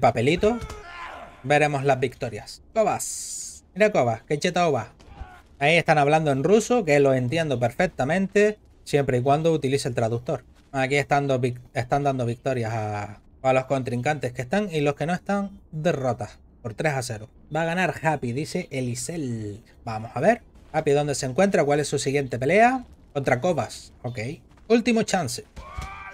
papelito, veremos las victorias. Cobas. Mira Cobas, qué chetao va. Ahí están hablando en ruso, que lo entiendo perfectamente, siempre y cuando utilice el traductor. Aquí están, dando victorias a, los contrincantes que están y los que no están, derrotas por 3 a 0. Va a ganar Happy, dice Elisel. Vamos a ver. Happy, ¿dónde se encuentra? ¿Cuál es su siguiente pelea? Contra Cobas. Ok. Último chance.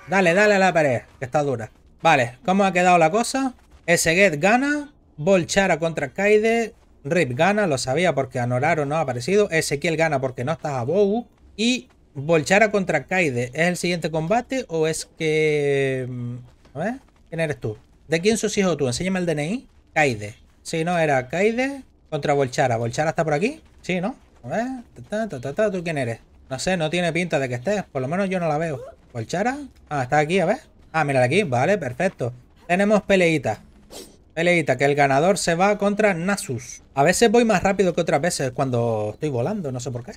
Dale, dale a la pared, que está dura. Vale, ¿cómo ha quedado la cosa? Eseget gana, Volchara contra Kaide, Rip gana, lo sabía porque Anoraro no ha aparecido, Ezequiel gana porque no está a Bogu, y Volchara contra Kaide, ¿es el siguiente combate o es que... Mm, a ver, ¿quién eres tú? ¿De quién sos hijo tú? Enséñame el DNI. Kaide. Si no, era Kaide contra Volchara. ¿Volchara está por aquí? Sí, ¿no? A ver, ¿tú quién eres? No sé, no tiene pinta de que estés, por lo menos yo no la veo. ¿Colchara? Ah, está aquí, a ver. Ah, mira aquí, vale, perfecto. Tenemos peleita. Peleita, que el ganador se va contra Nasus. A veces voy más rápido que otras veces cuando estoy volando, no sé por qué.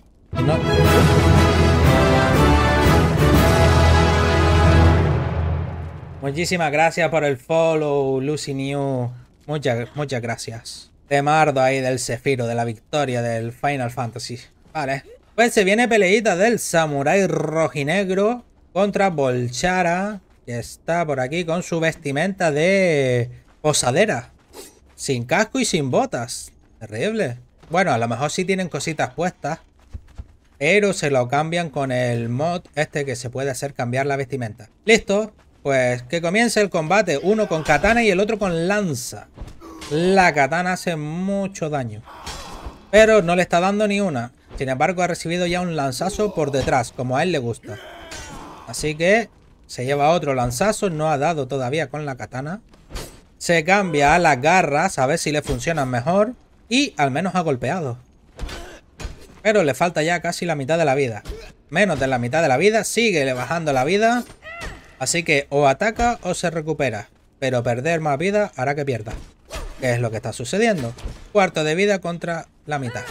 Muchísimas gracias por el follow, Lucy New. Muchas, muchas gracias. Temardo ahí del Cefiro, de la victoria del Final Fantasy. Vale. Pues se viene peleita del Samurai Rojinegro contra Bolchara, que está por aquí con su vestimenta de posadera. Sin casco y sin botas. Terrible. Bueno, a lo mejor sí tienen cositas puestas. Pero se lo cambian con el mod este que se puede hacer cambiar la vestimenta. Listo. Pues que comience el combate. Uno con katana y el otro con lanza. La katana hace mucho daño. Pero no le está dando ni una. Sin embargo, ha recibido ya un lanzazo por detrás, como a él le gusta. Así que se lleva otro lanzazo. No ha dado todavía con la katana. Se cambia a las garras a ver si le funcionan mejor. Y al menos ha golpeado. Pero le falta ya casi la mitad de la vida. Menos de la mitad de la vida. Sigue bajando la vida. Así que o ataca o se recupera. Pero perder más vida hará que pierda. ¿Qué es lo que está sucediendo? Cuarto de vida contra la mitad.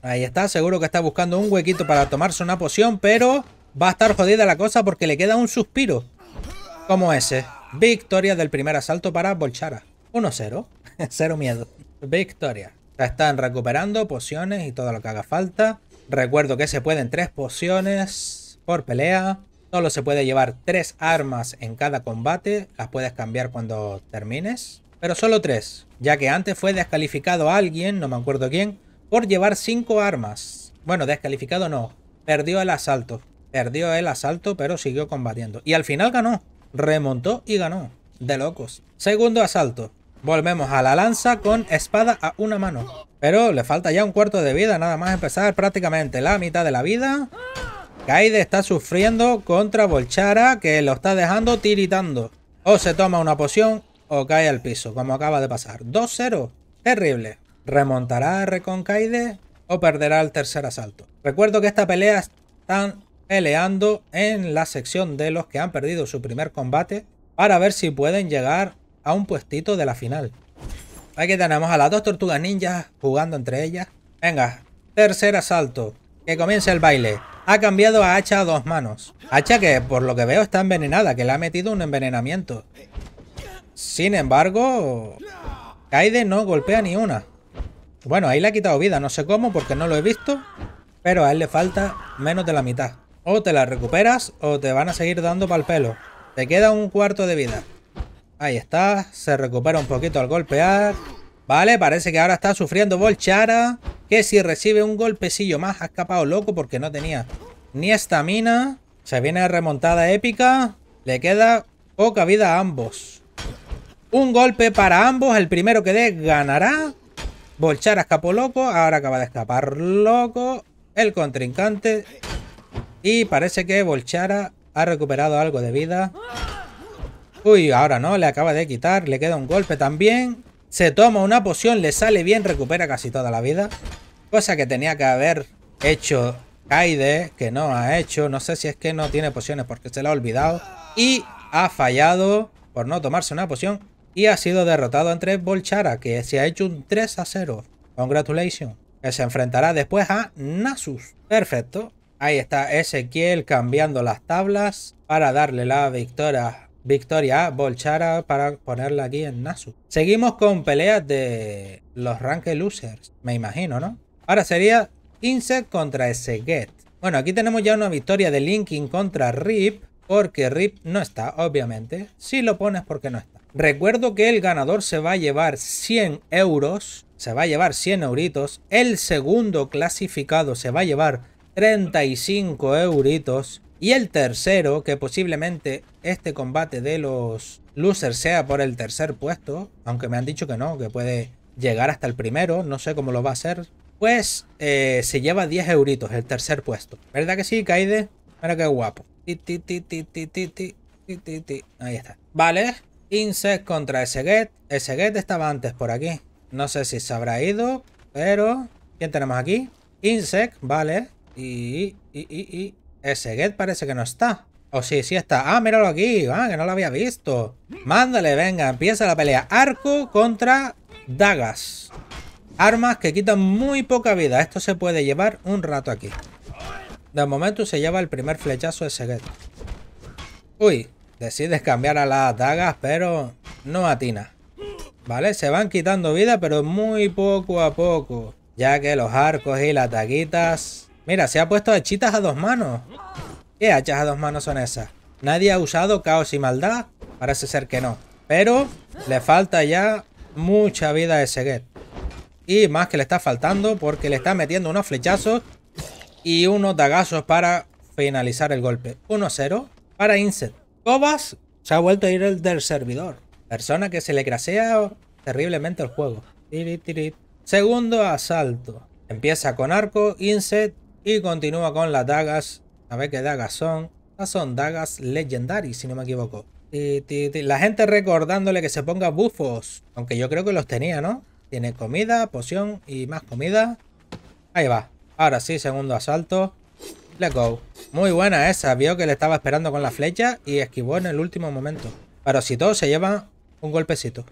Ahí está, seguro que está buscando un huequito para tomarse una poción, pero va a estar jodida la cosa porque le queda un suspiro. Como ese. Victoria del primer asalto para Bolchara. 1-0. <laughs> Cero miedo. Victoria. están recuperando pociones y todo lo que haga falta. Recuerdo que se pueden tres pociones. por pelea. Solo se puede llevar tres armas en cada combate. Las puedes cambiar cuando termines. Pero solo tres, ya que antes fue descalificado alguien, no me acuerdo quién, por llevar cinco armas. Bueno, descalificado no, perdió el asalto. Perdió el asalto, pero siguió combatiendo. Y al final ganó. Remontó y ganó. De locos. Segundo asalto. Volvemos a la lanza con espada a una mano. Pero le falta ya un cuarto de vida, nada más empezar prácticamente la mitad de la vida. Kaide está sufriendo contra Volchara, que lo está dejando tiritando. O se toma una poción o cae al piso, como acaba de pasar. 2-0. Terrible. ¿Remontará Recon Kaide o perderá el tercer asalto? Recuerdo que esta pelea están peleando en la sección de los que han perdido su primer combate para ver si pueden llegar a un puestito de la final. Aquí tenemos a las dos tortugas ninjas jugando entre ellas. Venga, tercer asalto. Que comience el baile. Ha cambiado a hacha a dos manos. Hacha que por lo que veo está envenenada, que le ha metido un envenenamiento. Sin embargo, Kaide no golpea ni una. Bueno, ahí le ha quitado vida, no sé cómo porque no lo he visto. Pero a él le falta menos de la mitad. O te la recuperas o te van a seguir dando pal pelo. Te queda un cuarto de vida. Ahí está. Se recupera un poquito al golpear. Vale, parece que ahora está sufriendo Volchara. Que si recibe un golpecillo más ha escapado loco porque no tenía ni estamina. Se viene remontada épica. Le queda poca vida a ambos. Un golpe para ambos. El primero que dé ganará. Volchara escapó loco. Ahora acaba de escapar loco. El contrincante y parece que Volchara ha recuperado algo de vida. Uy, ahora no, le acaba de quitar, le queda un golpe también. Se toma una poción, le sale bien, recupera casi toda la vida. Cosa que tenía que haber hecho Kaide, que no ha hecho. No sé si es que no tiene pociones porque se la ha olvidado. Y ha fallado por no tomarse una poción. Y ha sido derrotado entre Volchara, que se ha hecho un 3 a 0. Congratulations. Que se enfrentará después a Nasus. Perfecto. Ahí está Ezequiel cambiando las tablas para darle la victoria, victoria a Bolchara para ponerla aquí en Nasu. Seguimos con peleas de los Ranked Losers, me imagino, ¿no? Ahora sería Insect contra Ezeget. Bueno, aquí tenemos ya una victoria de Linkin contra Rip, porque Rip no está, obviamente. Si lo pones porque no está. Recuerdo que el ganador se va a llevar 100 euros, se va a llevar 100 euritos. El segundo clasificado se va a llevar 35 euritos. Y el tercero, que posiblemente este combate de los losers sea por el tercer puesto, aunque me han dicho que no, que puede llegar hasta el primero, no sé cómo lo va a hacer, pues eh, se lleva 10 euritos el tercer puesto. ¿Verdad que sí, Kaide? Mira qué guapo. Ahí está. Vale. Insect contra Eseget. Eseget estaba antes por aquí. No sé si se habrá ido, pero... ¿Quién tenemos aquí? Insect, vale. Y. Ese get parece que no está. O sí, sí está. Ah, míralo aquí. Ah, que no lo había visto. Mándale, venga. Empieza la pelea. Arco contra dagas. Armas que quitan muy poca vida. Esto se puede llevar un rato aquí. De momento se lleva el primer flechazo de Seget. Uy, decides cambiar a las dagas, pero no atina. Vale, se van quitando vida, pero muy poco a poco. Ya que los arcos y las daguitas Mira, se ha puesto hechitas a dos manos. ¿Qué hachas a dos manos son esas? ¿Nadie ha usado caos y maldad? Parece ser que no. Pero le falta ya mucha vida a ese get. Y más que le está faltando porque le está metiendo unos flechazos y unos dagazos para finalizar el golpe. 1-0 para Inset. Cobas se ha vuelto a ir el del servidor. Persona que se le crasea terriblemente el juego. Segundo asalto. Empieza con arco, Inset y continúa con las dagas. A ver qué dagas son. son dagas legendary, si no me equivoco. La gente recordándole que se ponga bufos. Aunque yo creo que los tenía, ¿no? Tiene comida, poción y más comida. Ahí va. Ahora sí, segundo asalto. Let's go. Muy buena esa. Vio que le estaba esperando con la flecha y esquivó en el último momento. Pero si todo se lleva un golpecito.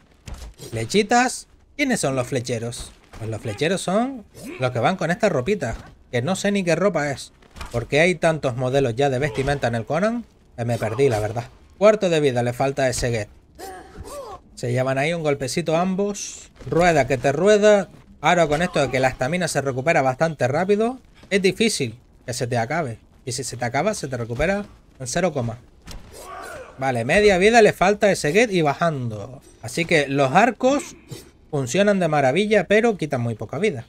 Flechitas. ¿Quiénes son los flecheros? Pues los flecheros son los que van con esta ropita. Que no sé ni qué ropa es. Porque hay tantos modelos ya de vestimenta en el Conan. Que me perdí, la verdad. Cuarto de vida le falta a ese get. Se llevan ahí un golpecito ambos. Rueda que te rueda. Ahora con esto de que la estamina se recupera bastante rápido. Es difícil que se te acabe. Y si se te acaba, se te recupera en 0, Vale, media vida le falta a ese get y bajando. Así que los arcos funcionan de maravilla, pero quitan muy poca vida.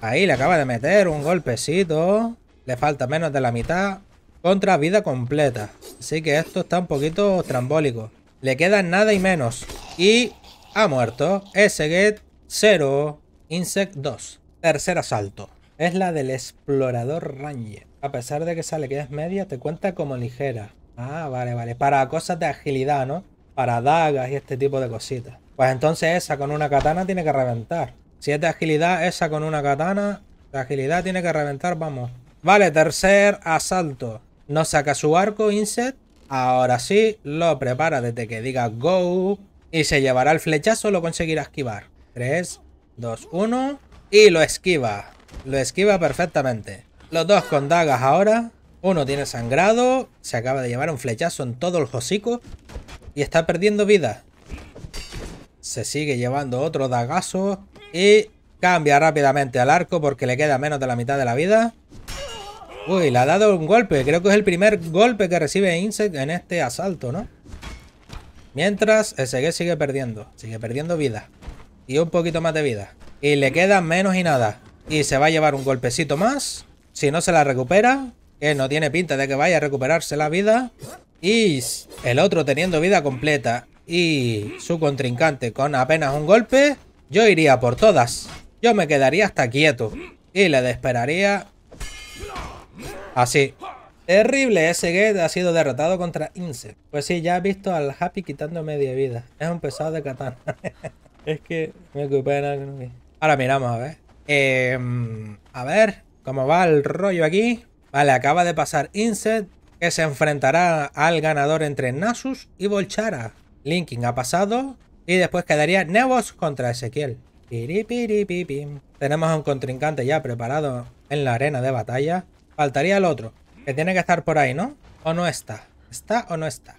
Ahí le acaba de meter un golpecito. Le falta menos de la mitad. Contra vida completa. Así que esto está un poquito trambólico. Le queda nada y menos. Y ha muerto. Get 0. Insect 2. Tercer asalto. Es la del explorador Ranger. A pesar de que sale que es media, te cuenta como ligera. Ah, vale, vale. Para cosas de agilidad, ¿no? Para dagas y este tipo de cositas. Pues entonces esa con una katana tiene que reventar. Si es de agilidad, esa con una katana de agilidad tiene que reventar, vamos. Vale, tercer asalto. No saca su arco, Inset. Ahora sí, lo prepara desde que diga go. Y se llevará el flechazo, lo conseguirá esquivar. 3, 2, 1. Y lo esquiva. Lo esquiva perfectamente. Los dos con dagas ahora. Uno tiene sangrado, se acaba de llevar un flechazo en todo el hocico y está perdiendo vida. Se sigue llevando otro dagazo y cambia rápidamente al arco porque le queda menos de la mitad de la vida. Uy, le ha dado un golpe. Creo que es el primer golpe que recibe Insect en este asalto, ¿no? Mientras SG sigue perdiendo. Sigue perdiendo vida. Y un poquito más de vida. Y le queda menos y nada. Y se va a llevar un golpecito más. Si no se la recupera, que no tiene pinta de que vaya a recuperarse la vida. Y el otro teniendo vida completa y su contrincante con apenas un golpe, yo iría por todas. Yo me quedaría hasta quieto y le esperaría así. Terrible, ese Get ha sido derrotado contra Insect. Pues sí, ya he visto al Happy quitando media vida. Es un pesado de katana. <laughs> es que me ocupé Ahora miramos a ver. Em, a ver cómo va el rollo aquí. Vale, acaba de pasar Inset, que se enfrentará al ganador entre Nasus y Volchara. Linking ha pasado y después quedaría Nevos contra Ezequiel. Tenemos a un contrincante ya preparado en la arena de batalla. Faltaría el otro, que tiene que estar por ahí, ¿no? ¿O no está? ¿Está o no está?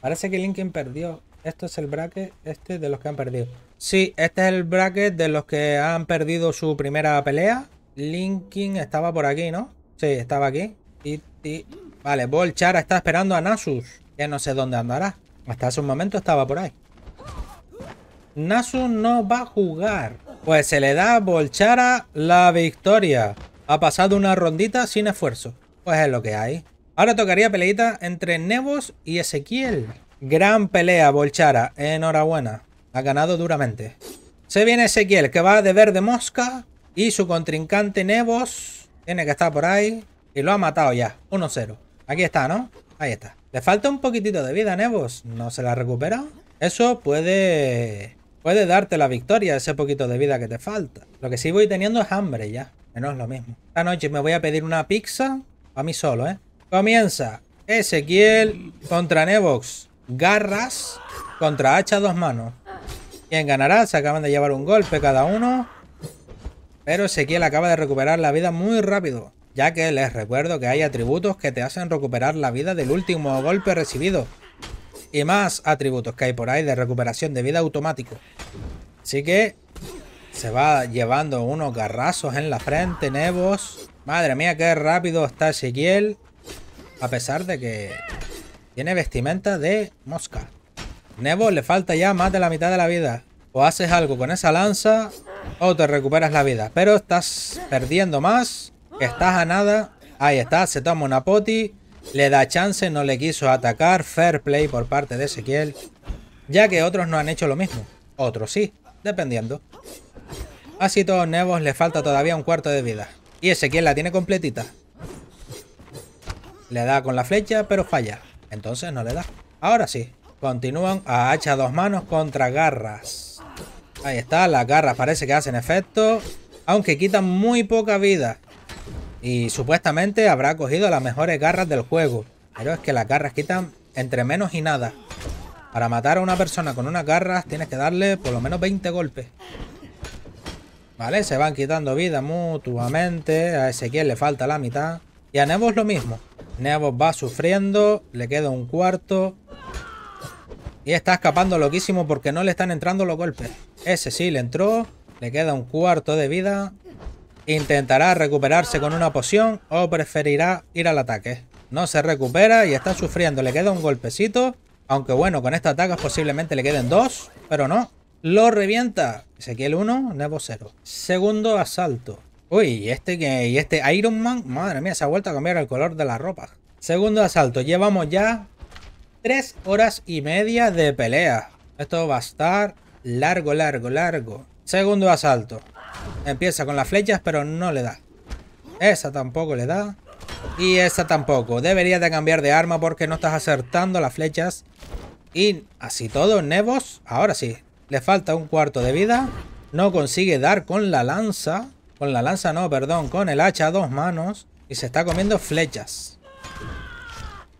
Parece que Linkin perdió. Esto es el bracket este de los que han perdido. Sí, este es el bracket de los que han perdido su primera pelea. Linkin estaba por aquí, ¿no? Sí, estaba aquí. Y, Vale, Volchara está esperando a Nasus. Que no sé dónde andará. Hasta hace un momento estaba por ahí. Nasus no va a jugar. Pues se le da a Volchara la victoria. Ha pasado una rondita sin esfuerzo. Pues es lo que hay. Ahora tocaría peleita entre Nevos y Ezequiel. Gran pelea, Volchara. Enhorabuena. Ha ganado duramente. Se viene Ezequiel, que va de verde mosca. Y su contrincante Nevos tiene que estar por ahí. Y lo ha matado ya. 1-0. Aquí está, ¿no? Ahí está. Le falta un poquitito de vida, Nevos. ¿No se la recupera? Eso puede... Puede darte la victoria, ese poquito de vida que te falta. Lo que sí voy teniendo es hambre ya. Menos lo mismo. Esta noche me voy a pedir una pizza. A mí solo, ¿eh? Comienza Ezequiel contra Nevox. Garras contra hacha dos manos. ¿Quién ganará? Se acaban de llevar un golpe cada uno. Pero Ezequiel acaba de recuperar la vida muy rápido, ya que les recuerdo que hay atributos que te hacen recuperar la vida del último golpe recibido. Y más atributos que hay por ahí de recuperación de vida automático. Así que se va llevando unos garrazos en la frente, Nevos. Madre mía, qué rápido está Ezequiel. A pesar de que tiene vestimenta de mosca. Nevos le falta ya más de la mitad de la vida. O haces algo con esa lanza o te recuperas la vida. Pero estás perdiendo más, estás a nada. Ahí está, se toma una poti, le da chance, no le quiso atacar. Fair play por parte de Ezequiel. Ya que otros no han hecho lo mismo. Otros sí, dependiendo. Así todos Nevos le falta todavía un cuarto de vida. Y Ezequiel la tiene completita. Le da con la flecha, pero falla. Entonces no le da. Ahora sí. Continúan a hacha dos manos contra garras. Ahí está, las garras parece que hacen efecto, aunque quitan muy poca vida. Y supuestamente habrá cogido las mejores garras del juego. Pero es que las garras quitan entre menos y nada. Para matar a una persona con unas garras tienes que darle por lo menos 20 golpes. Vale, se van quitando vida mutuamente. A Ezequiel le falta la mitad. Y a Nevos lo mismo. Nevos va sufriendo, le queda un cuarto. Y está escapando loquísimo porque no le están entrando los golpes. Ese sí le entró. Le queda un cuarto de vida. Intentará recuperarse con una poción o preferirá ir al ataque. No se recupera y está sufriendo. Le queda un golpecito. Aunque bueno, con este ataque posiblemente le queden dos. Pero no. Lo revienta. Ezequiel 1, Nevo 0. Segundo asalto. Uy, ¿y este que y este Iron Man, madre mía, se ha vuelto a cambiar el color de la ropa. Segundo asalto. Llevamos ya tres horas y media de pelea. Esto va a estar largo, largo, largo. Segundo asalto. Empieza con las flechas, pero no le da. Esa tampoco le da. Y esa tampoco. Debería de cambiar de arma porque no estás acertando las flechas. Y así todo, Nevos, ahora sí. Le falta un cuarto de vida. No consigue dar con la lanza. Con la lanza no, perdón. Con el hacha a dos manos. Y se está comiendo flechas.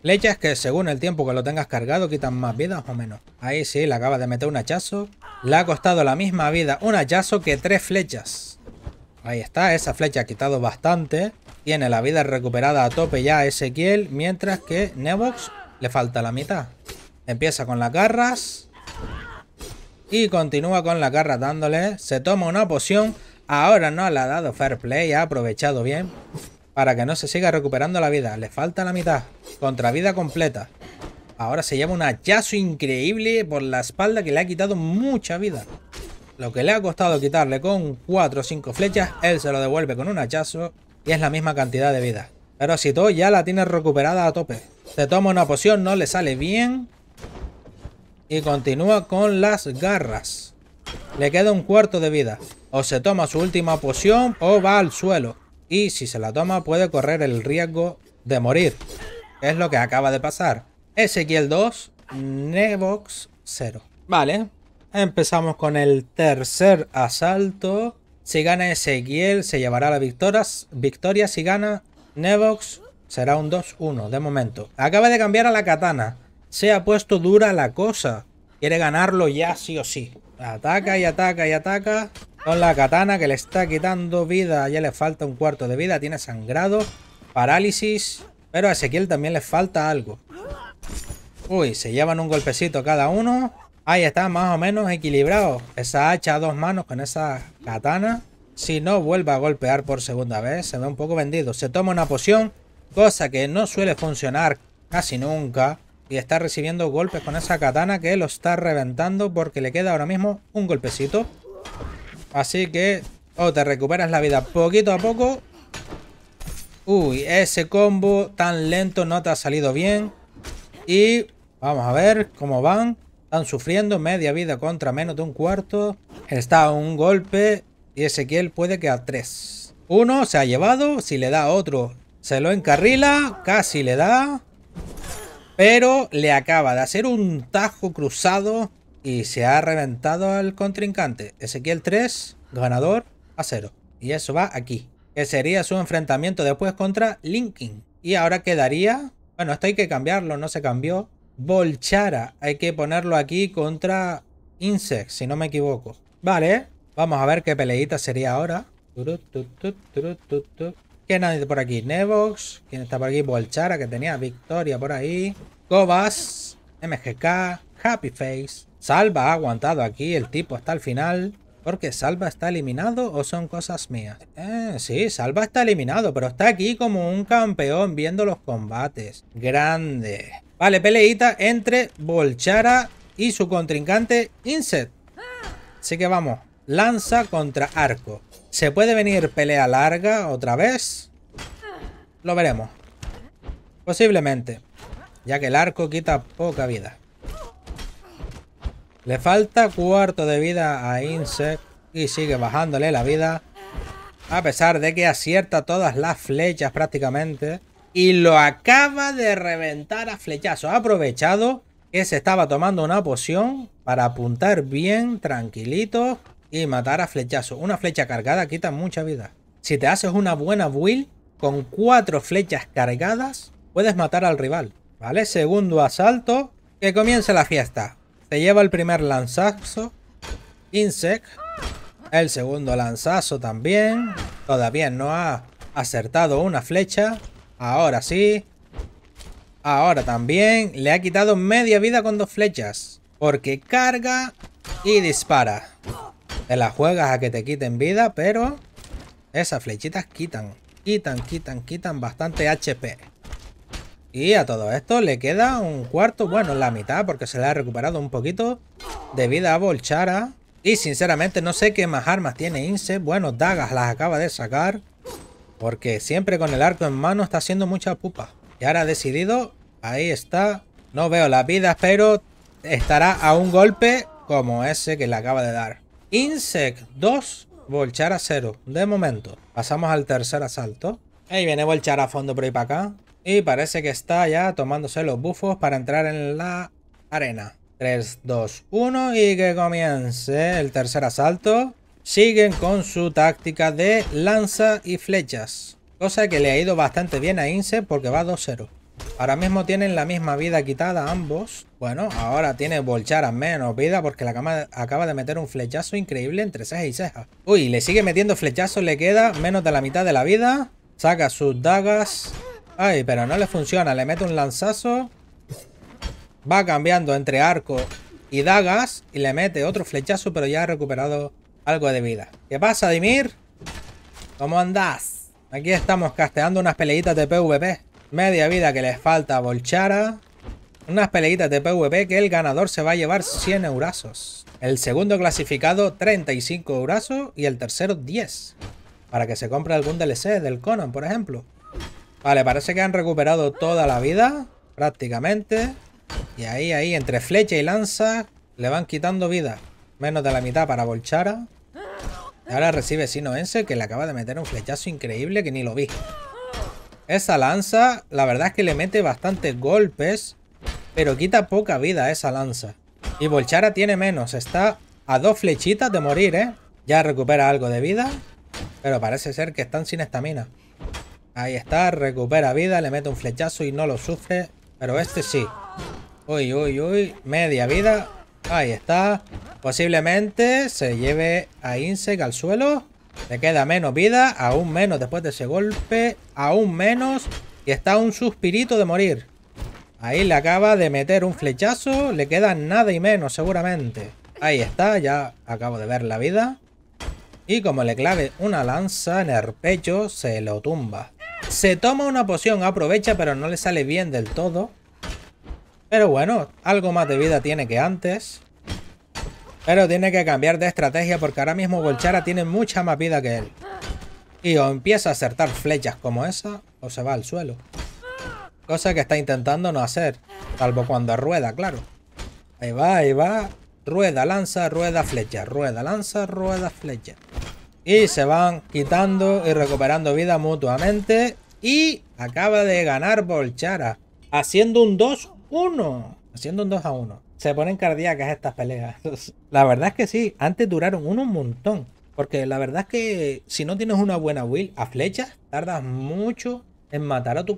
Flechas que según el tiempo que lo tengas cargado quitan más vidas o menos. Ahí sí, le acaba de meter un hachazo. Le ha costado la misma vida un hachazo que tres flechas. Ahí está, esa flecha ha quitado bastante. Tiene la vida recuperada a tope ya Ezequiel, mientras que Nevox le falta la mitad. Empieza con las garras. Y continúa con la garra dándole. Se toma una poción. Ahora no le ha dado fair play, ha aprovechado bien para que no se siga recuperando la vida. Le falta la mitad. Contra vida completa. Ahora se lleva un hachazo increíble por la espalda que le ha quitado mucha vida. Lo que le ha costado quitarle con 4 o 5 flechas, él se lo devuelve con un hachazo y es la misma cantidad de vida. Pero si todo ya la tiene recuperada a tope. Se toma una poción, no le sale bien. Y continúa con las garras. Le queda un cuarto de vida. O se toma su última poción o va al suelo y si se la toma puede correr el riesgo de morir. es lo que acaba de pasar. Ezequiel 2, Nevox 0. Vale, empezamos con el tercer asalto. Si gana Ezequiel se llevará la victoria. victoria. Si gana Nevox será un 2-1 de momento. Acaba de cambiar a la katana. Se ha puesto dura la cosa. Quiere ganarlo ya sí o sí. Ataca y ataca y ataca. Con la katana que le está quitando vida. Ya le falta un cuarto de vida. Tiene sangrado. Parálisis. Pero a Ezequiel también le falta algo. Uy, se llevan un golpecito cada uno. Ahí está, más o menos equilibrado. Esa hacha a dos manos con esa katana. Si no vuelve a golpear por segunda vez, se ve un poco vendido. Se toma una poción, cosa que no suele funcionar casi nunca. Y está recibiendo golpes con esa katana que lo está reventando porque le queda ahora mismo un golpecito. Así que... Oh, te recuperas la vida poquito a poco. Uy, ese combo tan lento no te ha salido bien. Y vamos a ver cómo van. Están sufriendo media vida contra menos de un cuarto. Está un golpe y Ezequiel puede que a tres. Uno se ha llevado. Si le da otro, se lo encarrila. Casi le da. Pero le acaba de hacer un tajo cruzado y se ha reventado al contrincante. Ezequiel 3, ganador a 0. Y eso va aquí. Que sería su enfrentamiento después contra Linkin. Y ahora quedaría... Bueno, esto hay que cambiarlo, no se cambió. Volchara. Hay que ponerlo aquí contra Insect, si no me equivoco. Vale, vamos a ver qué peleita sería ahora. ¿Quién hay por aquí? Nevox. ¿Quién está por aquí? Volchara, que tenía victoria por ahí. Cobas. MGK. Happy Face. Salva ha aguantado aquí, el tipo hasta el final. Porque Salva está eliminado o son cosas mías. Eh, sí, Salva está eliminado, pero está aquí como un campeón viendo los combates. Grande. Vale, peleita entre Volchara y su contrincante Inset. Así que vamos. Lanza contra arco. ¿Se puede venir pelea larga otra vez? Lo veremos. Posiblemente. Ya que el arco quita poca vida. Le falta cuarto de vida a Insect y sigue bajándole la vida. A pesar de que acierta todas las flechas prácticamente. Y lo acaba de reventar a flechazo. Ha aprovechado que se estaba tomando una poción para apuntar bien, tranquilito. Y matar a flechazo. Una flecha cargada quita mucha vida. Si te haces una buena build, con cuatro flechas cargadas, puedes matar al rival. ¿Vale? Segundo asalto. Que comience la fiesta. Se lleva el primer lanzazo. Insect. El segundo lanzazo también. Todavía no ha acertado una flecha. Ahora sí. Ahora también. Le ha quitado media vida con dos flechas. Porque carga y dispara. Te la juegas a que te quiten vida, pero Esas flechitas quitan. Quitan, quitan, quitan bastante HP. Y a todo esto le queda un cuarto, bueno, la mitad, porque se le ha recuperado un poquito de vida a Volchara. Y sinceramente no sé qué más armas tiene Inse. Bueno, dagas las acaba de sacar. Porque siempre con el arco en mano está haciendo mucha pupa. Y ahora ha decidido, ahí está. No veo las vidas, pero estará a un golpe como ese que le acaba de dar. Insect 2, Volchara 0. De momento. Pasamos al tercer asalto. Ahí viene Volchara a fondo por ahí para acá. Y parece que está ya tomándose los bufos para entrar en la arena. 3, 2, 1 y que comience el tercer asalto. Siguen con su táctica de lanza y flechas. Cosa que le ha ido bastante bien a Inse porque va 2-0. Ahora mismo tienen la misma vida quitada ambos. Bueno, ahora tiene Volchara menos vida porque la cama acaba de meter un flechazo increíble entre ceja y ceja. Uy, le sigue metiendo flechazos, le queda menos de la mitad de la vida. Saca sus dagas. Ay, pero no le funciona. Le mete un lanzazo. Va cambiando entre arco y dagas. Y le mete otro flechazo, pero ya ha recuperado algo de vida. ¿Qué pasa, Dimir? ¿Cómo andás? Aquí estamos casteando unas peleitas de PvP. Media vida que les falta a Volchara. Unas peleitas de PvP que el ganador se va a llevar 100 eurazos. El segundo clasificado 35 eurazos y el tercero 10. Para que se compre algún DLC del Conan, por ejemplo. Vale, parece que han recuperado toda la vida, prácticamente. Y ahí, ahí, entre flecha y lanza, le van quitando vida. Menos de la mitad para Volchara. Y ahora recibe Sinoense, que le acaba de meter un flechazo increíble que ni lo vi. Esa lanza, la verdad es que le mete bastantes golpes, pero quita poca vida esa lanza. Y Volchara tiene menos, está a dos flechitas de morir, ¿eh? Ya recupera algo de vida, pero parece ser que están sin estamina. Ahí está, recupera vida, le mete un flechazo y no lo sufre. Pero este sí. Uy, uy, uy. Media vida. Ahí está. Posiblemente se lleve a Insect al suelo. Le queda menos vida. Aún menos después de ese golpe. Aún menos. Y está un suspirito de morir. Ahí le acaba de meter un flechazo. Le queda nada y menos seguramente. Ahí está. Ya acabo de ver la vida. Y como le clave una lanza en el pecho, se lo tumba. Se toma una poción, aprovecha, pero no le sale bien del todo. Pero bueno, algo más de vida tiene que antes. Pero tiene que cambiar de estrategia porque ahora mismo Volchara tiene mucha más vida que él. Y o empieza a acertar flechas como esa, o se va al suelo. Cosa que está intentando no hacer. Salvo cuando rueda, claro. Ahí va, ahí va. Rueda, lanza, rueda, flecha. Rueda, lanza, rueda, flecha. Y se van quitando y recuperando vida mutuamente. Y acaba de ganar Volchara. Haciendo un 2-1. Haciendo un 2 a 1. Se ponen cardíacas estas peleas. <laughs> la verdad es que sí. Antes duraron uno un montón. Porque la verdad es que si no tienes una buena will a flechas, tardas mucho en matar a tu,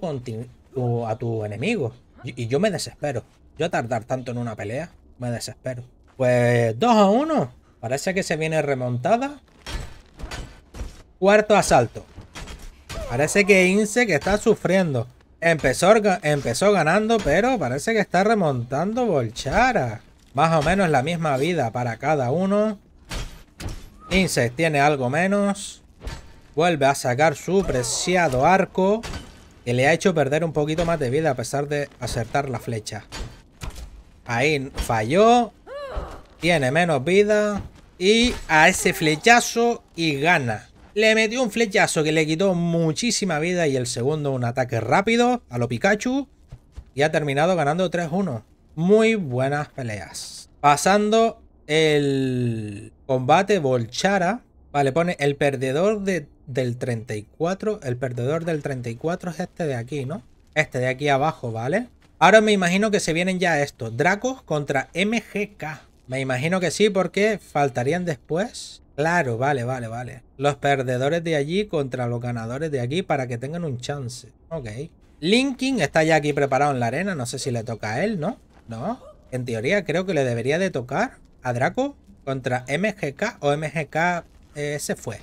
a tu enemigo. Y, y yo me desespero. Yo tardar tanto en una pelea, me desespero. Pues 2 a 1. Parece que se viene remontada. Cuarto asalto. Parece que Inse que está sufriendo. Empezó, empezó ganando, pero parece que está remontando Volchara. Más o menos la misma vida para cada uno. Inse tiene algo menos. Vuelve a sacar su preciado arco. Que le ha hecho perder un poquito más de vida a pesar de acertar la flecha. Ahí falló. Tiene menos vida. Y a ese flechazo y gana. Le metió un flechazo que le quitó muchísima vida y el segundo un ataque rápido a lo Pikachu. Y ha terminado ganando 3-1. Muy buenas peleas. Pasando el combate Volchara. Vale, pone el perdedor del 34. El perdedor del 34 es este de aquí, ¿no? Este de aquí abajo, ¿vale? Ahora me imagino que se vienen ya estos. Dracos contra MGK. Me imagino que sí, porque faltarían después Claro, vale, vale, vale. Los perdedores de allí contra los ganadores de aquí para que tengan un chance. Ok. Linkin está ya aquí preparado en la arena. No sé si le toca a él, ¿no? No. En teoría creo que le debería de tocar a Draco contra MGK o MGK eh, se fue.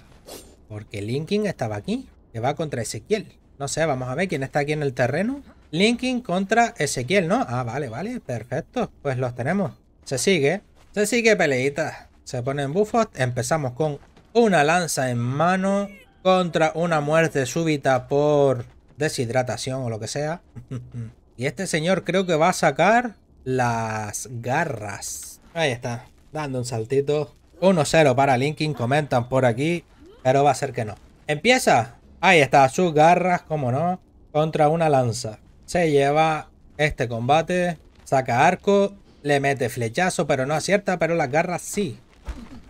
Porque Linkin estaba aquí. Que va contra Ezequiel. No sé, vamos a ver quién está aquí en el terreno. Linkin contra Ezequiel, ¿no? Ah, vale, vale. Perfecto. Pues los tenemos. Se sigue. Se sigue peleita. Se ponen bufos. Empezamos con una lanza en mano contra una muerte súbita por deshidratación o lo que sea. <laughs> y este señor creo que va a sacar las garras. Ahí está, dando un saltito. 1-0 para Linkin, comentan por aquí, pero va a ser que no. Empieza. Ahí está, sus garras, como no, contra una lanza. Se lleva este combate, saca arco, le mete flechazo, pero no acierta, pero las garras sí.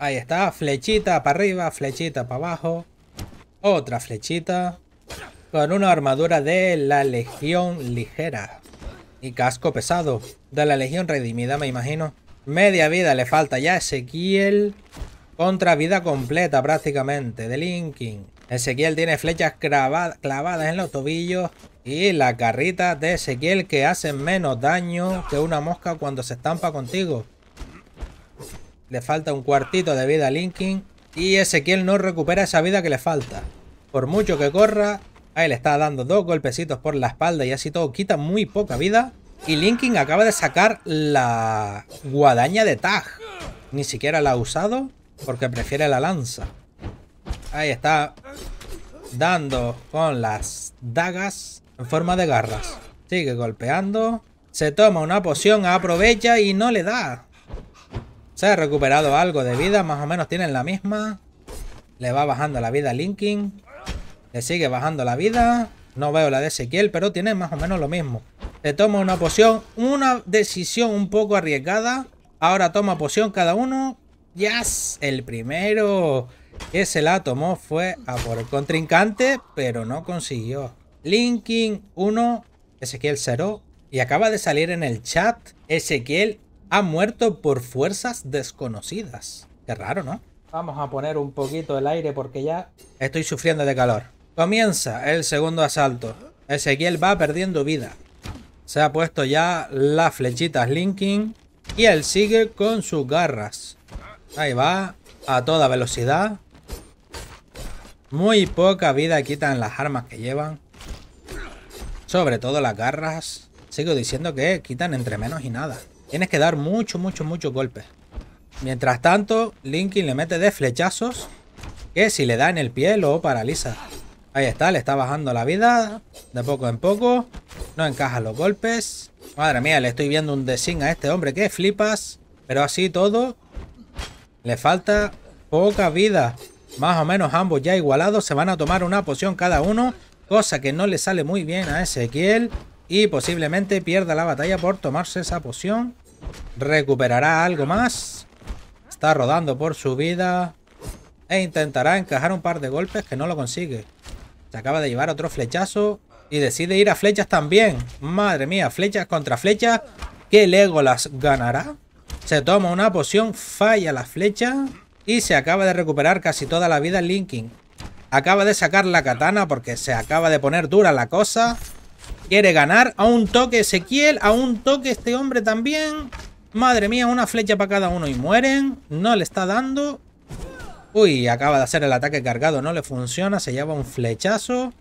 Ahí está, flechita para arriba, flechita para abajo. Otra flechita. Con una armadura de la Legión Ligera. Y casco pesado. De la Legión Redimida, me imagino. Media vida le falta ya a Ezequiel. Contra vida completa prácticamente. De Linkin. Ezequiel tiene flechas clavadas en los tobillos. Y la carrita de Ezequiel que hace menos daño que una mosca cuando se estampa contigo. Le falta un cuartito de vida a Linkin. Y Ezequiel no recupera esa vida que le falta. Por mucho que corra, ahí le está dando dos golpecitos por la espalda y así todo quita muy poca vida. Y Linkin acaba de sacar la guadaña de Tag. Ni siquiera la ha usado porque prefiere la lanza. Ahí está dando con las dagas en forma de garras. Sigue golpeando. Se toma una poción, aprovecha y no le da. Se ha recuperado algo de vida, más o menos tienen la misma. Le va bajando la vida a Linkin. Le sigue bajando la vida. No veo la de Ezequiel, pero tiene más o menos lo mismo. Se toma una poción. Una decisión un poco arriesgada. Ahora toma poción cada uno. Yes, el primero que se la tomó fue a por el contrincante, pero no consiguió. Linkin 1, Ezequiel 0. Y acaba de salir en el chat, Ezequiel ha muerto por fuerzas desconocidas. Qué raro, ¿no? Vamos a poner un poquito el aire porque ya estoy sufriendo de calor. Comienza el segundo asalto. Ezequiel va perdiendo vida. Se ha puesto ya las flechitas Linking. Y él sigue con sus garras. Ahí va. A toda velocidad. Muy poca vida quitan las armas que llevan. Sobre todo las garras. Sigo diciendo que quitan entre menos y nada. Tienes que dar mucho, mucho, mucho golpes. Mientras tanto, Linkin le mete de flechazos. Que si le da en el pie lo paraliza. Ahí está, le está bajando la vida. De poco en poco. No encaja los golpes. Madre mía, le estoy viendo un design a este hombre que flipas. Pero así todo. Le falta poca vida. Más o menos ambos ya igualados. Se van a tomar una poción cada uno. Cosa que no le sale muy bien a Ezequiel. Y posiblemente pierda la batalla por tomarse esa poción. Recuperará algo más. Está rodando por su vida. E intentará encajar un par de golpes que no lo consigue. Se acaba de llevar otro flechazo. Y decide ir a flechas también. Madre mía, flechas contra flechas. ¿Qué Legolas ganará? Se toma una poción, falla la flecha. Y se acaba de recuperar casi toda la vida Linking. Acaba de sacar la katana porque se acaba de poner dura la cosa. Quiere ganar. A un toque Ezequiel. A un toque este hombre también. Madre mía, una flecha para cada uno y mueren. No le está dando. Uy, acaba de hacer el ataque cargado. No le funciona. Se lleva un flechazo.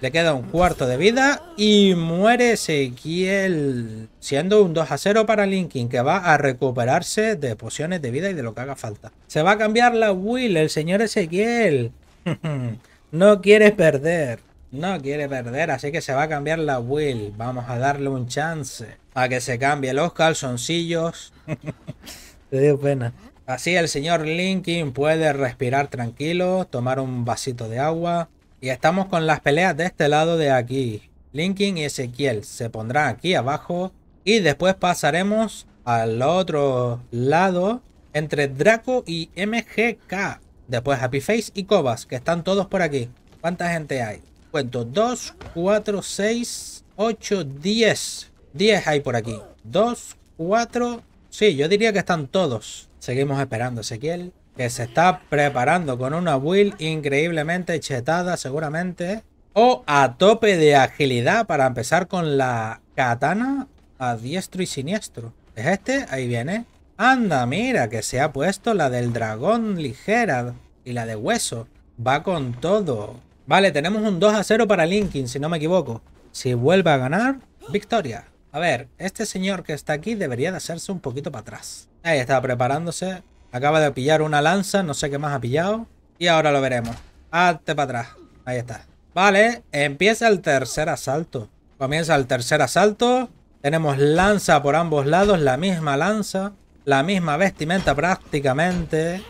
Le queda un cuarto de vida y muere Ezequiel. Siendo un 2 a 0 para Linkin, que va a recuperarse de pociones de vida y de lo que haga falta. Se va a cambiar la Will, el señor Ezequiel. <laughs> no quiere perder. No quiere perder, así que se va a cambiar la Will. Vamos a darle un chance a que se cambie los calzoncillos. <laughs> Te dio pena. Así el señor Linkin puede respirar tranquilo, tomar un vasito de agua. Y estamos con las peleas de este lado de aquí. Linkin y Ezequiel se pondrán aquí abajo. Y después pasaremos al otro lado entre Draco y MGK. Después Happy Face y Cobas, que están todos por aquí. ¿Cuánta gente hay? Cuento 2, 4, 6, 8, 10. 10 hay por aquí. 2, 4. Sí, yo diría que están todos. Seguimos esperando, Ezequiel. Que se está preparando con una build increíblemente chetada, seguramente. O a tope de agilidad para empezar con la katana a diestro y siniestro. ¿Es este? Ahí viene. Anda, mira, que se ha puesto la del dragón ligera y la de hueso. Va con todo. Vale, tenemos un 2 a 0 para Linkin, si no me equivoco. Si vuelve a ganar, victoria. A ver, este señor que está aquí debería de hacerse un poquito para atrás. Ahí está preparándose. Acaba de pillar una lanza, no sé qué más ha pillado. Y ahora lo veremos. Hazte para atrás. Ahí está. Vale, empieza el tercer asalto. Comienza el tercer asalto. Tenemos lanza por ambos lados, la misma lanza, la misma vestimenta prácticamente.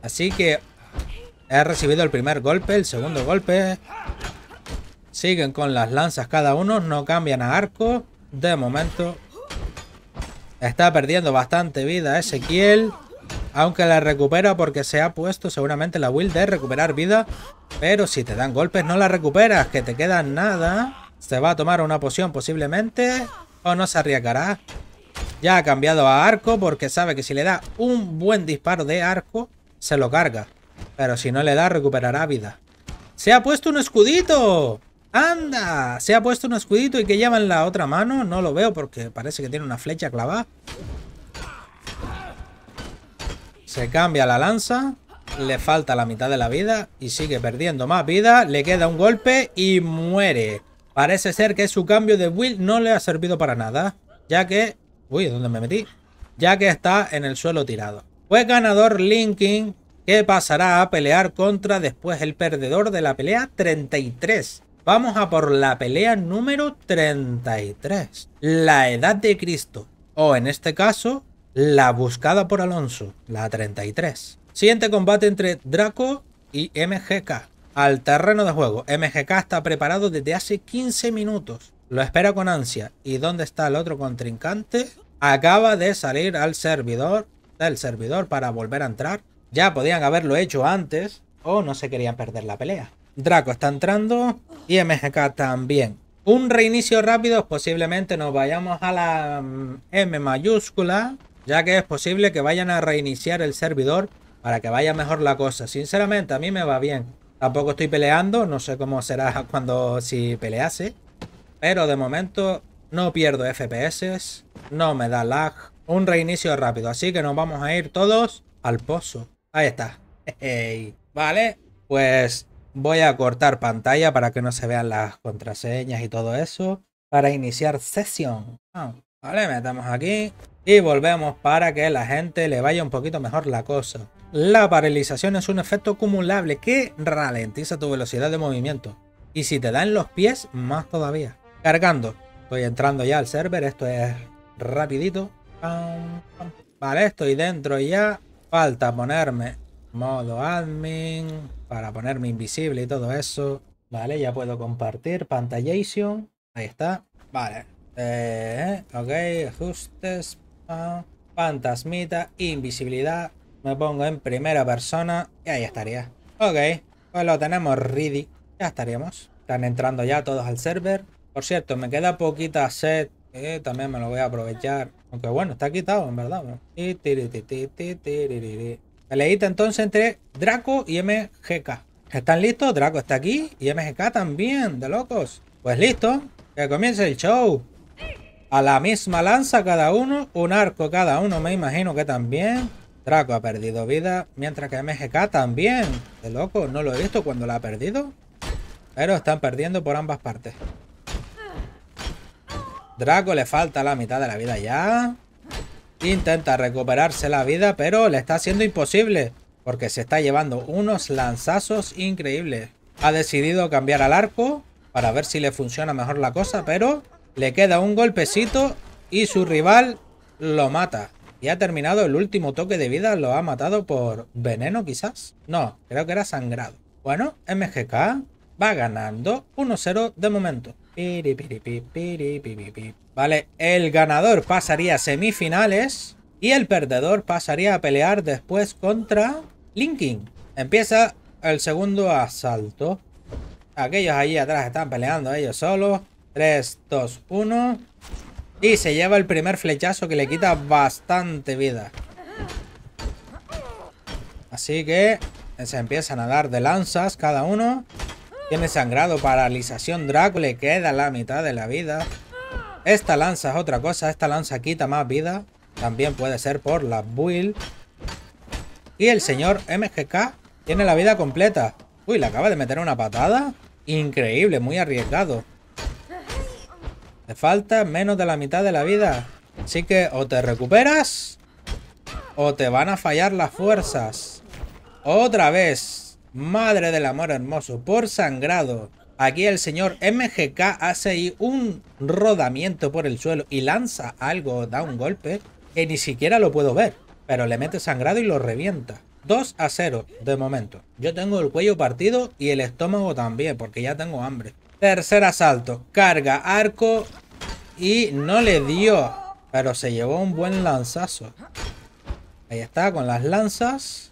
Así que he recibido el primer golpe, el segundo golpe. Siguen con las lanzas cada uno, no cambian a arco. De momento está perdiendo bastante vida Ezequiel. Aunque la recupera porque se ha puesto seguramente la will de recuperar vida. Pero si te dan golpes no la recuperas, que te queda nada. Se va a tomar una poción posiblemente. O no se arriesgará. Ya ha cambiado a arco porque sabe que si le da un buen disparo de arco, se lo carga. Pero si no le da, recuperará vida. ¡Se ha puesto un escudito! ¡Anda! Se ha puesto un escudito y que lleva en la otra mano. No lo veo porque parece que tiene una flecha clavada. Se cambia la lanza. Le falta la mitad de la vida y sigue perdiendo más vida. Le queda un golpe y muere. Parece ser que su cambio de will no le ha servido para nada. Ya que... Uy, ¿dónde me metí? Ya que está en el suelo tirado. Fue ganador Linkin que pasará a pelear contra después el perdedor de la pelea 33. Vamos a por la pelea número 33. La edad de Cristo. O en este caso, la buscada por Alonso, la 33. Siguiente combate entre Draco y MGK. Al terreno de juego. MGK está preparado desde hace 15 minutos. Lo espera con ansia. ¿Y dónde está el otro contrincante? Acaba de salir al servidor del servidor para volver a entrar. Ya podían haberlo hecho antes o no se querían perder la pelea. Draco está entrando y MGK también. Un reinicio rápido, posiblemente nos vayamos a la mm, M mayúscula ya que es posible que vayan a reiniciar el servidor para que vaya mejor la cosa. Sinceramente, a mí me va bien. Tampoco estoy peleando, no sé cómo será <laughs> cuando si pelease. Pero de momento no pierdo FPS, no me da lag. Un reinicio rápido, así que nos vamos a ir todos al pozo. Ahí está. Vale, pues voy a cortar pantalla para que no se vean las contraseñas y todo eso. Para iniciar sesión. Ah, vale, metamos aquí. Y volvemos para que la gente le vaya un poquito mejor la cosa. La paralización es un efecto acumulable que ralentiza tu velocidad de movimiento. Y si te da en los pies, más todavía. Cargando. Estoy entrando ya al server, esto es rapidito. Vale, estoy dentro ya. Falta ponerme modo admin para ponerme invisible y todo eso. Vale, ya puedo compartir pantallation. Ahí está. Vale. Eh, ok, ajustes, fantasmita, invisibilidad. Me pongo en primera persona y ahí estaría. Ok, pues lo tenemos ready. Ya estaríamos. Están entrando ya todos al server. Por cierto, me queda poquita set. También me lo voy a aprovechar. Aunque bueno, está quitado en verdad. Peleita entonces entre Draco y MGK. ¿Están listos? Draco está aquí y MGK también, de locos. Pues listo, que comience el show. A la misma lanza cada uno, un arco cada uno, me imagino que también. Draco ha perdido vida, mientras que MGK también. De loco, no lo he visto cuando la ha perdido. Pero están perdiendo por ambas partes. Draco le falta la mitad de la vida ya. Intenta recuperarse la vida, pero le está haciendo imposible. Porque se está llevando unos lanzazos increíbles. Ha decidido cambiar al arco para ver si le funciona mejor la cosa, pero le queda un golpecito y su rival lo mata. Y ha terminado el último toque de vida. Lo ha matado por veneno quizás. No, creo que era sangrado. Bueno, MGK va ganando 1-0 de momento. Vale, el ganador pasaría a semifinales. Y el perdedor pasaría a pelear después contra Linkin. Empieza el segundo asalto. Aquellos allí atrás están peleando ellos solos. 3, 2, 1. Y se lleva el primer flechazo que le quita bastante vida. Así que se empiezan a dar de lanzas cada uno. Tiene sangrado, paralización, Draco le queda la mitad de la vida. Esta lanza es otra cosa, esta lanza quita más vida. También puede ser por la build. Y el señor MGK tiene la vida completa. Uy, le acaba de meter una patada. Increíble, muy arriesgado. Te falta menos de la mitad de la vida. Así que o te recuperas o te van a fallar las fuerzas. Otra vez. Madre del amor hermoso, por sangrado. Aquí el señor MGK hace ahí un rodamiento por el suelo y lanza algo, da un golpe que ni siquiera lo puedo ver. Pero le mete sangrado y lo revienta. 2 a 0 de momento. Yo tengo el cuello partido y el estómago también porque ya tengo hambre. Tercer asalto. Carga arco y no le dio. Pero se llevó un buen lanzazo. Ahí está, con las lanzas.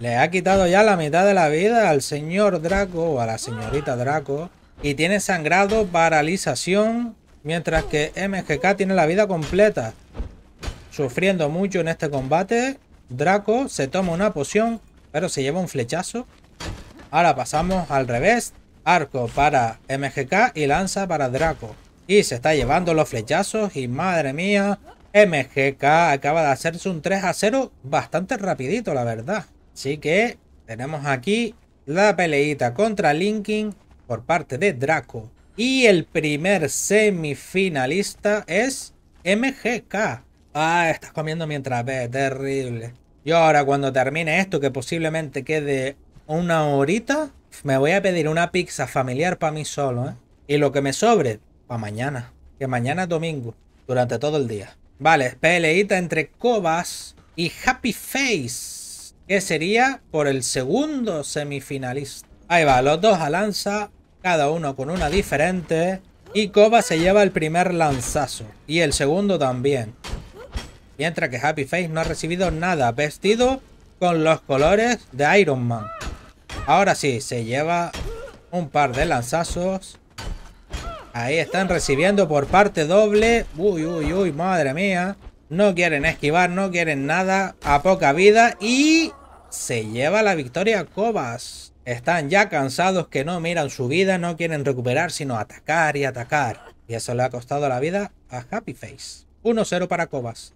Le ha quitado ya la mitad de la vida al señor Draco o a la señorita Draco. Y tiene sangrado, paralización. Mientras que MGK tiene la vida completa. Sufriendo mucho en este combate. Draco se toma una poción, pero se lleva un flechazo. Ahora pasamos al revés. Arco para MGK y lanza para Draco. Y se está llevando los flechazos y madre mía, MGK acaba de hacerse un 3 a 0 bastante rapidito, la verdad. Así que tenemos aquí la peleita contra Linkin por parte de Draco. Y el primer semifinalista es MGK. Ah, estás comiendo mientras ves, terrible. Yo ahora cuando termine esto, que posiblemente quede una horita, me voy a pedir una pizza familiar para mí solo, ¿eh? Y lo que me sobre, para mañana. Que mañana es domingo, durante todo el día. Vale, peleita entre Cobas y Happy Face. Que sería por el segundo semifinalista. Ahí va, los dos a lanza, cada uno con una diferente. Y Cobas se lleva el primer lanzazo. Y el segundo también. Mientras que Happy Face no ha recibido nada. Vestido con los colores de Iron Man. Ahora sí, se lleva un par de lanzazos. Ahí están recibiendo por parte doble. Uy, uy, uy, madre mía. No quieren esquivar, no quieren nada. A poca vida. Y se lleva la victoria Cobas. Están ya cansados que no miran su vida, no quieren recuperar, sino atacar y atacar. Y eso le ha costado la vida a Happy Face. 1-0 para Cobas.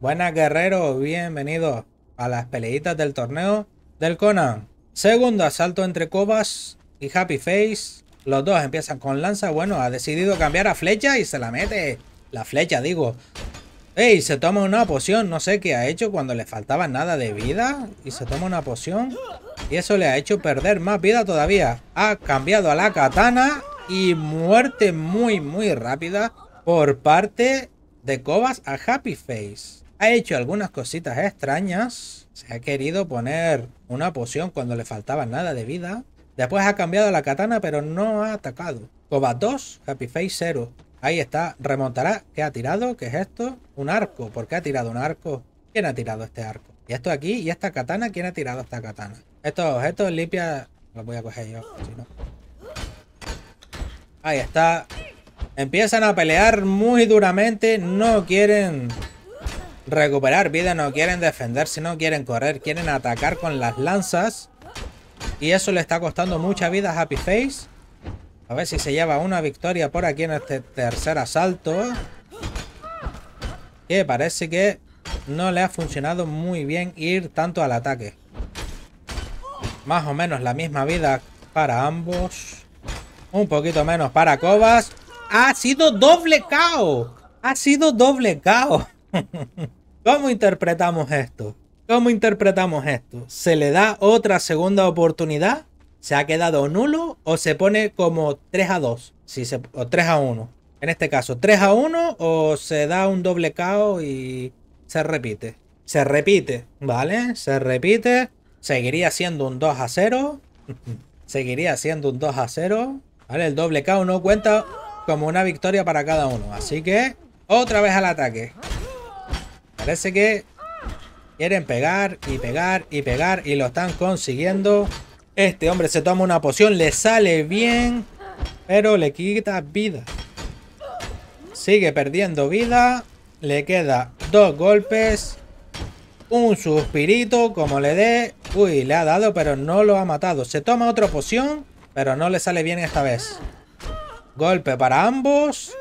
Buenas guerreros, bienvenidos a las peleitas del torneo del Conan. Segundo asalto entre Cobas y Happy Face. Los dos empiezan con lanza. Bueno, ha decidido cambiar a flecha y se la mete. La flecha, digo. Ey, se toma una poción. No sé qué ha hecho cuando le faltaba nada de vida. Y se toma una poción. Y eso le ha hecho perder más vida todavía. Ha cambiado a la katana. Y muerte muy, muy rápida por parte de Cobas a Happy Face. Ha hecho algunas cositas extrañas. Se ha querido poner una poción cuando le faltaba nada de vida. Después ha cambiado la katana, pero no ha atacado. Cobas 2, Happy Face 0. Ahí está, remontará. ¿Qué ha tirado? ¿Qué es esto? Un arco. ¿Por qué ha tirado un arco? ¿Quién ha tirado este arco? Y esto aquí, y esta katana, ¿quién ha tirado esta katana? Estos objetos limpia... Los voy a coger yo, si no. Ahí está. Empiezan a pelear muy duramente. No quieren recuperar vida, no quieren defenderse, no quieren correr. Quieren atacar con las lanzas. Y eso le está costando mucha vida a Happy Face. A ver si se lleva una victoria por aquí en este tercer asalto. Que parece que no le ha funcionado muy bien ir tanto al ataque. Más o menos la misma vida para ambos. Un poquito menos para Cobas. Ha sido doble KO. Ha sido doble KO. <laughs> ¿Cómo interpretamos esto? ¿Cómo interpretamos esto? ¿Se le da otra segunda oportunidad? ¿Se ha quedado nulo o se pone como 3 a 2? Si se, o 3 a 1. En este caso, 3 a 1 o se da un doble KO y se repite. Se repite, ¿vale? Se repite. Seguiría siendo un 2 a 0. <laughs> Seguiría siendo un 2 a 0. ¿Vale? El doble KO no cuenta como una victoria para cada uno. Así que, otra vez al ataque. Parece que quieren pegar y pegar y pegar y lo están consiguiendo. Este hombre se toma una poción, le sale bien, pero le quita vida. Sigue perdiendo vida. Le queda dos golpes. Un suspirito, como le dé. Uy, le ha dado, pero no lo ha matado. Se toma otra poción, pero no le sale bien esta vez. Golpe para ambos.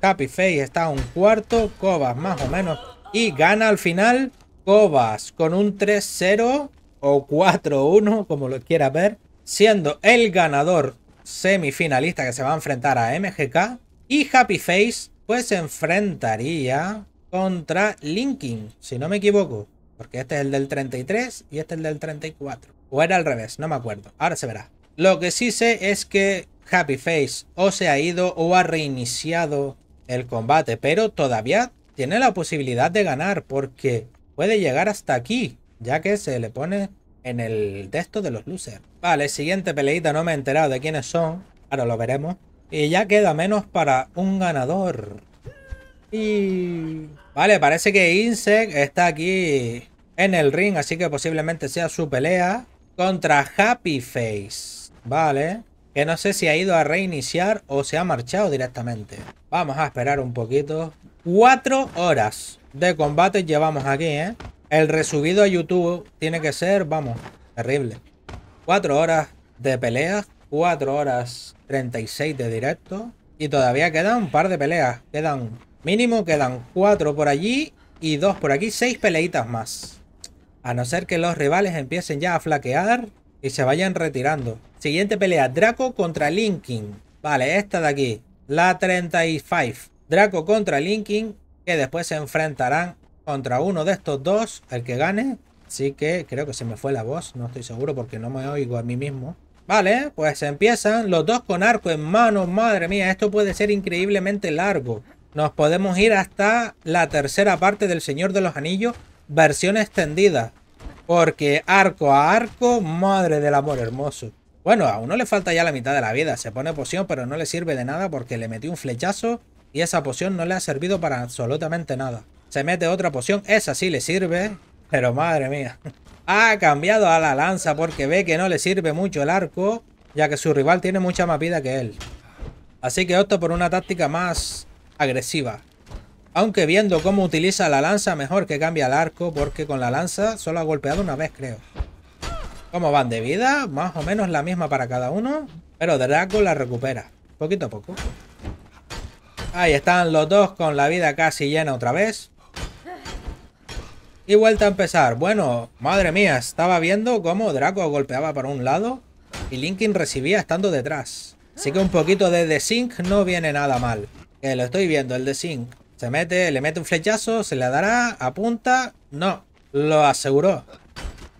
Face está un cuarto. Cobas más o menos. Y gana al final Cobas con un 3-0 o 4-1, como lo quiera ver. Siendo el ganador semifinalista que se va a enfrentar a MGK. Y Happy Face pues se enfrentaría contra Linkin, si no me equivoco. Porque este es el del 33 y este es el del 34. O era al revés, no me acuerdo. Ahora se verá. Lo que sí sé es que Happy Face o se ha ido o ha reiniciado el combate. Pero todavía tiene la posibilidad de ganar porque puede llegar hasta aquí. Ya que se le pone en el texto de los losers. Vale, siguiente peleita, no me he enterado de quiénes son. Ahora lo veremos. Y ya queda menos para un ganador. Y... Vale, parece que Insect está aquí en el ring, así que posiblemente sea su pelea contra Happy Face. Vale. Que no sé si ha ido a reiniciar o se ha marchado directamente. Vamos a esperar un poquito. Cuatro horas de combate llevamos aquí, ¿eh? El resubido a YouTube tiene que ser, vamos, terrible. Cuatro horas de peleas, cuatro horas 36 de directo. Y todavía quedan un par de peleas. Quedan, mínimo quedan cuatro por allí y dos por aquí. Seis peleitas más. A no ser que los rivales empiecen ya a flaquear y se vayan retirando. Siguiente pelea, Draco contra Linkin. Vale, esta de aquí, la 35. Draco contra Linkin, que después se enfrentarán contra uno de estos dos, el que gane. Así que creo que se me fue la voz, no estoy seguro porque no me oigo a mí mismo. Vale, pues empiezan los dos con arco en mano. Madre mía, esto puede ser increíblemente largo. Nos podemos ir hasta la tercera parte del Señor de los Anillos, versión extendida. Porque arco a arco, madre del amor hermoso. Bueno, a uno le falta ya la mitad de la vida. Se pone poción, pero no le sirve de nada porque le metió un flechazo y esa poción no le ha servido para absolutamente nada. Se mete otra poción, esa sí le sirve, pero madre mía. <laughs> Ha cambiado a la lanza porque ve que no le sirve mucho el arco, ya que su rival tiene mucha más vida que él. Así que opta por una táctica más agresiva. Aunque viendo cómo utiliza la lanza, mejor que cambie el arco, porque con la lanza solo ha golpeado una vez, creo. ¿Cómo van de vida? Más o menos la misma para cada uno, pero Draco la recupera, poquito a poco. Ahí están los dos con la vida casi llena otra vez. Y vuelta a empezar. Bueno, madre mía, estaba viendo cómo Draco golpeaba por un lado y Linkin recibía estando detrás. Así que un poquito de desync no viene nada mal. Que lo estoy viendo, el desync. Se mete, le mete un flechazo, se le dará, apunta. No, lo aseguró.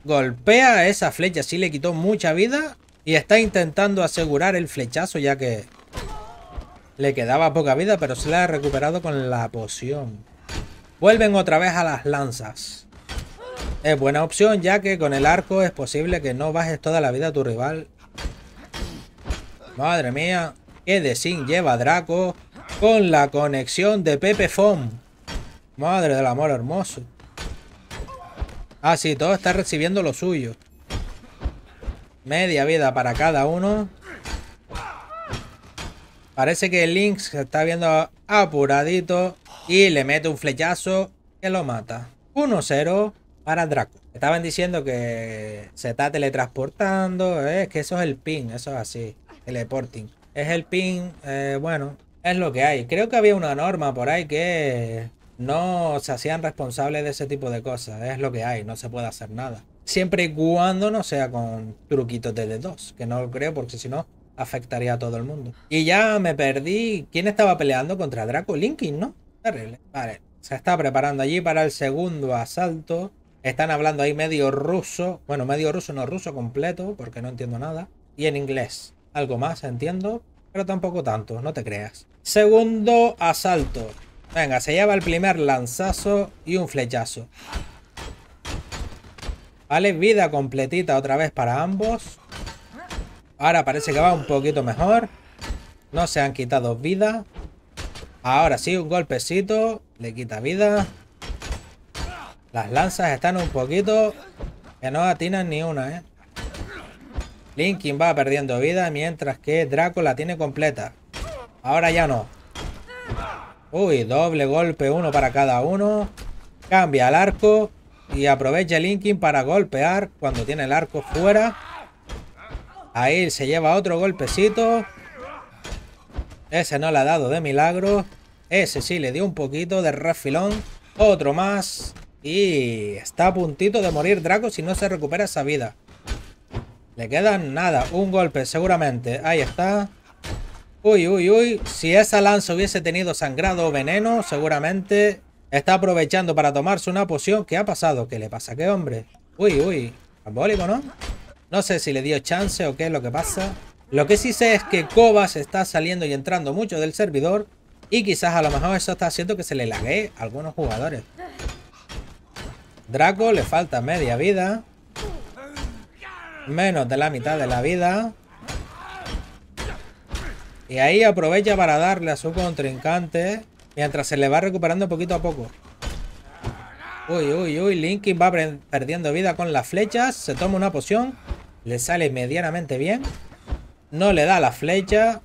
Golpea esa flecha, sí le quitó mucha vida. Y está intentando asegurar el flechazo ya que le quedaba poca vida, pero se la ha recuperado con la poción. Vuelven otra vez a las lanzas. Es buena opción ya que con el arco es posible que no bajes toda la vida a tu rival. Madre mía, qué de sin lleva Draco con la conexión de Pepe Fom. Madre del amor hermoso. Ah, todo está recibiendo lo suyo. Media vida para cada uno. Parece que Link se está viendo apuradito y le mete un flechazo que lo mata. 1-0 para Draco. Estaban diciendo que se está teletransportando. Es eh, que eso es el pin, eso es así. Teleporting. Es el pin, eh, bueno, es lo que hay. Creo que había una norma por ahí que no se hacían responsables de ese tipo de cosas. Es lo que hay, no se puede hacer nada. Siempre y cuando no sea con truquitos de D2, que no lo creo porque si no afectaría a todo el mundo. Y ya me perdí. ¿Quién estaba peleando contra Draco? Linkin, ¿no? Terrible. Vale. Se está preparando allí para el segundo asalto. Están hablando ahí medio ruso. Bueno, medio ruso, no ruso completo, porque no entiendo nada. Y en inglés. Algo más entiendo, pero tampoco tanto, no te creas. Segundo asalto. Venga, se lleva el primer lanzazo y un flechazo. Vale, vida completita otra vez para ambos. Ahora parece que va un poquito mejor. No se han quitado vida. Ahora sí, un golpecito. Le quita vida. Las lanzas están un poquito... Que no atinan ni una, ¿eh? Linkin va perdiendo vida mientras que Draco la tiene completa. Ahora ya no. Uy, doble golpe, uno para cada uno. Cambia el arco y aprovecha Linkin para golpear cuando tiene el arco fuera. Ahí se lleva otro golpecito. Ese no le ha dado de milagro. Ese sí le dio un poquito de refilón. Otro más. Y está a puntito de morir Draco si no se recupera esa vida. Le quedan nada. Un golpe seguramente. Ahí está. Uy, uy, uy. Si esa lanza hubiese tenido sangrado o veneno, seguramente Está aprovechando para tomarse una poción. ¿Qué ha pasado? ¿Qué le pasa? ¿Qué hombre? Uy, uy. Ambólico, ¿no? No sé si le dio chance o qué es lo que pasa. Lo que sí sé es que Cobas está saliendo y entrando mucho del servidor. Y quizás a lo mejor eso está haciendo que se le lague a algunos jugadores. Draco le falta media vida. Menos de la mitad de la vida. Y ahí aprovecha para darle a su contrincante. Mientras se le va recuperando poquito a poco. Uy, uy, uy. Linkin va perdiendo vida con las flechas. Se toma una poción. Le sale medianamente bien. No le da la flecha.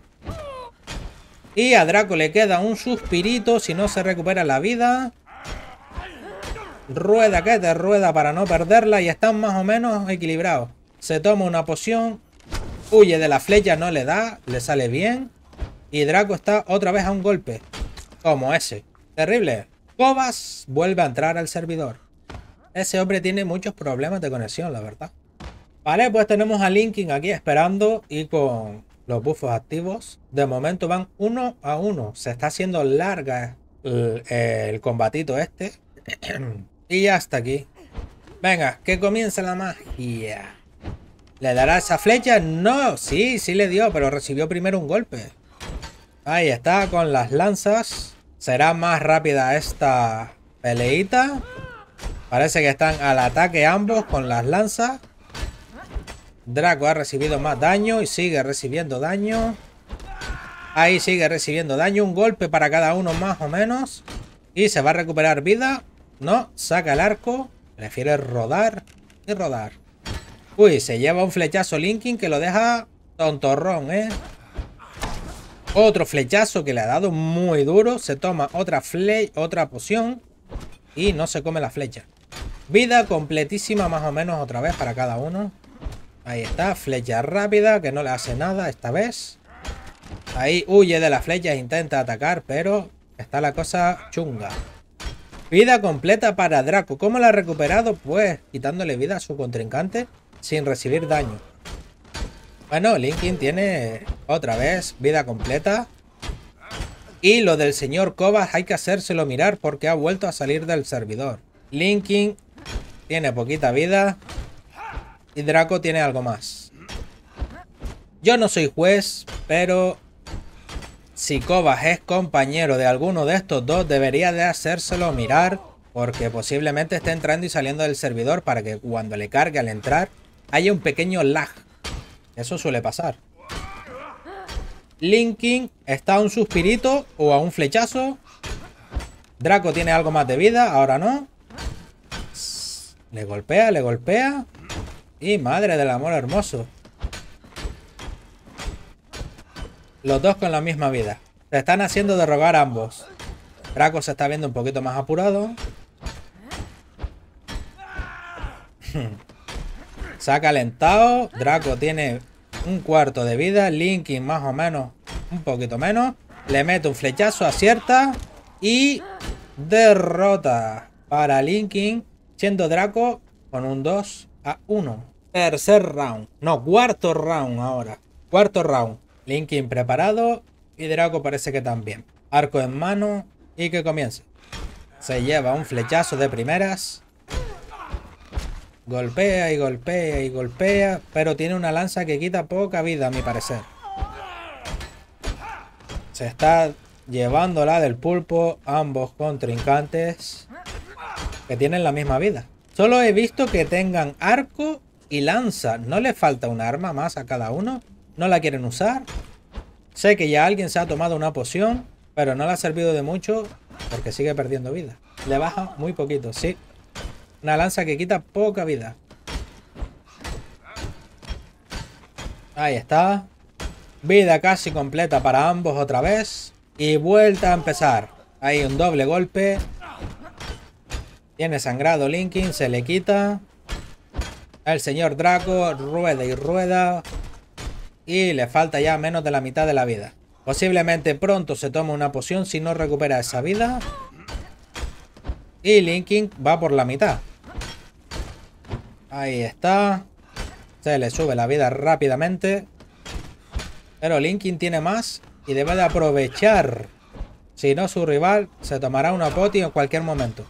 Y a Draco le queda un suspirito si no se recupera la vida. Rueda que te rueda para no perderla y están más o menos equilibrados. Se toma una poción. Huye de la flecha, no le da. Le sale bien. Y Draco está otra vez a un golpe. Como ese. Terrible. Cobas vuelve a entrar al servidor. Ese hombre tiene muchos problemas de conexión, la verdad. Vale, pues tenemos a Linkin aquí esperando y con los buffos activos. De momento van uno a uno. Se está haciendo larga el, combatito este. <clears throat> y ya está aquí. Venga, que comience la magia. ¿Le dará esa flecha? No, sí, sí le dio, pero recibió primero un golpe. Ahí está, con las lanzas. Será más rápida esta peleita. Parece que están al ataque ambos con las lanzas. Draco ha recibido más daño y sigue recibiendo daño. Ahí sigue recibiendo daño. Un golpe para cada uno más o menos. Y se va a recuperar vida. No, saca el arco. Prefiere rodar y rodar. Uy, se lleva un flechazo Linkin que lo deja tontorrón, ¿eh? Otro flechazo que le ha dado muy duro. Se toma otra, fle otra poción. Y no se come la flecha. Vida completísima más o menos otra vez para cada uno. Ahí está, flecha rápida, que no le hace nada esta vez. Ahí huye de la flecha e intenta atacar, pero está la cosa chunga. Vida completa para Draco. ¿Cómo la ha recuperado? Pues quitándole vida a su contrincante sin recibir daño. Bueno, Linkin tiene otra vez vida completa. Y lo del señor Cobas hay que hacérselo mirar porque ha vuelto a salir del servidor. Linkin tiene poquita vida. Y Draco tiene algo más. Yo no soy juez, pero si Cobas es compañero de alguno de estos dos, debería de hacérselo mirar, porque posiblemente esté entrando y saliendo del servidor para que cuando le cargue al entrar haya un pequeño lag. Eso suele pasar. Linkin está a un suspirito o a un flechazo. Draco tiene algo más de vida, ahora no. Le golpea, le golpea. Y madre del amor hermoso. Los dos con la misma vida. Se están haciendo derrogar ambos. Draco se está viendo un poquito más apurado. <laughs> se ha calentado. Draco tiene un cuarto de vida. Linkin más o menos un poquito menos. Le mete un flechazo, acierta. Y derrota para Linkin. Siendo Draco con un 2 a 1. Tercer round. No, cuarto round ahora. Cuarto round. Linkin preparado. Y Draco parece que también. Arco en mano. Y que comience. Se lleva un flechazo de primeras. Golpea y golpea y golpea. Pero tiene una lanza que quita poca vida a mi parecer. Se está llevándola del pulpo ambos contrincantes. Que tienen la misma vida. Solo he visto que tengan arco y lanza. ¿No le falta un arma más a cada uno? ¿No la quieren usar? Sé que ya alguien se ha tomado una poción, pero no le ha servido de mucho porque sigue perdiendo vida. Le baja muy poquito, sí. Una lanza que quita poca vida. Ahí está. Vida casi completa para ambos otra vez. Y vuelta a empezar. Ahí un doble golpe. Tiene sangrado Linkin, se le quita. El señor Draco rueda y rueda. Y le falta ya menos de la mitad de la vida. Posiblemente pronto se toma una poción si no recupera esa vida. Y Linkin va por la mitad. Ahí está. Se le sube la vida rápidamente. Pero Linkin tiene más y debe de aprovechar. Si no, su rival se tomará una poti en cualquier momento.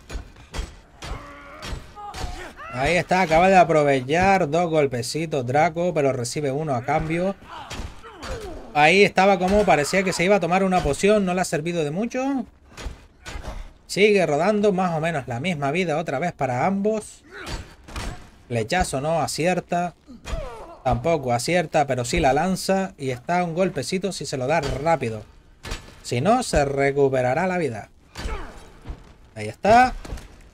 Ahí está, acaba de aprovechar dos golpecitos Draco, pero recibe uno a cambio. Ahí estaba como parecía que se iba a tomar una poción, no le ha servido de mucho. Sigue rodando, más o menos la misma vida otra vez para ambos. Flechazo no acierta. Tampoco acierta, pero sí la lanza. Y está un golpecito si se lo da rápido. Si no, se recuperará la vida. Ahí está.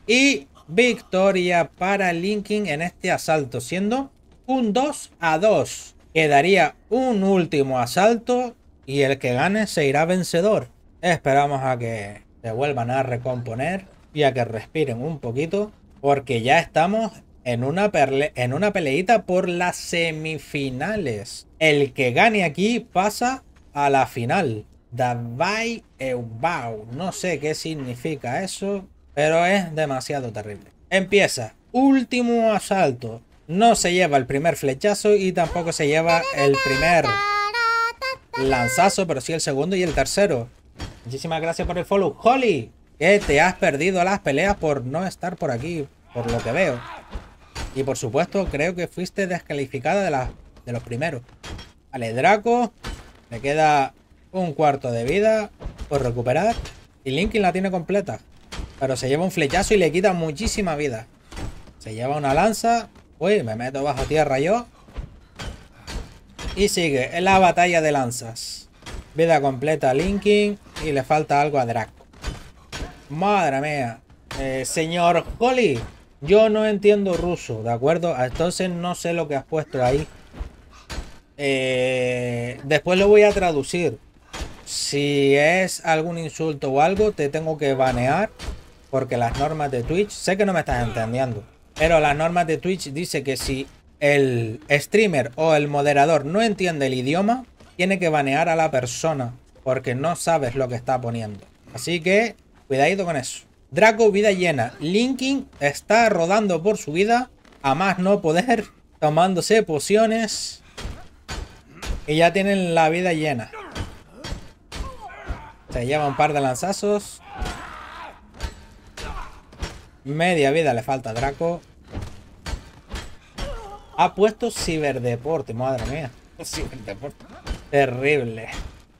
Y victoria para Linkin en este asalto, siendo un 2 a 2. Quedaría un último asalto y el que gane se irá vencedor. Esperamos a que se vuelvan a recomponer y a que respiren un poquito, porque ya estamos en una, en una peleita por las semifinales. El que gane aquí pasa a la final. Davai Eubau. No sé qué significa eso, pero es demasiado terrible. Empieza. Último asalto. No se lleva el primer flechazo y tampoco se lleva el primer lanzazo, pero sí el segundo y el tercero. Muchísimas gracias por el follow. Holly, que te has perdido las peleas por no estar por aquí, por lo que veo. Y por supuesto, creo que fuiste descalificada de, de los primeros. Vale, Draco. Me queda un cuarto de vida por recuperar. Y Linkin la tiene completa. Pero se lleva un flechazo y le quita muchísima vida. Se lleva una lanza. Uy, me meto bajo tierra yo. Y sigue en la batalla de lanzas. Vida completa a Linkin y le falta algo a Draco. Madre mía. Eh, señor Holly, yo no entiendo ruso, ¿de acuerdo? Entonces no sé lo que has puesto ahí. Eh, después lo voy a traducir. Si es algún insulto o algo, te tengo que banear. Porque las normas de Twitch, sé que no me estás entendiendo. Pero las normas de Twitch dice que si el streamer o el moderador no entiende el idioma, tiene que banear a la persona porque no sabes lo que está poniendo. Así que cuidadito con eso. Draco, vida llena. Linkin está rodando por su vida. A más no poder. Tomándose pociones. Y ya tienen la vida llena. Se lleva un par de lanzazos. Media vida le falta a Draco. Ha puesto ciberdeporte, madre mía. Ciberdeporte. Terrible.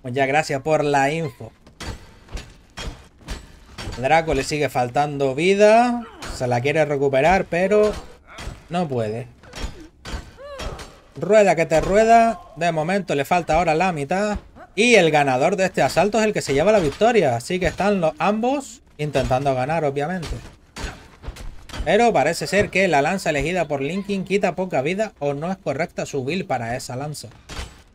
Muchas gracias por la info. Draco le sigue faltando vida. Se la quiere recuperar, pero no puede. Rueda que te rueda. De momento le falta ahora la mitad. Y el ganador de este asalto es el que se lleva la victoria. Así que están los ambos intentando ganar, obviamente. Pero parece ser que la lanza elegida por Linkin quita poca vida o no es correcta su build para esa lanza.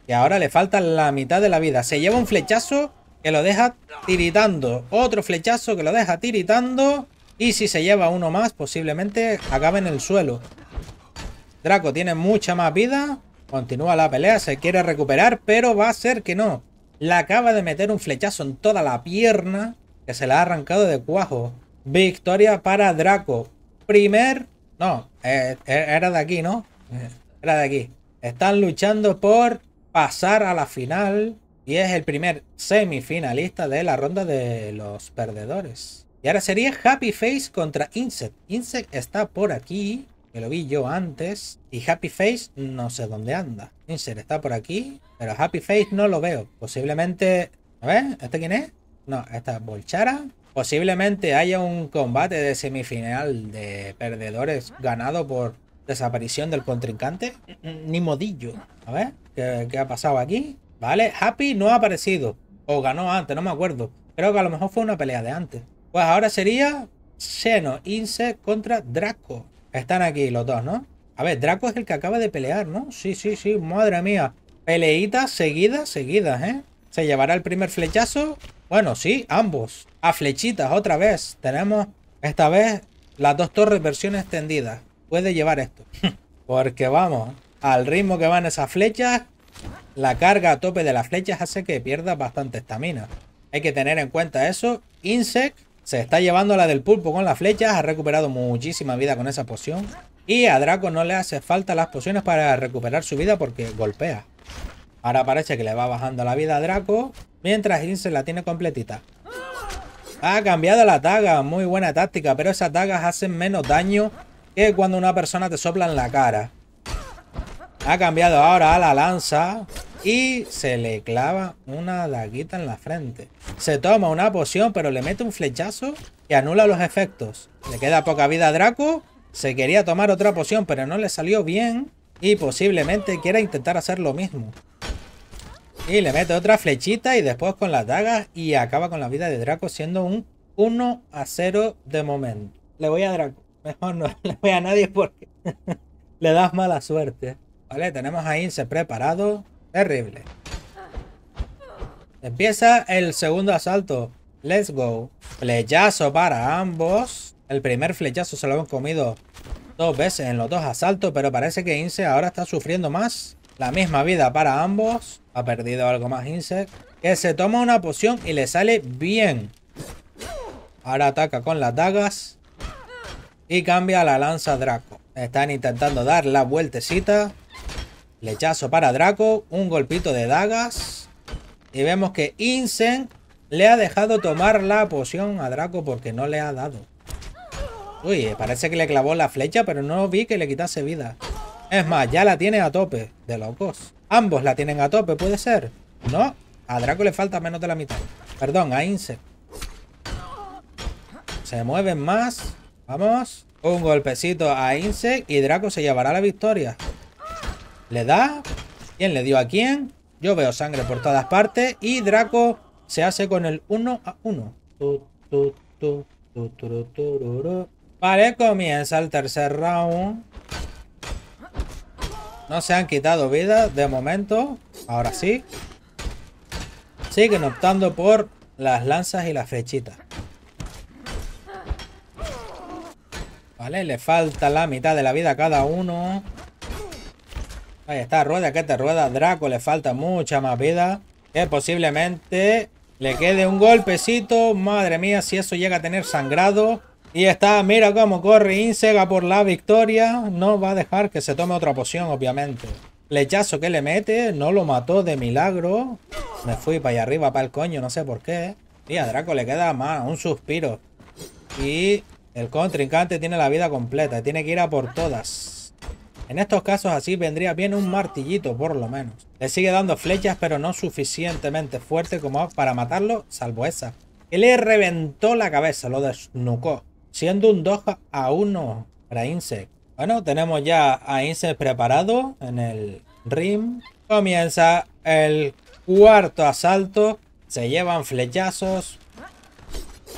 Y ahora le falta la mitad de la vida. Se lleva un flechazo que lo deja tiritando. Otro flechazo que lo deja tiritando. Y si se lleva uno más, posiblemente acabe en el suelo. Draco tiene mucha más vida. Continúa la pelea, se quiere recuperar, pero va a ser que no. Le acaba de meter un flechazo en toda la pierna que se la ha arrancado de cuajo. Victoria para Draco. Primer... No, eh, eh, era de aquí, ¿no? Era de aquí. Están luchando por pasar a la final y es el primer semifinalista de la ronda de los perdedores. Y ahora sería Happy Face contra Insect. Insect está por aquí, que lo vi yo antes. Y Happy Face no sé dónde anda. Insect está por aquí, pero Happy Face no lo veo. Posiblemente... A ver, ¿este quién es? No, esta es Bolchara. Posiblemente haya un combate de semifinal de perdedores ganado por desaparición del contrincante. Ni modillo. A ver. ¿Qué, ha pasado aquí? Vale, Happy no ha aparecido. O ganó antes, no me acuerdo. Creo que a lo mejor fue una pelea de antes. Pues ahora sería Xeno, Inse contra Draco. Están aquí los dos, ¿no? A ver, Draco es el que acaba de pelear, ¿no? Sí, sí, sí, madre mía. Peleitas seguidas, seguidas, ¿eh? Se llevará el primer flechazo. Bueno, sí, ambos. A flechitas, otra vez. Tenemos esta vez las dos torres versión extendida. Puede llevar esto. <laughs> Porque vamos, al ritmo que van esas flechas, la carga a tope de las flechas hace que pierda bastante estamina. Hay que tener en cuenta eso. Insect se está llevando la del pulpo con las flechas, ha recuperado muchísima vida con esa poción. Y a Draco no le hace falta las pociones para recuperar su vida porque golpea. Ahora parece que le va bajando la vida a Draco, mientras Insect la tiene completita. Ha cambiado la daga, muy buena táctica, pero esas dagas hacen menos daño que cuando una persona te sopla en la cara. Ha cambiado ahora a la lanza y se le clava una daguita en la frente. Se toma una poción, pero le mete un flechazo que anula los efectos. Le queda poca vida a Draco. Se quería tomar otra poción, pero no le salió bien. Y posiblemente quiera intentar hacer lo mismo. Y le mete otra flechita y después con las dagas y acaba con la vida de Draco siendo un 1 a 0 de momento. Le voy a Draco. Mejor no <laughs> le voy a nadie porque <laughs> le das mala suerte. Vale, tenemos a Inse preparado. Terrible. Empieza el segundo asalto. Let's go. Flechazo para ambos. El primer flechazo se lo han comido dos veces en los dos asaltos, pero parece que Inse ahora está sufriendo más. La misma vida para ambos. Ha perdido algo más Insect. Que se toma una poción y le sale bien. Ahora ataca con las dagas. Y cambia la lanza Draco. Están intentando dar la vueltecita. Lechazo para Draco. Un golpito de dagas. Y vemos que Insect le ha dejado tomar la poción a Draco porque no le ha dado. Uy, parece que le clavó la flecha, pero no vi que le quitase vida. Es más, ya la tiene a tope. De locos. Ambos la tienen a tope, ¿puede ser? No, a Draco le falta menos de la mitad. Perdón, a Inse. Se mueven más. Vamos. Un golpecito a Inse y Draco se llevará la victoria. ¿Le da? ¿Quién le dio a quién? Yo veo sangre por todas partes y Draco se hace con el 1 a 1. Vale, comienza el tercer round. No se han quitado vida de momento. Ahora sí. Siguen optando por las lanzas y las flechitas. Vale, le falta la mitad de la vida a cada uno. Ahí está, rueda que te rueda. Draco le falta mucha más vida. Que posiblemente le quede un golpecito. Madre mía, si eso llega a tener sangrado. Y está, mira cómo corre Insega por la victoria. No va a dejar que se tome otra poción, obviamente. Flechazo que le mete, no lo mató de milagro. Me fui para allá arriba, para el coño, no sé por qué. Y a Draco le queda más, un suspiro. Y el contrincante tiene la vida completa, tiene que ir a por todas. En estos casos así vendría bien un martillito, por lo menos. Le sigue dando flechas, pero no suficientemente fuerte como para matarlo, salvo esa. Él le reventó la cabeza, lo desnucó siendo un 2 a 1 para Insect. Bueno, tenemos ya a Insect preparado en el rim. Comienza el cuarto asalto. Se llevan flechazos.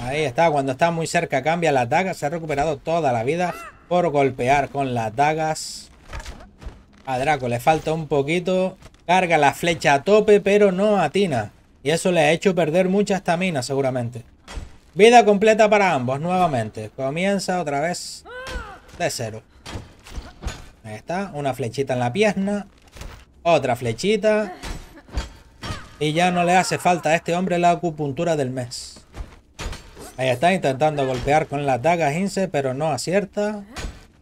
Ahí está, cuando está muy cerca cambia las dagas. Se ha recuperado toda la vida por golpear con las dagas. A Draco le falta un poquito. Carga la flecha a tope, pero no atina. Y eso le ha hecho perder mucha estamina seguramente. Vida completa para ambos, nuevamente. Comienza otra vez de cero. Ahí está, una flechita en la pierna. Otra flechita. Y ya no le hace falta a este hombre la acupuntura del mes. Ahí está intentando golpear con las dagas Ince, pero no acierta.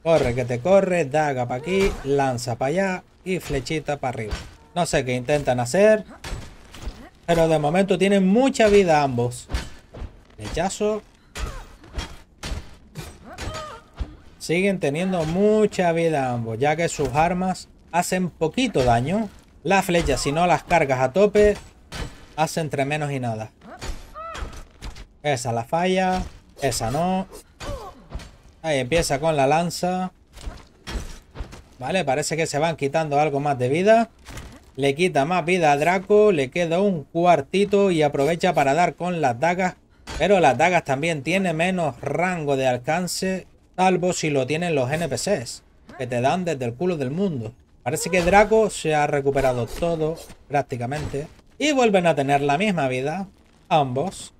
Corre que te corre, daga para aquí, lanza para allá y flechita para arriba. No sé qué intentan hacer. Pero de momento tienen mucha vida ambos. Siguen teniendo mucha vida ambos, ya que sus armas hacen poquito daño. Las flechas, si no las cargas a tope, hacen entre menos y nada. Esa la falla, esa no. Ahí empieza con la lanza. Vale, parece que se van quitando algo más de vida. Le quita más vida a Draco, le queda un cuartito y aprovecha para dar con las dagas pero las dagas también tienen menos rango de alcance, salvo si lo tienen los NPCs, que te dan desde el culo del mundo. Parece que Draco se ha recuperado todo, prácticamente. Y vuelven a tener la misma vida, ambos.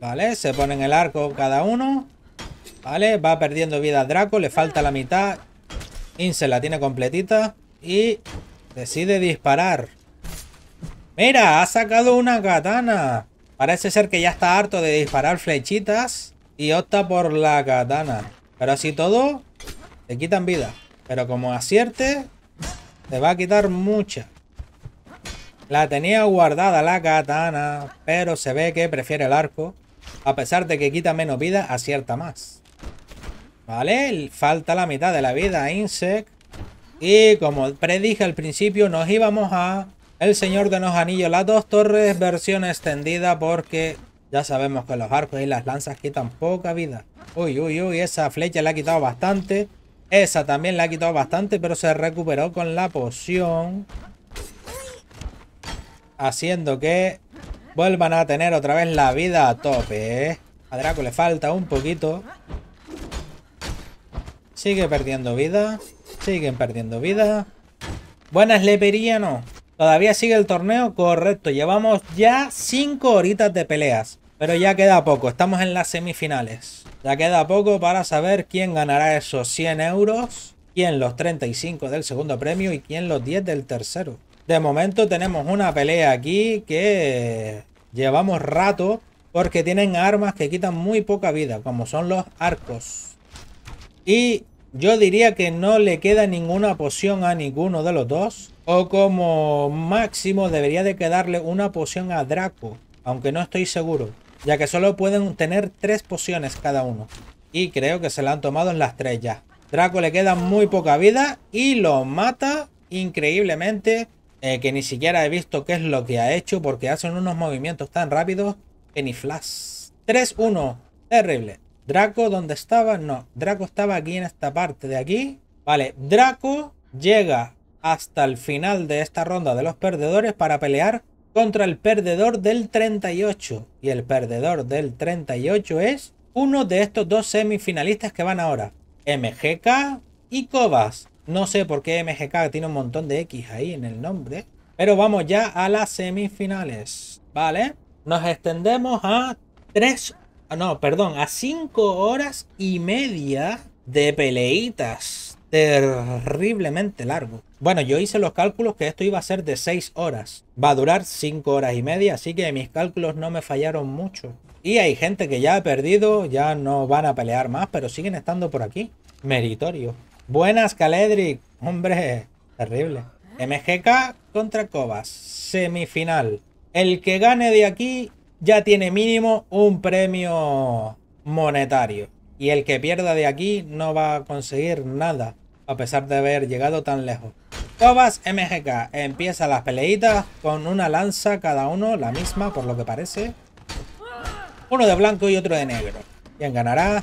Vale, se ponen el arco cada uno. Vale, va perdiendo vida Draco, le falta la mitad. Inse la tiene completita. Y decide disparar. ¡Mira! Ha sacado una katana. Parece ser que ya está harto de disparar flechitas y opta por la katana. Pero así todo, te quitan vida. Pero como acierte, te va a quitar mucha. La tenía guardada la katana, pero se ve que prefiere el arco. A pesar de que quita menos vida, acierta más. Vale, falta la mitad de la vida a Insect. Y como predije al principio, nos íbamos a El Señor de los Anillos, las dos torres versión extendida porque ya sabemos que los arcos y las lanzas quitan poca vida. Uy, uy, uy, esa flecha le ha quitado bastante. Esa también le ha quitado bastante, pero se recuperó con la poción. Haciendo que vuelvan a tener otra vez la vida a tope. ¿eh? A Draco le falta un poquito. Sigue perdiendo vida. Siguen perdiendo vida. Buenas, Leperiano. ¿Todavía sigue el torneo? Correcto. Llevamos ya 5 horitas de peleas. Pero ya queda poco. Estamos en las semifinales. Ya queda poco para saber quién ganará esos 100 euros. Quién los 35 del segundo premio y quién los 10 del tercero. De momento tenemos una pelea aquí que llevamos rato porque tienen armas que quitan muy poca vida, como son los arcos. Y yo diría que no le queda ninguna poción a ninguno de los dos. O como máximo debería de quedarle una poción a Draco. Aunque no estoy seguro. Ya que solo pueden tener tres pociones cada uno. Y creo que se la han tomado en las tres ya. Draco le queda muy poca vida y lo mata increíblemente. Eh, que ni siquiera he visto qué es lo que ha hecho porque hacen unos movimientos tan rápidos que ni flash. 3-1. Terrible. Draco, ¿dónde estaba? No, Draco estaba aquí en esta parte de aquí. Vale, Draco llega hasta el final de esta ronda de los perdedores para pelear contra el perdedor del 38. Y el perdedor del 38 es uno de estos dos semifinalistas que van ahora. MGK y Cobas. No sé por qué MGK tiene un montón de X ahí en el nombre. Pero vamos ya a las semifinales. Vale. Nos extendemos a 3 Ah, no, perdón, a 5 horas y media de peleitas. Terriblemente largo. Bueno, yo hice los cálculos que esto iba a ser de 6 horas. Va a durar 5 horas y media, así que mis cálculos no me fallaron mucho. Y hay gente que ya ha perdido, ya no van a pelear más, pero siguen estando por aquí. Meritorio. Buenas, Caledric. Hombre, terrible. MGK contra Cobas. Semifinal. El que gane de aquí ya tiene mínimo un premio monetario. Y el que pierda de aquí no va a conseguir nada, a pesar de haber llegado tan lejos. Tobas MGK empieza las peleitas con una lanza cada uno, la misma por lo que parece. Uno de blanco y otro de negro. ¿Quién ganará?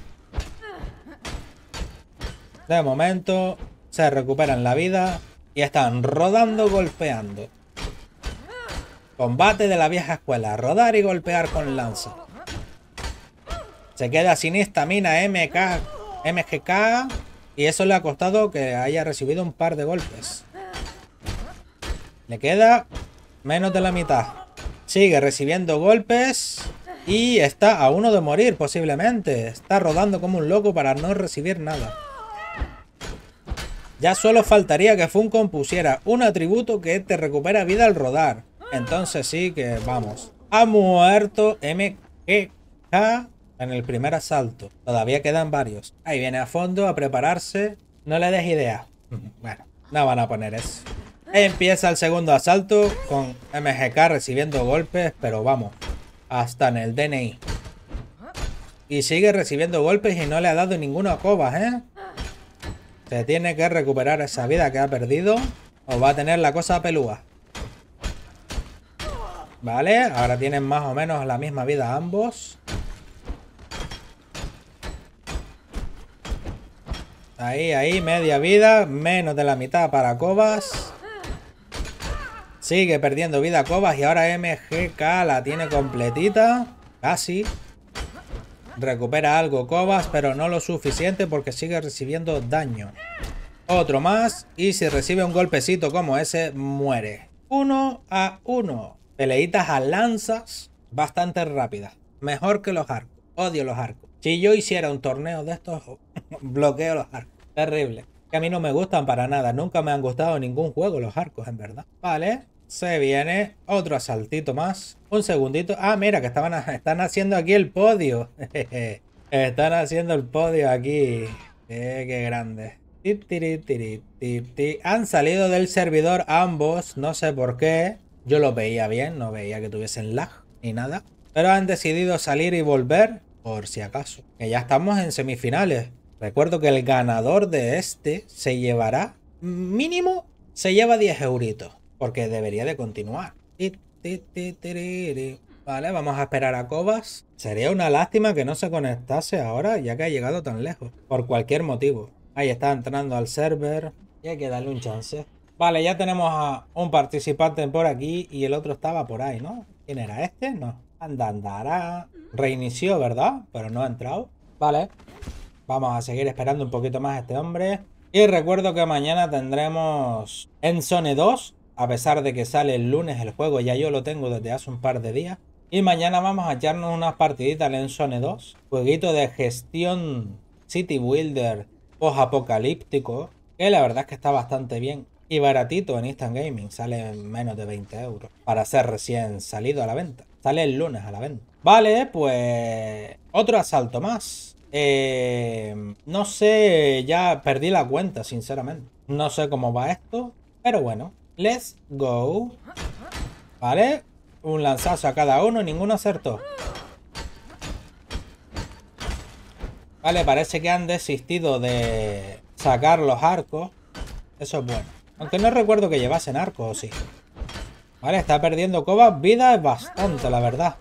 De momento se recuperan la vida y están rodando golpeando. Combate de la vieja escuela. Rodar y golpear con lanza. Se queda sin estamina MK, MGK. Y eso le ha costado que haya recibido un par de golpes. Le queda menos de la mitad. Sigue recibiendo golpes. Y está a uno de morir posiblemente. Está rodando como un loco para no recibir nada. Ya solo faltaría que Funcom pusiera un atributo que te recupera vida al rodar. Entonces sí que vamos. Ha muerto MGK en el primer asalto. Todavía quedan varios. Ahí viene a fondo a prepararse. No le des idea. Bueno, no van a poner eso. Empieza el segundo asalto con MGK recibiendo golpes, pero vamos, hasta en el DNI. Y sigue recibiendo golpes y no le ha dado ninguna coba, ¿eh? Se tiene que recuperar esa vida que ha perdido o va a tener la cosa pelúa. Vale, ahora tienen más o menos la misma vida ambos. Ahí, ahí, media vida, menos de la mitad para Cobas. Sigue perdiendo vida Cobas y ahora MGK la tiene completita. Casi. Recupera algo Cobas, pero no lo suficiente porque sigue recibiendo daño. Otro más y si recibe un golpecito como ese, muere. Uno a uno. Peleitas a lanzas bastante rápidas. Mejor que los arcos. Odio los arcos. Si yo hiciera un torneo de estos, <laughs> bloqueo los arcos. Terrible. Que a mí no me gustan para nada. Nunca me han gustado ningún juego los arcos, en verdad. Vale. Se viene otro asaltito más. Un segundito. Ah, mira, que estaban, <laughs> están haciendo aquí el podio. <laughs> están haciendo el podio aquí. Eh, qué grande. Han salido del servidor ambos. No sé por qué. Yo lo veía bien, no veía que tuviesen lag ni nada. pero han decidido salir y volver por si acaso. Que ya estamos en semifinales. Recuerdo que el ganador de este se llevará mínimo, se lleva 10 euritos, porque debería de continuar. Vale, vamos a esperar a Cobas. Sería una lástima que no se conectase ahora, ya que ha llegado tan lejos, por cualquier motivo. Ahí está entrando al server y hay que darle un chance. Vale, ya tenemos a un participante por aquí y el otro estaba por ahí, ¿no? ¿Quién era este? No. Anda, andará. Reinició, ¿verdad? Pero no ha entrado. Vale. Vamos a seguir esperando un poquito más a este hombre. Y recuerdo que mañana tendremos en Zone 2. A pesar de que sale el lunes el juego, ya yo lo tengo desde hace un par de días. Y mañana vamos a echarnos unas partiditas en Zone 2. Jueguito de gestión City Builder post-apocalíptico. Que la verdad es que está bastante bien y baratito en Instant Gaming. Sale menos de 20 euros para ser recién salido a la venta. Sale el lunes a la venta. Vale, pues otro asalto más. Eh, no sé, ya perdí la cuenta, sinceramente. No sé cómo va esto, pero bueno. Let's go. Vale, un lanzazo a cada uno, ninguno acertó. Vale, parece que han desistido de sacar los arcos. Eso es bueno. Aunque no recuerdo que llevasen arco, o sí. Vale, está perdiendo Coba. Vida es bastante, la verdad.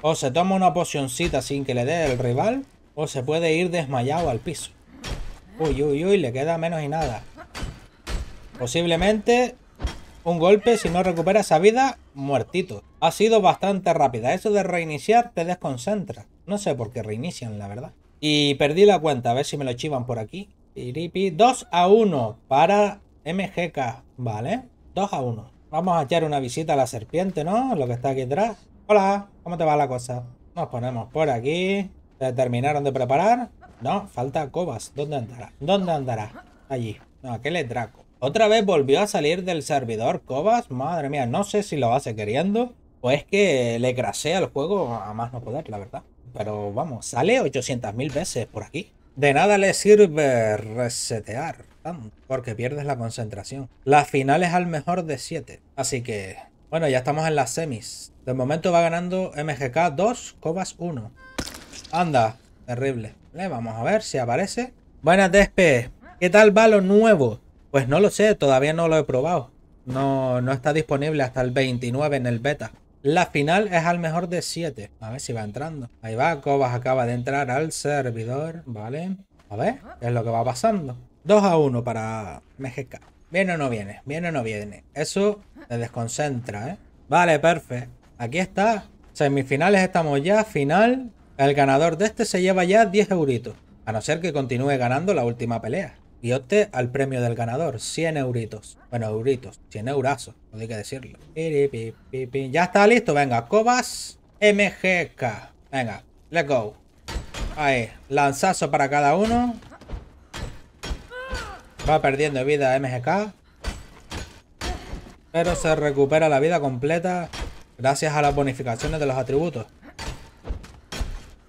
O se toma una pocioncita sin que le dé el rival. O se puede ir desmayado al piso. Uy, uy, uy, le queda menos y nada. Posiblemente un golpe, si no recupera esa vida, muertito. Ha sido bastante rápida. Eso de reiniciar te desconcentra. No sé por qué reinician, la verdad. Y perdí la cuenta. A ver si me lo chivan por aquí. 2 a 1 para MGK, vale. 2 a 1. Vamos a echar una visita a la serpiente, ¿no? Lo que está aquí atrás. Hola, ¿cómo te va la cosa? Nos ponemos por aquí. ¿Se terminaron de preparar? No, falta Cobas. ¿Dónde andará? ¿Dónde andará? Allí. No, aquel es Draco. Otra vez volvió a salir del servidor Cobas. Madre mía, no sé si lo hace queriendo. O es que le crasea el juego a más no poder, la verdad. Pero vamos, sale 800.000 veces por aquí. De nada le sirve resetear porque pierdes la concentración. La final es al mejor de 7. Así que, bueno, ya estamos en las semis. De momento va ganando MGK 2, Cobas 1. Anda, terrible. vamos a ver si aparece. Buenas, Despe. ¿Qué tal va lo nuevo? Pues no lo sé, todavía no lo he probado. No, no está disponible hasta el 29 en el beta. La final es al mejor de 7. A ver si va entrando. Ahí va, Cobas acaba de entrar al servidor. Vale. A ver, ¿qué es lo que va pasando? 2 a 1 para MGK. ¿Viene o no viene? ¿Viene o no viene? Eso te desconcentra, ¿eh? Vale, perfecto. Aquí está. Semifinales estamos ya. Final. El ganador de este se lleva ya 10 euritos. A no ser que continúe ganando la última pelea. Y opte al premio del ganador. 100 euritos. Bueno, euritos. 100 eurazos. No hay que decirlo. Ya está listo. Venga, Cobas MGK. Venga, let's go. Ahí. Lanzazo para cada uno. Va perdiendo vida MGK. Pero se recupera la vida completa gracias a las bonificaciones de los atributos.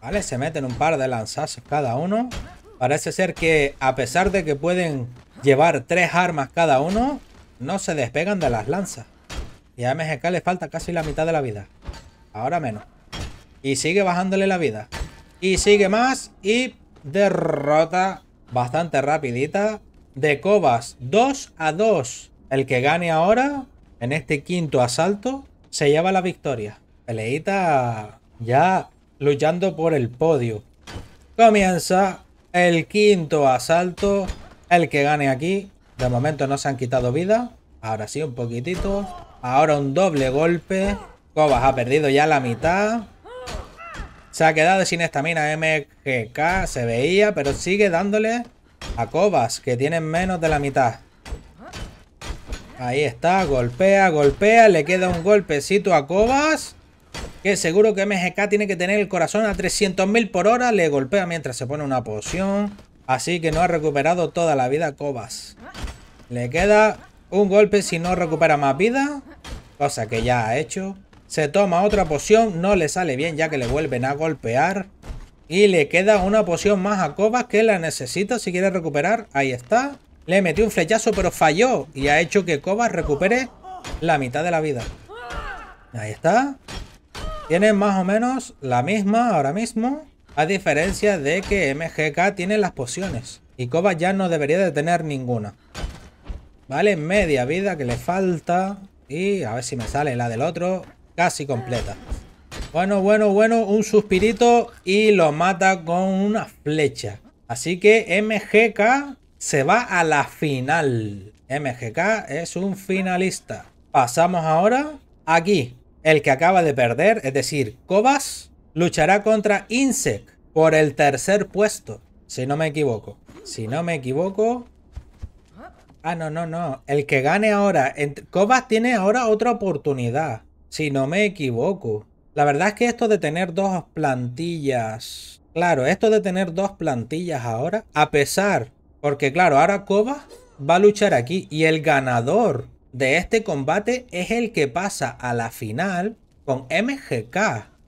Vale, se meten un par de lanzazos cada uno. Parece ser que a pesar de que pueden llevar tres armas cada uno, no se despegan de las lanzas. Y a MGK le falta casi la mitad de la vida. Ahora menos. Y sigue bajándole la vida. Y sigue más y derrota bastante rapidita de Cobas 2 a 2. El que gane ahora, en este quinto asalto, se lleva la victoria. Peleita ya luchando por el podio. Comienza el quinto asalto. El que gane aquí. De momento no se han quitado vida. Ahora sí, un poquitito. Ahora un doble golpe. Cobas ha perdido ya la mitad. Se ha quedado sin estamina MGK. Se veía, pero sigue dándole a Cobas, que tienen menos de la mitad. Ahí está, golpea, golpea, le queda un golpecito a Cobas. Que seguro que MGK tiene que tener el corazón a 300.000 por hora. Le golpea mientras se pone una poción. Así que no ha recuperado toda la vida Cobas. Le queda un golpe si no recupera más vida. Cosa que ya ha hecho. Se toma otra poción, no le sale bien ya que le vuelven a golpear. Y le queda una poción más a Cobas que la necesita si quiere recuperar. Ahí está. Le metió un flechazo pero falló. Y ha hecho que Cobas recupere la mitad de la vida. Ahí está. tienen más o menos la misma ahora mismo. A diferencia de que MGK tiene las pociones. Y Koba ya no debería de tener ninguna. Vale, media vida que le falta. Y a ver si me sale la del otro. Casi completa. Bueno, bueno, bueno. Un suspirito y lo mata con una flecha. Así que MGK se va a la final. MGK es un finalista. Pasamos ahora aquí. El que acaba de perder, es decir, Kobas, luchará contra Insect por el tercer puesto. Si no me equivoco. Si no me equivoco. Ah, no, no, no. El que gane ahora. Kobas tiene ahora otra oportunidad. Si no me equivoco. La verdad es que esto de tener dos plantillas... Claro, esto de tener dos plantillas ahora, a pesar... Porque claro, ahora Koba va a luchar aquí y el ganador de este combate es el que pasa a la final con MGK.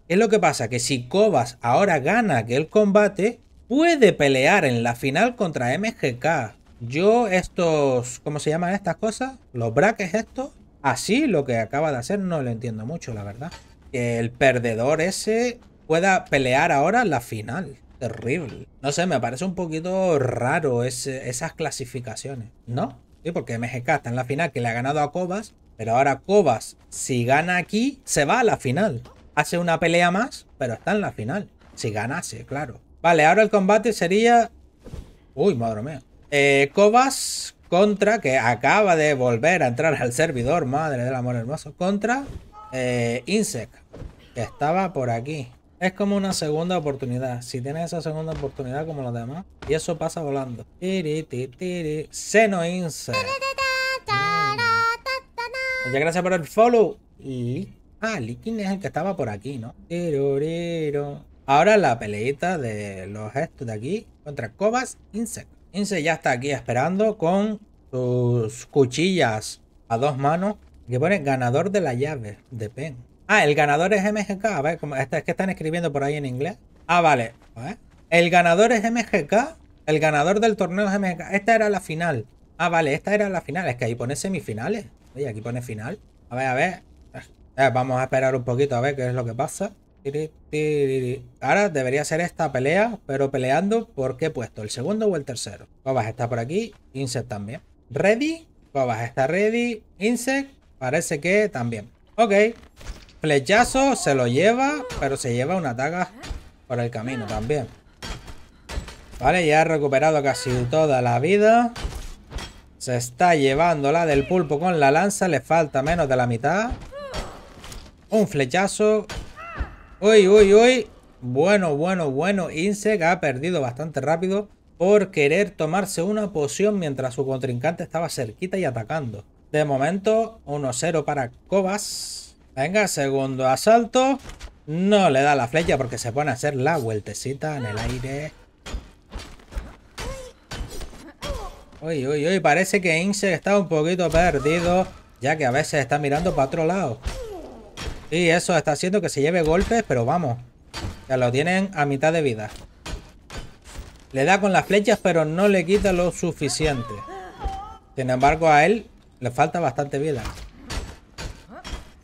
Es lo que pasa, que si Kobas ahora gana aquel combate, puede pelear en la final contra MGK. Yo estos, ¿cómo se llaman estas cosas? Los brackets estos. Así lo que acaba de hacer no lo entiendo mucho, la verdad que el perdedor ese pueda pelear ahora la final. Terrible. No sé, me parece un poquito raro esas clasificaciones, ¿no? Sí, porque MGK está en la final que le ha ganado a Cobas, pero ahora Cobas, si gana aquí, se va a la final. Hace una pelea más, pero está en la final. Si ganase, claro. Vale, ahora el combate sería... Uy, madre mía. Eh, contra, que acaba de volver a entrar al servidor, madre del amor hermoso, contra eh, Insect, que estaba por aquí. Es como una segunda oportunidad. Si tienes esa segunda oportunidad como los demás. Y eso pasa volando. Seno Insect. Muchas gracias por el follow. Y... Ah, Likin es el que estaba por aquí, ¿no? Ahora la peleita de los estos de aquí contra Cobas Insect. Insect ya está aquí esperando con sus cuchillas a dos manos que pone ganador de la llave de Pen. Ah, el ganador es MGK. A ver, es que están escribiendo por ahí en inglés. Ah, vale. El ganador es MGK. El ganador del torneo es MGK. Esta era la final. Ah, vale, esta era la final. Es que ahí pone semifinales. Oye, aquí pone final. A ver, a ver. Eh, vamos a esperar un poquito a ver qué es lo que pasa. Ahora debería ser esta pelea, pero peleando por qué puesto, el segundo o el tercero. Cobas está por aquí, Insect también. Ready, Cobas está ready, Insect Parece que también. Ok. Flechazo se lo lleva, pero se lleva una daga por el camino también. Vale, ya ha recuperado casi toda la vida. Se está llevando la del pulpo con la lanza. Le falta menos de la mitad. Un flechazo. Uy, uy, uy. Bueno, bueno, bueno. Insec ha perdido bastante rápido por querer tomarse una poción mientras su contrincante estaba cerquita y atacando. De momento, 1-0 para Cobas. Venga, segundo asalto. No le da la flecha porque se pone a hacer la vueltecita en el aire. Uy, uy, uy, parece que Inse está un poquito perdido, ya que a veces está mirando para otro lado. Y eso está haciendo que se lleve golpes, pero vamos, ya lo tienen a mitad de vida. Le da con las flechas, pero no le quita lo suficiente. Sin embargo, a él le falta bastante vida.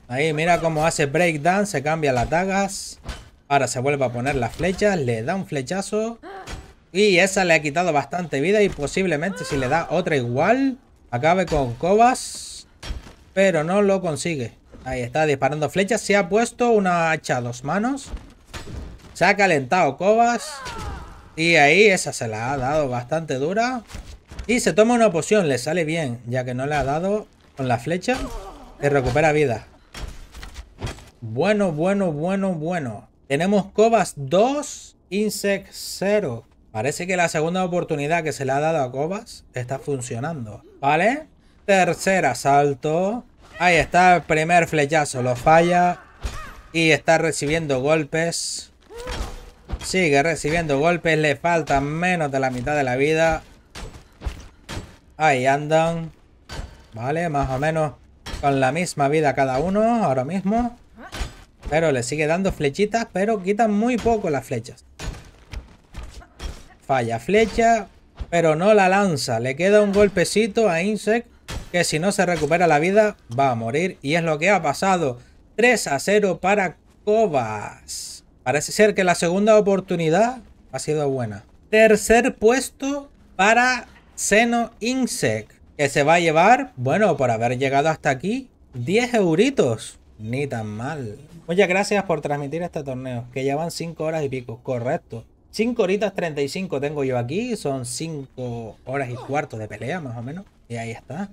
Ahí, mira cómo hace breakdance. Se cambia las dagas. Ahora se vuelve a poner las flechas. Le da un flechazo. Y esa le ha quitado bastante vida. Y posiblemente si le da otra igual, acabe con Cobas. Pero no lo consigue. Ahí está disparando flechas. Se ha puesto una hacha a dos manos. Se ha calentado Cobas. Y ahí esa se la ha dado bastante dura. Y se toma una poción, le sale bien, ya que no le ha dado con la flecha y recupera vida. Bueno, bueno, bueno, bueno. Tenemos Cobas 2, Insect 0. Parece que la segunda oportunidad que se le ha dado a Cobas está funcionando. ¿Vale? Tercer asalto. Ahí está el primer flechazo, lo falla. Y está recibiendo golpes. Sigue recibiendo golpes, le falta menos de la mitad de la vida. Ahí andan. Vale, más o menos con la misma vida cada uno ahora mismo. Pero le sigue dando flechitas, pero quitan muy poco las flechas. Falla flecha, pero no la lanza. Le queda un golpecito a Insect, que si no se recupera la vida, va a morir. Y es lo que ha pasado. 3 a 0 para Cobas. Parece ser que la segunda oportunidad ha sido buena. Tercer puesto para Seno Insect. Que se va a llevar, bueno, por haber llegado hasta aquí, 10 euritos. Ni tan mal. Muchas gracias por transmitir este torneo. Que llevan 5 horas y pico. Correcto. 5 horitas 35 tengo yo aquí. Son 5 horas y cuarto de pelea, más o menos. Y ahí está.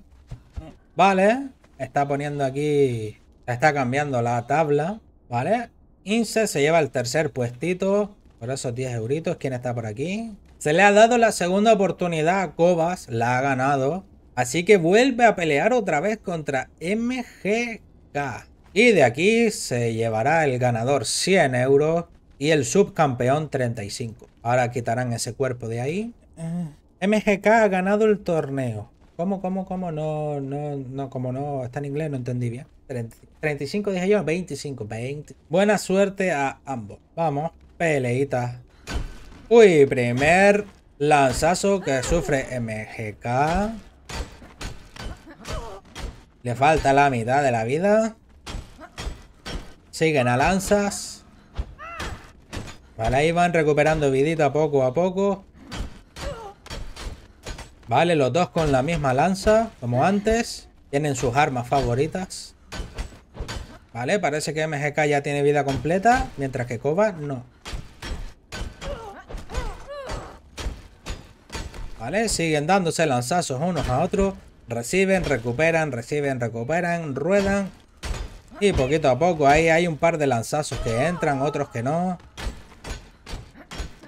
Vale. Está poniendo aquí... Está cambiando la tabla. Vale. Inse se lleva el tercer puestito. Por esos 10 euritos. ¿Quién está por aquí? Se le ha dado la segunda oportunidad a Cobas. La ha ganado. Así que vuelve a pelear otra vez contra MGK. Y de aquí se llevará el ganador 100 euros y el subcampeón 35. Ahora quitarán ese cuerpo de ahí. MGK ha ganado el torneo. ¿Cómo, cómo, cómo? No, no, no, como no está en inglés, no entendí bien. 35 dije yo, 25, 20. Buena suerte a ambos. Vamos, peleita. Uy, primer lanzazo que sufre MGK. Le falta la mitad de la vida. Siguen a lanzas. Vale, ahí van recuperando vidita poco a poco. Vale, los dos con la misma lanza, como antes. Tienen sus armas favoritas. Vale, parece que MGK ya tiene vida completa, mientras que Koba no. Siguen dándose lanzazos unos a otros. Reciben, recuperan, reciben, recuperan, ruedan. Y poquito a poco ahí hay un par de lanzazos que entran, otros que no.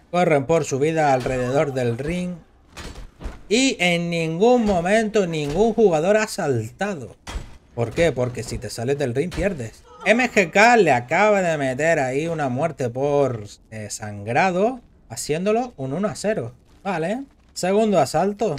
Corren por su vida alrededor del ring. Y en ningún momento ningún jugador ha saltado. ¿Por qué? Porque si te sales del ring pierdes. MGK le acaba de meter ahí una muerte por eh, sangrado. Haciéndolo un 1 a 0. Vale. Segundo asalto.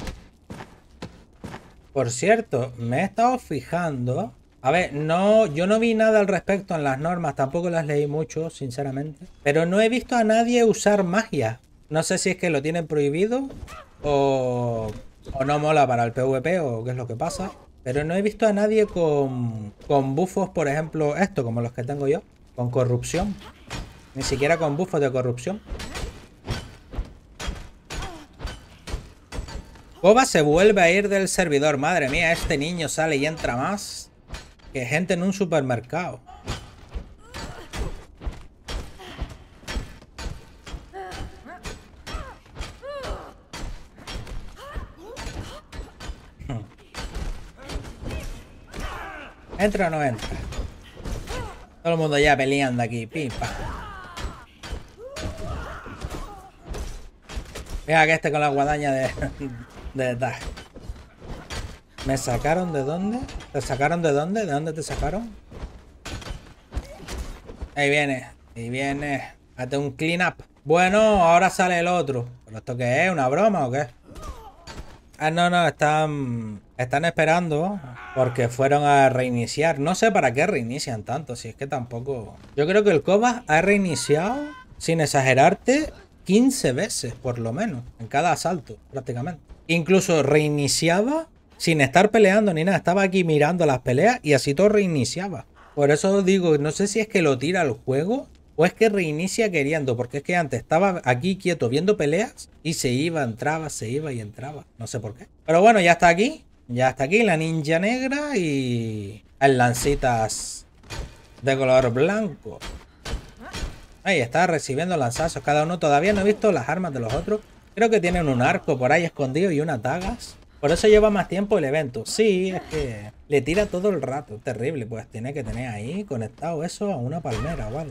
Por cierto, me he estado fijando a ver, no, yo no vi nada al respecto en las normas, tampoco las leí mucho, sinceramente. Pero no he visto a nadie usar magia. No sé si es que lo tienen prohibido o, no mola para el PvP o qué es lo que pasa. Pero no he visto a nadie con, con bufos, por ejemplo, esto, como los que tengo yo, con corrupción. Ni siquiera con bufos de corrupción. Boba se vuelve a ir del servidor. Madre mía, este niño sale y entra más. Que gente en un supermercado. <laughs> ¿Entra o no entra? Todo el mundo ya peleando aquí. Pipa. Mira que este con la guadaña de... <laughs> de... de ¿Me sacaron de dónde? ¿Te sacaron de dónde? ¿De dónde te sacaron? Ahí viene. Ahí viene. Hazte un clean up. Bueno, ahora sale el otro. ¿Pero esto qué es? ¿Una broma o qué? Ah, no, no, están... Están esperando porque fueron a reiniciar. No sé para qué reinician tanto, si es que tampoco... Yo creo que el Cobas ha reiniciado, sin exagerarte, 15 veces por lo menos, en cada asalto, prácticamente. Incluso reiniciaba sin estar peleando ni nada. Estaba aquí mirando las peleas y así todo reiniciaba. Por eso digo, no sé si es que lo tira al juego o es que reinicia queriendo. Porque es que antes estaba aquí quieto viendo peleas y se iba, entraba, se iba y entraba. No sé por qué. Pero bueno, ya está aquí. Ya está aquí la ninja negra y el lancitas de color blanco. Ahí está recibiendo lanzazos cada uno. Todavía no he visto las armas de los otros. Creo que tienen un arco por ahí escondido y unas dagas. Por eso lleva más tiempo el evento. Sí, es que le tira todo el rato. Terrible, pues tiene que tener ahí conectado eso a una palmera ¿vale?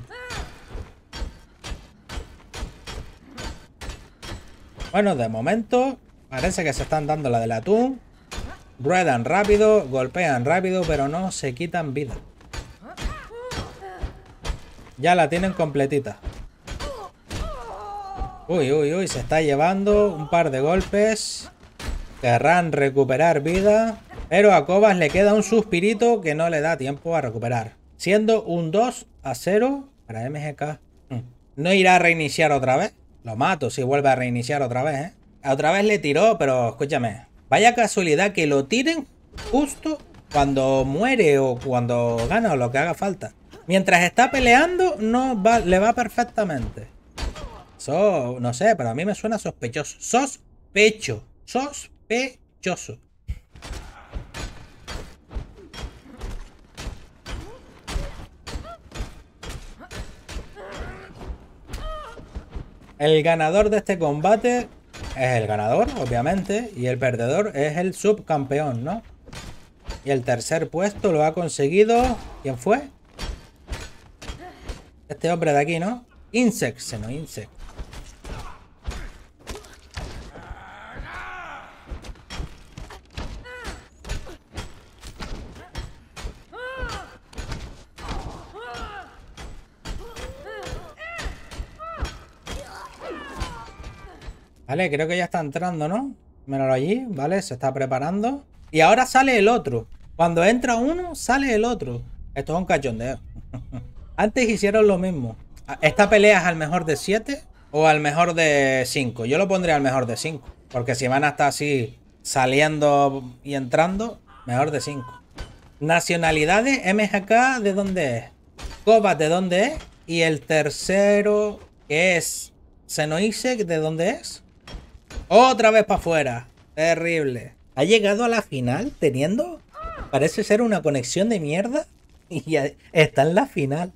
Bueno, de momento parece que se están dando la del atún. Ruedan rápido, golpean rápido, pero no se quitan vida. Ya la tienen completita. Uy, uy, uy, se está llevando un par de golpes. Querrán recuperar vida, pero a Cobas le queda un suspirito que no le da tiempo a recuperar. Siendo un 2 a 0 para MGK. Hmm. ¿No irá a reiniciar otra vez? Lo mato si vuelve a reiniciar otra vez, ¿eh? Otra vez le tiró, pero escúchame. Vaya casualidad que lo tiren justo cuando muere o cuando gana o lo que haga falta. Mientras está peleando, no va, le va perfectamente. Eso, no sé, pero a mí me suena sospechoso. Sospecho. Sospechoso. El ganador de este combate es el ganador, obviamente, y el perdedor es el subcampeón, ¿no? Y el tercer puesto lo ha conseguido... ¿Quién fue? Este hombre de aquí, ¿no? Insect, se no Insect. Vale, creo que ya está entrando, ¿no? Míralo allí, ¿vale? Se está preparando. Y ahora sale el otro. Cuando entra uno, sale el otro. Esto es un cachondeo. <laughs> Antes hicieron lo mismo. ¿Esta pelea es al mejor de 7 o al mejor de 5? Yo lo pondría al mejor de 5. Porque si van a estar así saliendo y entrando, mejor de 5. Nacionalidades, MGK, ¿de dónde es? Kobat, ¿de dónde es? Y el tercero, que es Senoisek, ¿de dónde es? Otra vez para afuera. Terrible. Ha llegado a la final teniendo... Parece ser una conexión de mierda. <laughs> Y ya está en la final.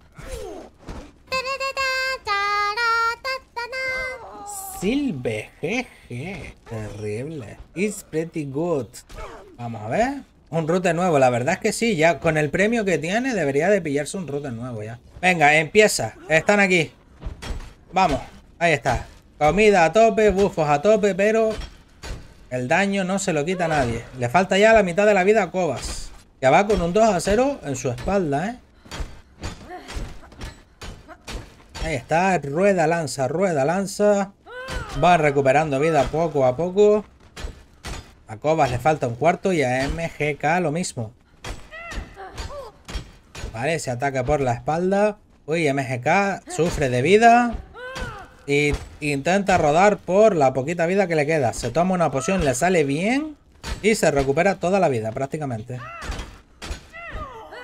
Silve, jeje. Terrible. It's pretty good. Vamos a ver. Un router nuevo. La verdad es que sí, ya con el premio que tiene debería de pillarse un router nuevo ya. Venga, empieza. Están aquí. Vamos. Ahí está. Comida a tope, bufos a tope, pero el daño no se lo quita a nadie. Le falta ya la mitad de la vida a Cobas. Que va con un 2 a 0 en su espalda, ¿eh? Ahí está, rueda, lanza, rueda, lanza. Va recuperando vida poco a poco. A Cobas le falta un cuarto y a MGK lo mismo. Vale, se ataca por la espalda. Uy, MGK sufre de vida. Y intenta rodar por la poquita vida que le queda. Se toma una poción, le sale bien. Y se recupera toda la vida prácticamente.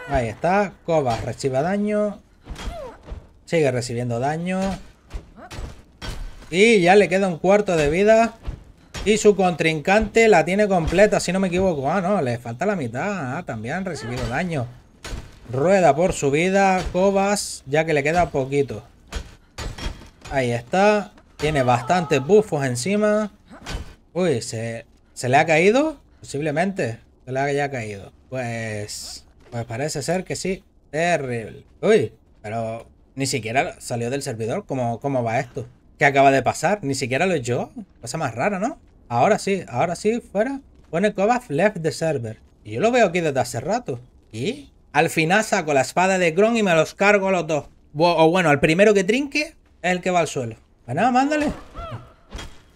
Ahí está. Cobas recibe daño. Sigue recibiendo daño. Y ya le queda un cuarto de vida. Y su contrincante la tiene completa, si no me equivoco. Ah, no, le falta la mitad. Ah, también han recibido daño. Rueda por su vida. Cobas, ya que le queda poquito. Ahí está. Tiene bastantes buffos encima. Uy, ¿se, ¿se le ha caído? Posiblemente se le haya caído. Pues... Pues parece ser que sí. Terrible. Uy, pero ni siquiera salió del servidor. ¿Cómo, cómo va esto? ¿Qué acaba de pasar? Ni siquiera lo yo. Cosa más rara, ¿no? Ahora sí, ahora sí, fuera. Pone Kovac left the server. Y yo lo veo aquí desde hace rato. ¿Y? Al final saco la espada de Gron y me los cargo los dos. O bueno, al primero que trinque es el que va al suelo. Pues nada, mándale.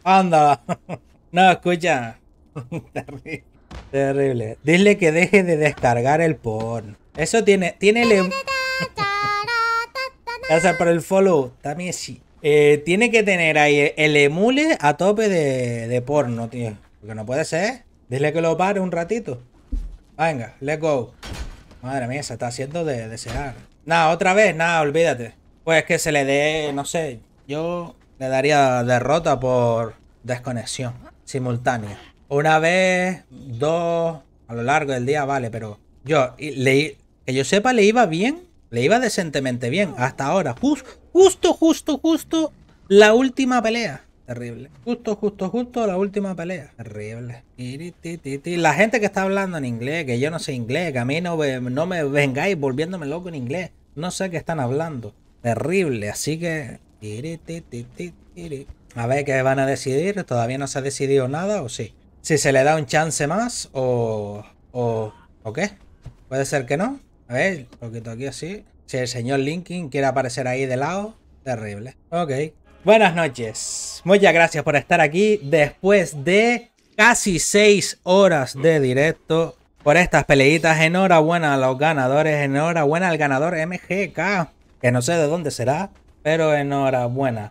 Anda. <laughs> No, escucha. <laughs> Terrible. Terrible. Dile que deje de descargar el porn. Eso tiene... Tiene el... Em- <laughs> Gracias por el follow. También sí. Eh, tiene que tener ahí el emule a tope de, de porno, tío. Porque no puede ser. Dile que lo pare un ratito. Venga, let's go. Madre mía, se está haciendo de desear. Nada, otra vez, nada, olvídate. Pues que se le dé, no sé, yo le daría derrota por desconexión simultánea. Una vez, dos, a lo largo del día, vale, pero yo, le, que yo sepa, le iba bien, le iba decentemente bien, hasta ahora. justo, justo, justo la última pelea. Terrible. Justo, justo, justo la última pelea. Terrible. La gente que está hablando en inglés, que yo no sé inglés, que a mí no, no me vengáis volviéndome loco en inglés. No sé qué están hablando terrible. Así que... A ver qué van a decidir. Todavía no se ha decidido nada o sí. Si se le da un chance más o... O, ¿o qué. Puede ser que no. A ver, un poquito aquí así. Si el señor Linkin quiere aparecer ahí de lado. Terrible. Ok. Buenas noches. Muchas gracias por estar aquí después de casi 6 horas de directo por estas peleitas. Enhorabuena a los ganadores. Enhorabuena al ganador MGK que no sé de dónde será, pero enhorabuena.